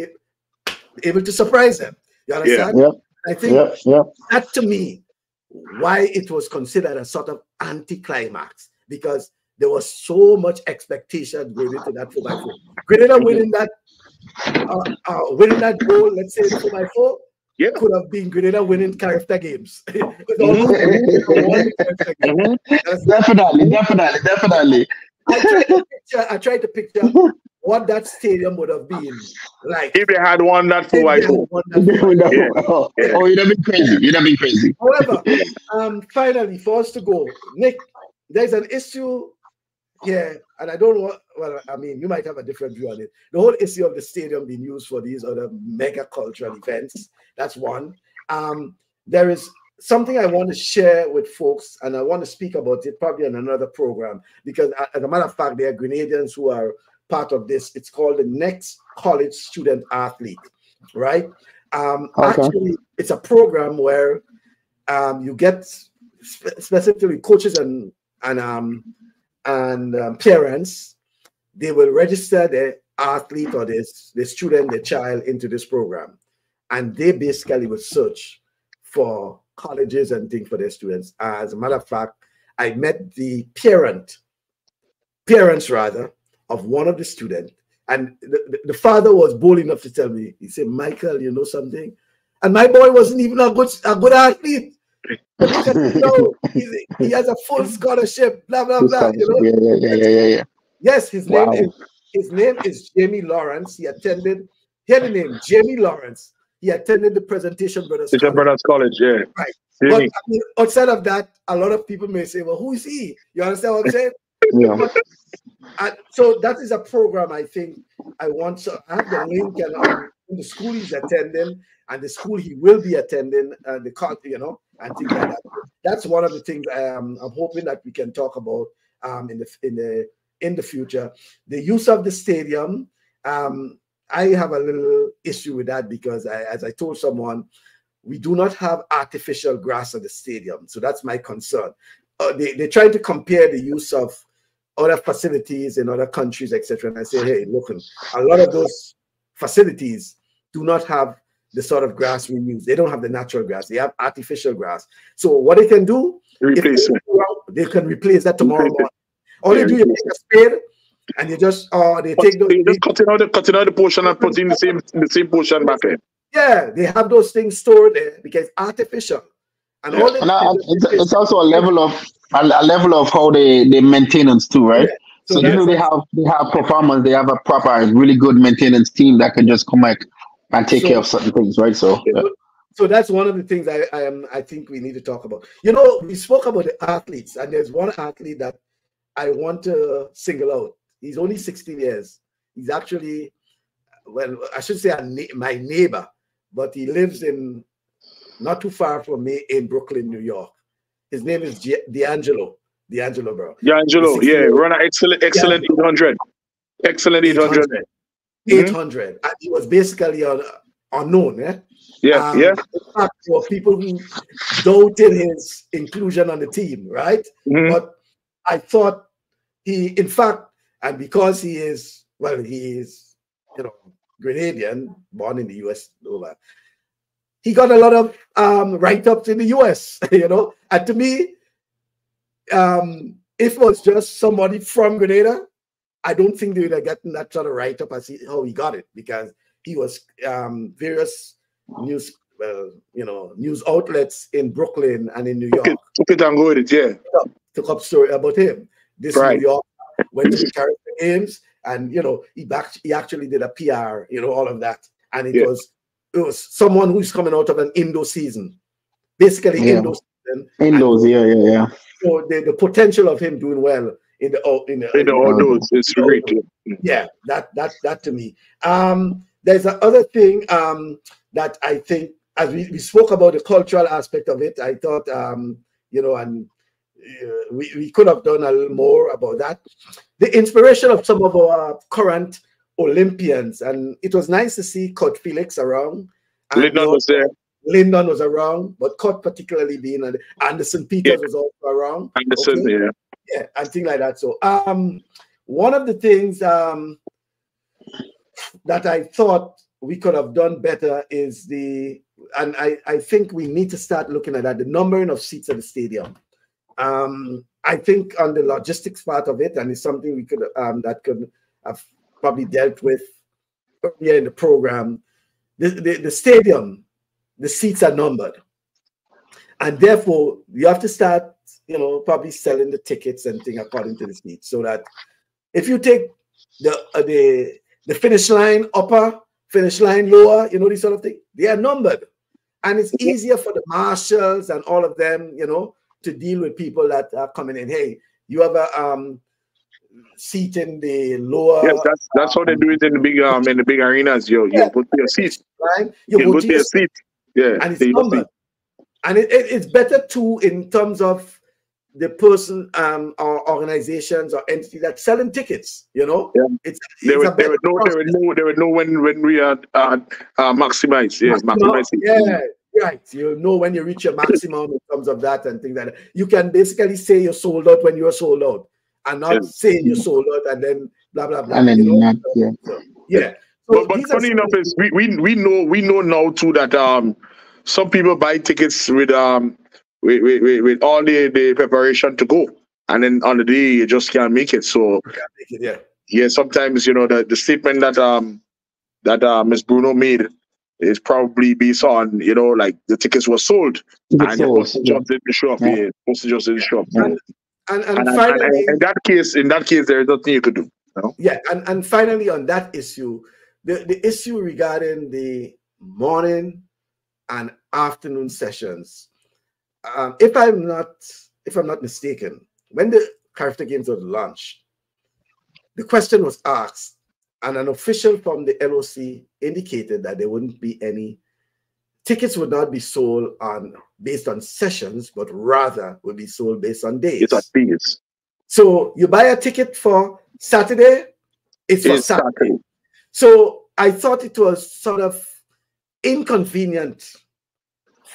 able to surprise them. You understand? Yeah. I think yeah. Yeah. that to me, why it was considered a sort of anticlimax, because there was so much expectation going into that 4x4. Grenada winning that uh, uh, winning that goal, let's say 4x4, yeah. could have been Grenada winning Carifta games. definitely, definitely, definitely. I tried to picture, I tried to picture what that stadium would have been like if they had won that four by four. Yeah. Oh, oh, you'd have been crazy. You'd have been crazy. However, um, finally, for us to go, Nick, there's an issue here, and I don't want. Well, I mean, you might have a different view on it. The whole issue of the stadium being used for these other mega cultural events. That's one. Um, there is something I want to share with folks, and I want to speak about it probably on another program because, as a matter of fact, there are Grenadians who are part of this. It's called the Next College Student Athlete, right? Um, okay. Actually, it's a program where um, you get spe- specifically coaches and and um, and um, parents. They will register the athlete or this the student, the child into this program, and they basically will search for colleges and things for their students. As a matter of fact, I met the parent, parents rather, of one of the students. And the, the, father was bold enough to tell me, he said, Michael, you know something? And my boy wasn't even a good, a good athlete. no, he has a full scholarship, blah, blah, blah. You know? yeah, yeah, yeah, yeah, yeah. Yes, his wow. name is his name is Jamie Lawrence. He attended, hear the name, Jamie Lawrence. He attended the Presentation Brothers College. Brothers College, yeah. Right. But I mean, outside of that, a lot of people may say, well, who is he? You understand what I'm saying? Yeah. And so that is a program I think I want to I have the link and um, the school he's attending and the school he will be attending and the country, you know, and things like that. That's one of the things um, I'm hoping that we can talk about um, in the in the in the future. The use of the stadium. Um, I have a little issue with that because, I, as I told someone, we do not have artificial grass at the stadium. So that's my concern. Uh, they, they're trying to compare the use of other facilities in other countries, etc. And I say, hey, look, a lot of those facilities do not have the sort of grass we use. They don't have the natural grass. They have artificial grass. So what they can do, replace they, they, can replace that tomorrow morning. All yeah. they do is take a spade and you just uh they take those. You just cutting out the cutting out the portion and putting the same the same portion back in. Yeah, they have those things stored there because artificial. And yeah. all and I, it's, it's, also a level of a, a, level of how they they maintenance too, right? Yeah. So, so you know they have they have performance, they have a proper, really good maintenance team that can just come back and take so, care of certain things, right? So yeah. so that's one of the things I I, am, I think we need to talk about. You know, we spoke about the athletes, and there's one athlete that I want to single out. He's only 16 years. He's actually, well, I should say my neighbor, but he lives in not too far from me in Brooklyn, New York. His name is D'Angelo. D'Angelo, bro. D'Angelo, yeah, run an excellent, excellent yeah. 800. Excellent 800. 800. 800. Mm-hmm. And he was basically un, unknown, eh? Yeah, um, yeah. In fact, were people who doubted his inclusion on the team, right? Mm-hmm. But I thought he, in fact, and because he is, well, he is, you know, Grenadian, born in the US, over, he got a lot of um, write-ups in the US, you know. And to me, um, if it was just somebody from Grenada, I don't think they would have gotten that sort of write up as he, how he got it because he was um, various news, uh, you know, news outlets in Brooklyn and in New York. Took it and go with it, yeah. Took up story about him. This right. New York went to the Carifta games, and you know, he back he actually did a PR, you know, all of that, and it yeah. it was someone who's coming out of an indoor season, basically yeah. Indo season. Indos, yeah, yeah, yeah. So the, the potential of him doing well in the in the, in the outdoors is great. Yeah, that that that to me. Um, there's another thing um that I think as we, we spoke about the cultural aspect of it, I thought um, you know, and uh, we, we could have done a little more about that. The inspiration of some of our current Olympians, and it was nice to see Kurt Felix around. Lindon was there. Lindon was around, but Kurt particularly being and Anderson Peters yeah. was also around. Anderson, okay? yeah. Yeah, and things like that. So um one of the things um that I thought we could have done better is the and I, I think we need to start looking at that, the numbering of seats at the stadium. Um, I think on the logistics part of it, and it's something we could um, that could have probably dealt with earlier in the program. The, the, the stadium, the seats are numbered, and therefore you have to start, you know, probably selling the tickets and thing according to the seats, so that if you take the uh, the the finish line upper, finish line lower, you know, this sort of thing, they are numbered, and it's easier for the marshals and all of them, you know, to deal with people that are coming in. Hey, you have a um, seat in the lower. Yes, that's that's how they do it in the big um in the big arenas. Yo, yeah. you put your seat. Right, you, you put your seat. Yeah, and it's numbered. And it, it, it's better too in terms of the person um or organizations or entity that's selling tickets. You know, yeah. it's, it's they, would, they would know they would know they would know when when we are uh, uh maximize yeah maximize, maximize yeah Right. You know when you reach your maximum in terms of that and things like that. You can basically say you're sold out when you're sold out and not yeah. saying you're sold out and then blah blah blah. And then you know? not, yeah. So, yeah. So but, but funny enough is we, we we know we know now too that um some people buy tickets with um with, with, with all the, the preparation to go and then on the day you just can't make it. So make it, yeah. Yeah, sometimes you know the, the statement that um that uh, Miss Bruno made is probably based on you know like the tickets were sold and sold, the yeah. just didn't show up. Yeah, yeah postage just didn't show up. And, and, and, and, finally, and, in that case, in that case, there is nothing you could do. Know? Yeah, and, and finally on that issue, the, the issue regarding the morning and afternoon sessions. Um, if I'm not if I'm not mistaken, when the Carifta games was launched, the question was asked and an official from the LOC indicated that there wouldn't be any tickets would not be sold on based on sessions, but rather would be sold based on days. It's on days. So you buy a ticket for Saturday, it's for Saturday. Saturday. So I thought it was sort of inconvenient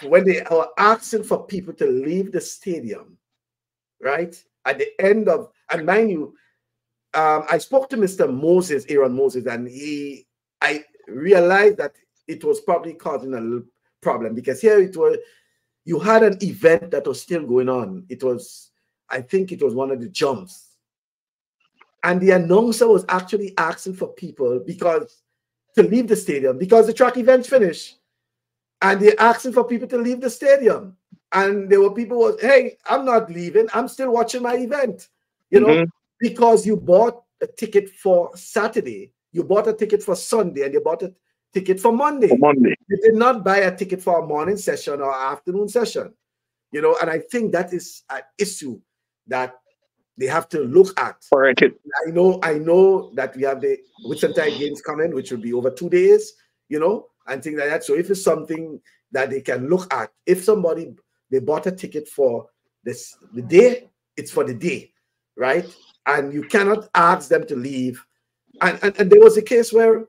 when they are asking for people to leave the stadium, right? At the end of, and mind you, um, I spoke to Mr. Moses, Aaron Moses, and he, I realized that it was probably causing a little problem because here it was, you had an event that was still going on. It was, I think it was one of the jumps, and the announcer was actually asking for people because to leave the stadium because the track events finished, and they're asking for people to leave the stadium. And there were people was, hey, I'm not leaving. I'm still watching my event. You know, mm-hmm. because you bought a ticket for Saturday, you bought a ticket for Sunday, and you bought a ticket for Monday. For Monday. You did not buy a ticket for a morning session or afternoon session. You know, and I think that is an issue that they have to look at. Correct. I know, I know that we have the Whitsuntide games coming, which will be over two days, you know, and things like that. So if it's something that they can look at, if somebody they bought a ticket for this the day, it's for the day, right? And you cannot ask them to leave. And, and, and there was a case where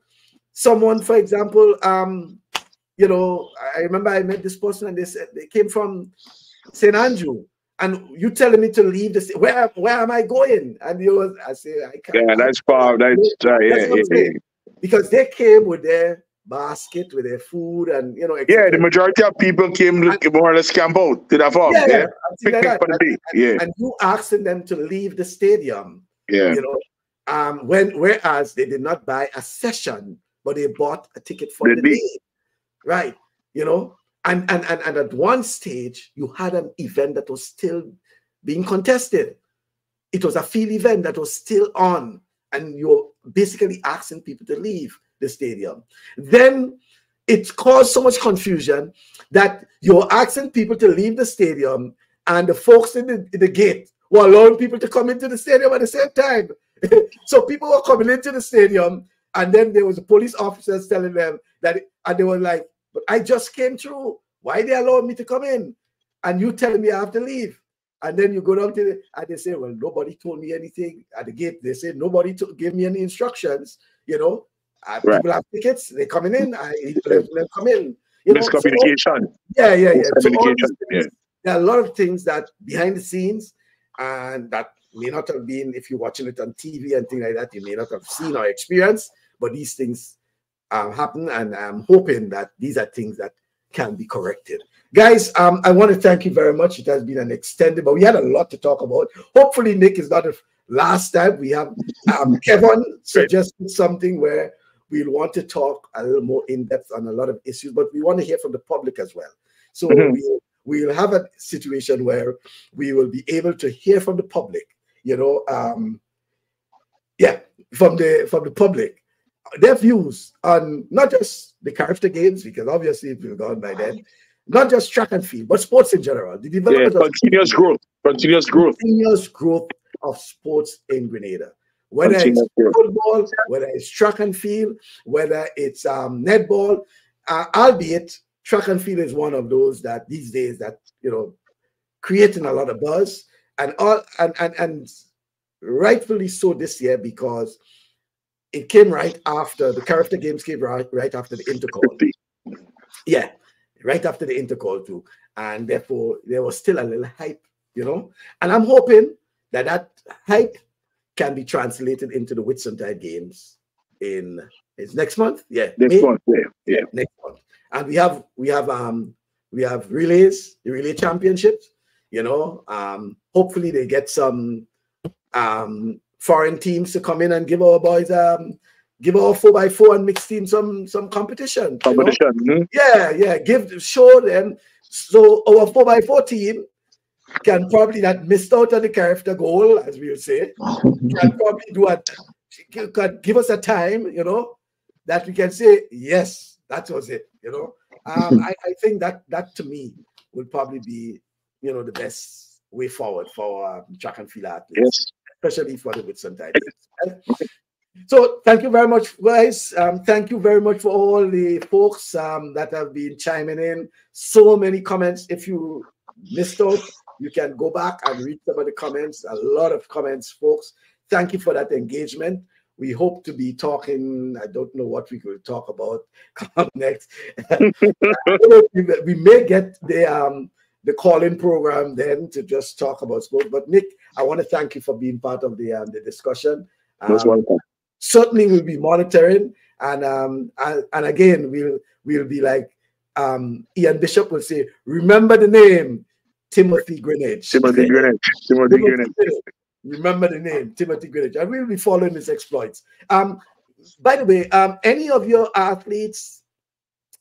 someone, for example, um, you know, I remember I met this person and they said they came from St. Andrew. And you telling me to leave this? Where where am I going? And you was I say I can't. Yeah, that's far. That's, uh, yeah, yeah, yeah. Because they came with their basket with their food and you know. Yeah, the majority of people came and, more or less camp out to the farm. Yeah, yeah. Like that. And, and, yeah. and you asking them to leave the stadium. Yeah. You know, um, when whereas they did not buy a session, but they bought a ticket for the, the day. Right. You know, and, and, and, and at one stage, you had an event that was still being contested. It was a field event that was still on, and you're basically asking people to leave the stadium. Then it caused so much confusion that you're asking people to leave the stadium, and the folks in the, in the gate were allowing people to come into the stadium at the same time. so people were coming into the stadium, and then there was a police officers telling them that, and they were like, but I just came through. Why they allowing me to come in? And you telling me I have to leave. And then you go down to the, and they say, well, nobody told me anything at the gate. They say nobody to, gave me any instructions. You know, uh, right. people have tickets. They're coming in. I let them come in. You Miscommunication. So, yeah, yeah, yeah. So things, yeah. There are a lot of things that behind the scenes, and that may not have been if you're watching it on TV and things like that. You may not have seen or experienced, but these things um, happen, and I'm hoping that these are things that can be corrected. Guys, um, I want to thank you very much. It has been an extended, but we had a lot to talk about. Hopefully, Nick is not the last time. We have um, Kevin suggested something where we'll want to talk a little more in depth on a lot of issues, but we want to hear from the public as well. So mm -hmm. we'll, we'll have a situation where we will be able to hear from the public, you know, um, yeah, from the from the public their views on not just the Carifta games, because obviously it will go on by then, not just track and field, but sports in general. The development yeah, continuous of, growth, continuous growth, continuous growth of sports in Grenada. Whether continuous it's growth. football, whether it's track and field, whether it's um, netball, uh, albeit track and field is one of those that these days that you know creating a lot of buzz and all and and and rightfully so this year because it came right after the Carifta games came right, right after the intercol. Yeah, right after the intercol too. And therefore, there was still a little hype, you know. And I'm hoping that that hype can be translated into the Whitsuntide games in it's next month. Yeah, next May? month. Yeah, yeah, next month. And we have we have um we have relays, the relay championships. You know, um, hopefully they get some um foreign teams to come in and give our boys um give our four by four and mixed team some some competition. Competition. You know? mm-hmm. Yeah, yeah. Give show them so our four by four team can probably not missed out on the Carifta goal, as we would say, can probably do it. Can give us a time, you know, that we can say yes, that was it. You know, um, I, I think that that to me would probably be, you know, the best way forward for um, track and field athletes. Yes especially for the Whitsuntide. So thank you very much, guys. Um, thank you very much for all the folks um, that have been chiming in. So many comments. If you missed out, you can go back and read some of the comments. A lot of comments, folks. Thank you for that engagement. We hope to be talking. I don't know what we will talk about next. we may get the um, the call-in program then to just talk about sports. But Nick, I want to thank you for being part of the um, the discussion. Um, welcome. Certainly, we'll be monitoring, and um, and, and again, we'll we'll be like um, Ian Bishop will say, remember the name Timothy Greenidge. Timothy Greenidge. Timothy, Timothy Greenidge. remember the name, Timothy Greenidge. I will be following his exploits. Um, by the way, um, any of your athletes,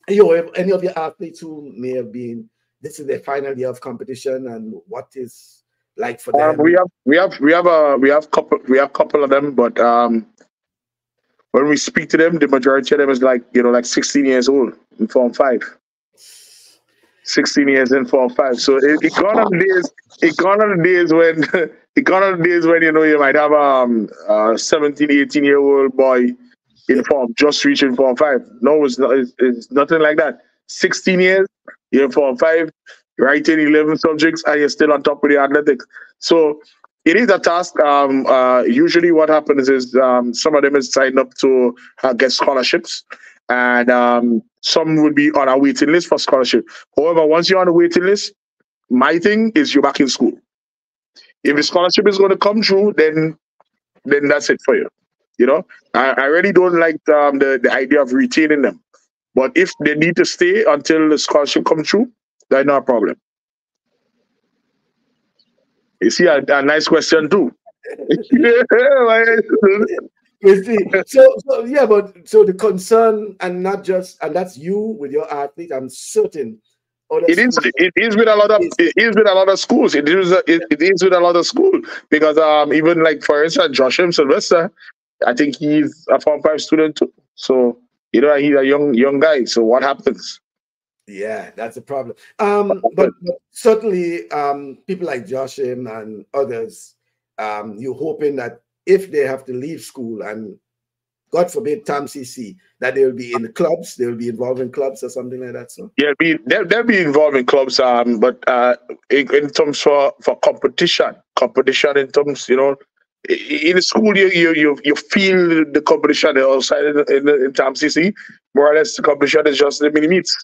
you know, any of your athletes who may have been, this is their final year of competition, and what is like for them? Um, we have, we have, we have a, we have couple, we have couple of them, but um, when we speak to them, the majority of them is like, you know, like 16 years old in Form 5. 16 years in Form 5. So it, it gone on the days, it gone on the days when, it gone on the days when, you know, you might have um, a 17, 18 year old boy in Form, just reaching Form 5. No, it's, not, it's, it's nothing like that. 16 years, you're Form 5, writing 11 subjects, and you're still on top of the athletics. So it is a task. Um, uh, usually, what happens is um, some of them is signed up to uh, get scholarships, and um, some would be on a waiting list for scholarship. However, once you're on the waiting list, my thing is you're back in school. If the scholarship is going to come through, then then that's it for you. You know, I, I really don't like um, the the idea of retaining them. But if they need to stay until the scholarship comes through, that's not a problem. You see, a, a nice question too. so, so yeah, but so the concern and not just and that's you with your athlete. I'm certain. It is. It is with a lot of. It is with a lot of schools. It is. It, it is with a lot of schools because um even like for instance Joshua Sylvester, I think he's a form five student too. So you know he's a young young guy. So what happens? Yeah, that's a problem. Um, but, but certainly, um, people like Joshim and others, um, you're hoping that if they have to leave school and God forbid TAMCC, that they will be in the clubs, they will be involved in clubs or something like that. So yeah, be they'll, they'll be involved in clubs. Um, but uh, in, in terms for for competition, competition in terms, you know, in the school you you you, you feel the competition outside in, in, in CC. More or less, the competition is just the mini meets.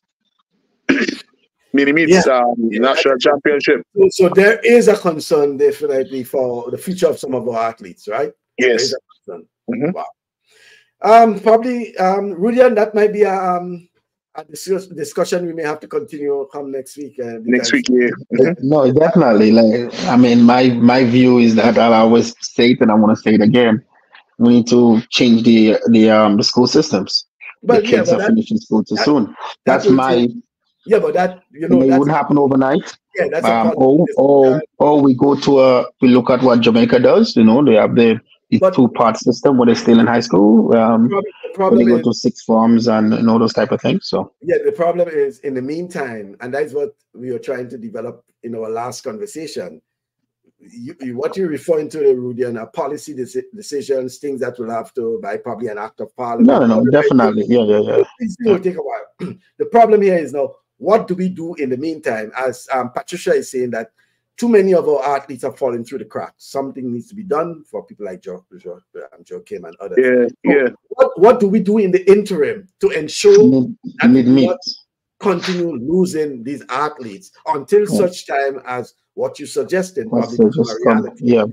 mini meets yeah. um, national championship. So, so, there is a concern definitely for the future of some of our athletes, right? Yes. Mm-hmm. Wow. Um, probably, um, Rudian, that might be a, um, a discussion we may have to continue come next week. Uh, next week, yeah. Mm-hmm. No, definitely. Like, I mean, my my view is that I always say it, and I want to say it again. We need to change the the um the school systems. But the kids yeah, are that, finishing school too that, soon. That's my yeah, but that you know it wouldn't happen overnight. Yeah, that's um, or, or or we go to a we look at what Jamaica does. You know, they have the, the two part system when they're still in high school. Um, the problem, they go to six forms and, and all those type of things. So yeah, the problem is in the meantime, and that's what we were trying to develop in our last conversation. You, you, what you're referring to, Rudy, and policy decisions, things that will have to by probably an act of parliament. No, no, no definitely. Yeah, yeah, yeah. This will take a while. the problem here is now what do we do in the meantime? As um, Patricia is saying that too many of our athletes are falling through the cracks. Something needs to be done for people like Joe, Joe, um, Joe Kim and others. Yeah, so yeah. What, what do we do in the interim to ensure that we not continue losing these athletes until yeah. such time as what you suggested probably reality? Yeah,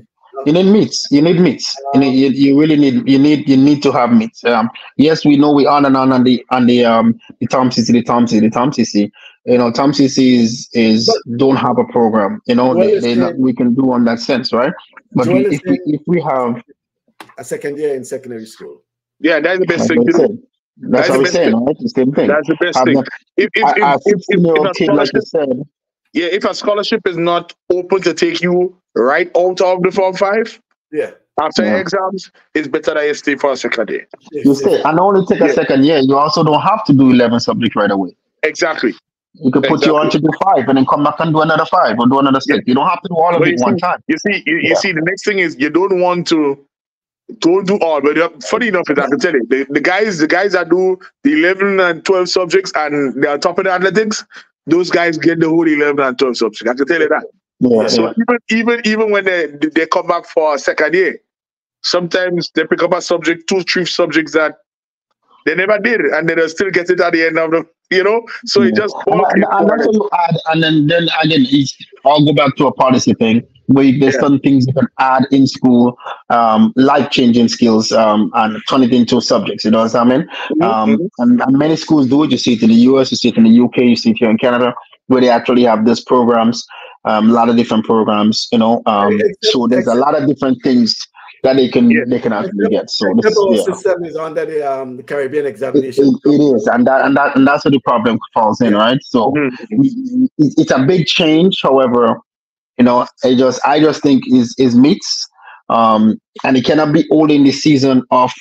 you need meats. You need meats. You, need, you, you, really need you need you need to have meats. Um, yes, we know we on and on on the on the um the TAMCC, the TAMCC, the TAMCC. You know, TAMCC is is but, don't have a program. You know, they, they not, we can do on that sense, right? But we, if we, if we have a second year in secondary school, yeah, that's the best thing to do. That's, that's what we're saying, thing. right? The same thing. That's the best thing. If, if, if, if, if, if, if, like you said, yeah, if a scholarship is not open to take you right out of the form five, yeah. After yeah. exams, it's better that you stay for a second year. You stay and only take a yeah. second year. You also don't have to do eleven subjects right away. Exactly. You could put exactly. you on to do five and then come back and do another five or do another six. Yeah. You don't have to do all of but it one time. You see, you, you see, the next thing is you don't want to don't do all. But uh, funny enough is I can tell you, the, the guys, the guys that do the eleven and twelve subjects and they're top of the athletics, those guys get the whole 11 and 12 subjects. I can tell you that. Yeah, so yeah. even even even when they they come back for a second year, sometimes they pick up a subject, two, three subjects that they never did, and they still get it at the end of the, you know. So yeah. it just and, and, and, you add, and then then again, I'll go back to a policy thing where there's yeah. some things you can add in school, um, life changing skills, um, and turn it into subjects. You know what I mean? Mm-hmm. Um, and, and, many schools do it. You see it in the US, you see it in the UK, you see it here in Canada, where they actually have these programs um, a lot of different programs, you know. Um, so there's a lot of different things that they can yeah. they can actually get. So this yeah. system is under the, um, the Caribbean examination. It, it is, and that and that and that's where the problem falls in, right? So mm-hmm. it's a big change. However, you know, I just I just think is is meets, um, and it cannot be all in the season of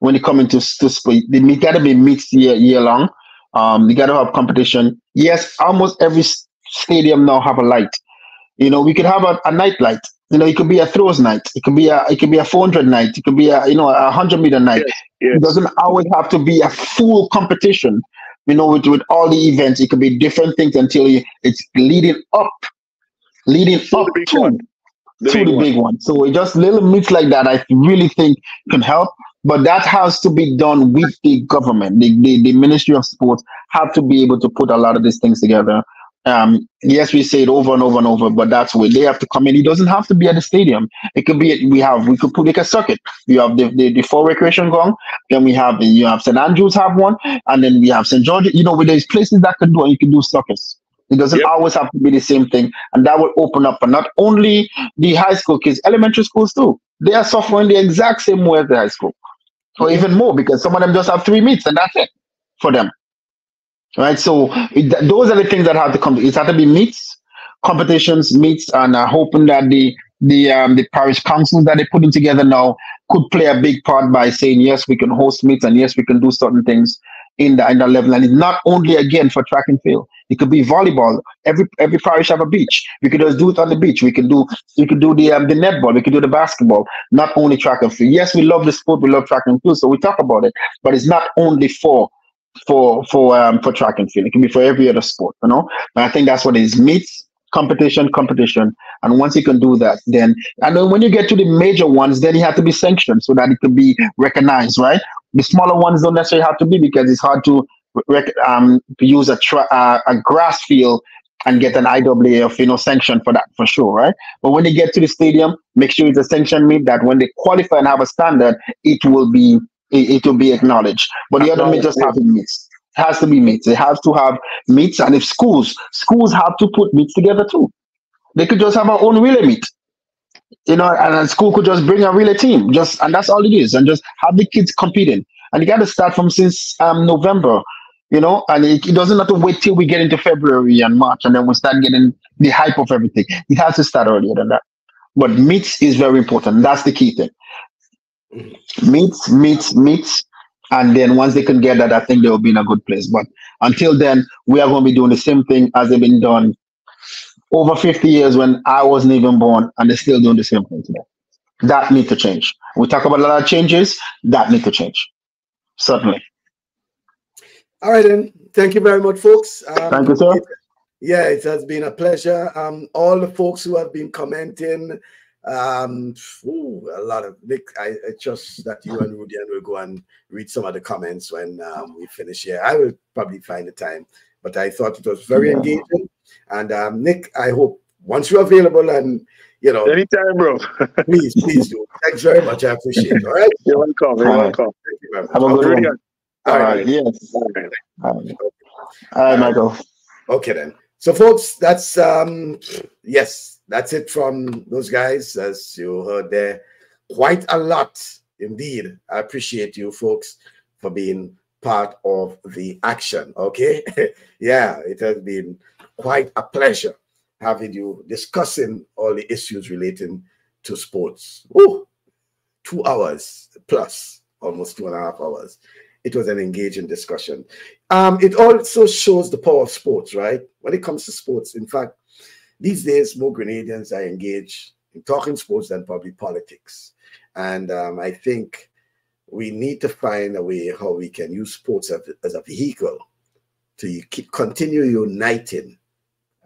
when it coming to to split. It got to be mixed year year long. Um, you got to have competition. Yes, almost every stadium now have a light. You know, we could have a, a night light. You know, it could be a throws night. It could be a it could be a 400 night. It could be a you know a 100 meter night. Yes, yes. It doesn't always have to be a full competition. You know, with, with all the events, it could be different things until you, it's leading up, leading up to, the to the big one. So it just little meets like that, I really think can help. But that has to be done with the government. The, the, the Ministry of Sports have to be able to put a lot of these things together um, yes, we say it over and over and over, but that's where they have to come in. It doesn't have to be at the stadium. It could be we have we could put like a circuit. You have the, the, the four recreation gong, then we have you have St. Andrews have one, and then we have St. George. You know, where there's places that can do and you can do circuits. It doesn't yep. always have to be the same thing, and that will open up for not only the high school kids, elementary schools too. They are suffering the exact same way as the high school, or even more because some of them just have three meets and that's it for them right? So it, those are the things that have to come. It has to be meets, competitions, meets, and uh, hoping that the the um, the parish councils that they're putting together now could play a big part by saying yes, we can host meets and yes, we can do certain things in the in the level. And it's not only again for track and field. It could be volleyball. Every every parish have a beach. We could just do it on the beach. We can do we could do the um, the netball. We could do the basketball. Not only track and field. Yes, we love the sport. We love track and field. So we talk about it. But it's not only for for for um for track and field. It can be for every other sport, you know. And I think that's what is. Meets competition, competition, and once you can do that, then and then when you get to the major ones, then you have to be sanctioned so that it can be recognized, right? The smaller ones don't necessarily have to be because it's hard to rec- um use a tra- uh, a grass field and get an IWA IAAF, you know, sanction for that for sure, right? But when you get to the stadium, make sure it's a sanction meet that when they qualify and have a standard, it will be it, it will be acknowledged. But the other just have meets. It has to be meets. They have to have meets, and if schools schools have to put meets together too. They could just have our own relay meet. You know, and a school could just bring a relay team, just and that's all it is, and just have the kids competing. And you got to start from since um, November, you know, and it, it, doesn't have to wait till we get into February and March, and then we start getting the hype of everything. It has to start earlier than that. But meets is very important. That's the key thing meets, meets, meets. And then once they can get that, I think they'll be in a good place. But until then, we are going to be doing the same thing as they've been done over 50 years when I wasn't even born, and they're still doing the same thing today. That need to change. We talk about a lot of changes, that need to change. Certainly. All right, then. Thank you very much, folks. Um, Thank you, sir. It, yeah, it has been a pleasure. Um, all the folks who have been commenting, um, ooh, a lot of Nick. I, I, trust that you and Rudian will go and read some of the comments when um, we finish here. I will probably find the time, but I thought it was very engaging. And um, Nick, I hope once you're available and you know, anytime, bro. please, please do. Thanks very much. I appreciate it. All right. You're welcome. You're welcome. Thank you very much. Have a good one. All, All right. right. Yes. All right. All right. All right, Michael. Okay then. So, folks, that's um, yes that's it from those guys, as you heard there. Quite a lot indeed. I appreciate you folks for being part of the action. Okay. yeah, it has been quite a pleasure having you discussing all the issues relating to sports. Oh, two hours plus, almost two and a half hours. It was an engaging discussion. Um, it also shows the power of sports, right? When it comes to sports, in fact, these days, more Grenadians are engaged in talking sports than probably politics. And um, I think we need to find a way how we can use sports as, as a vehicle to keep, continue uniting.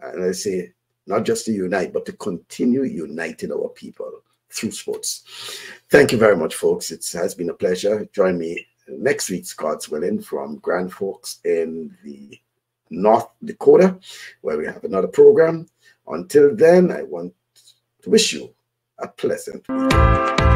And I say, not just to unite, but to continue uniting our people through sports. Thank you very much, folks. It has been a pleasure. Join me next week, God's willing, from Grand Forks in the North Dakota, where we have another program. Until then, I want to wish you a pleasant week.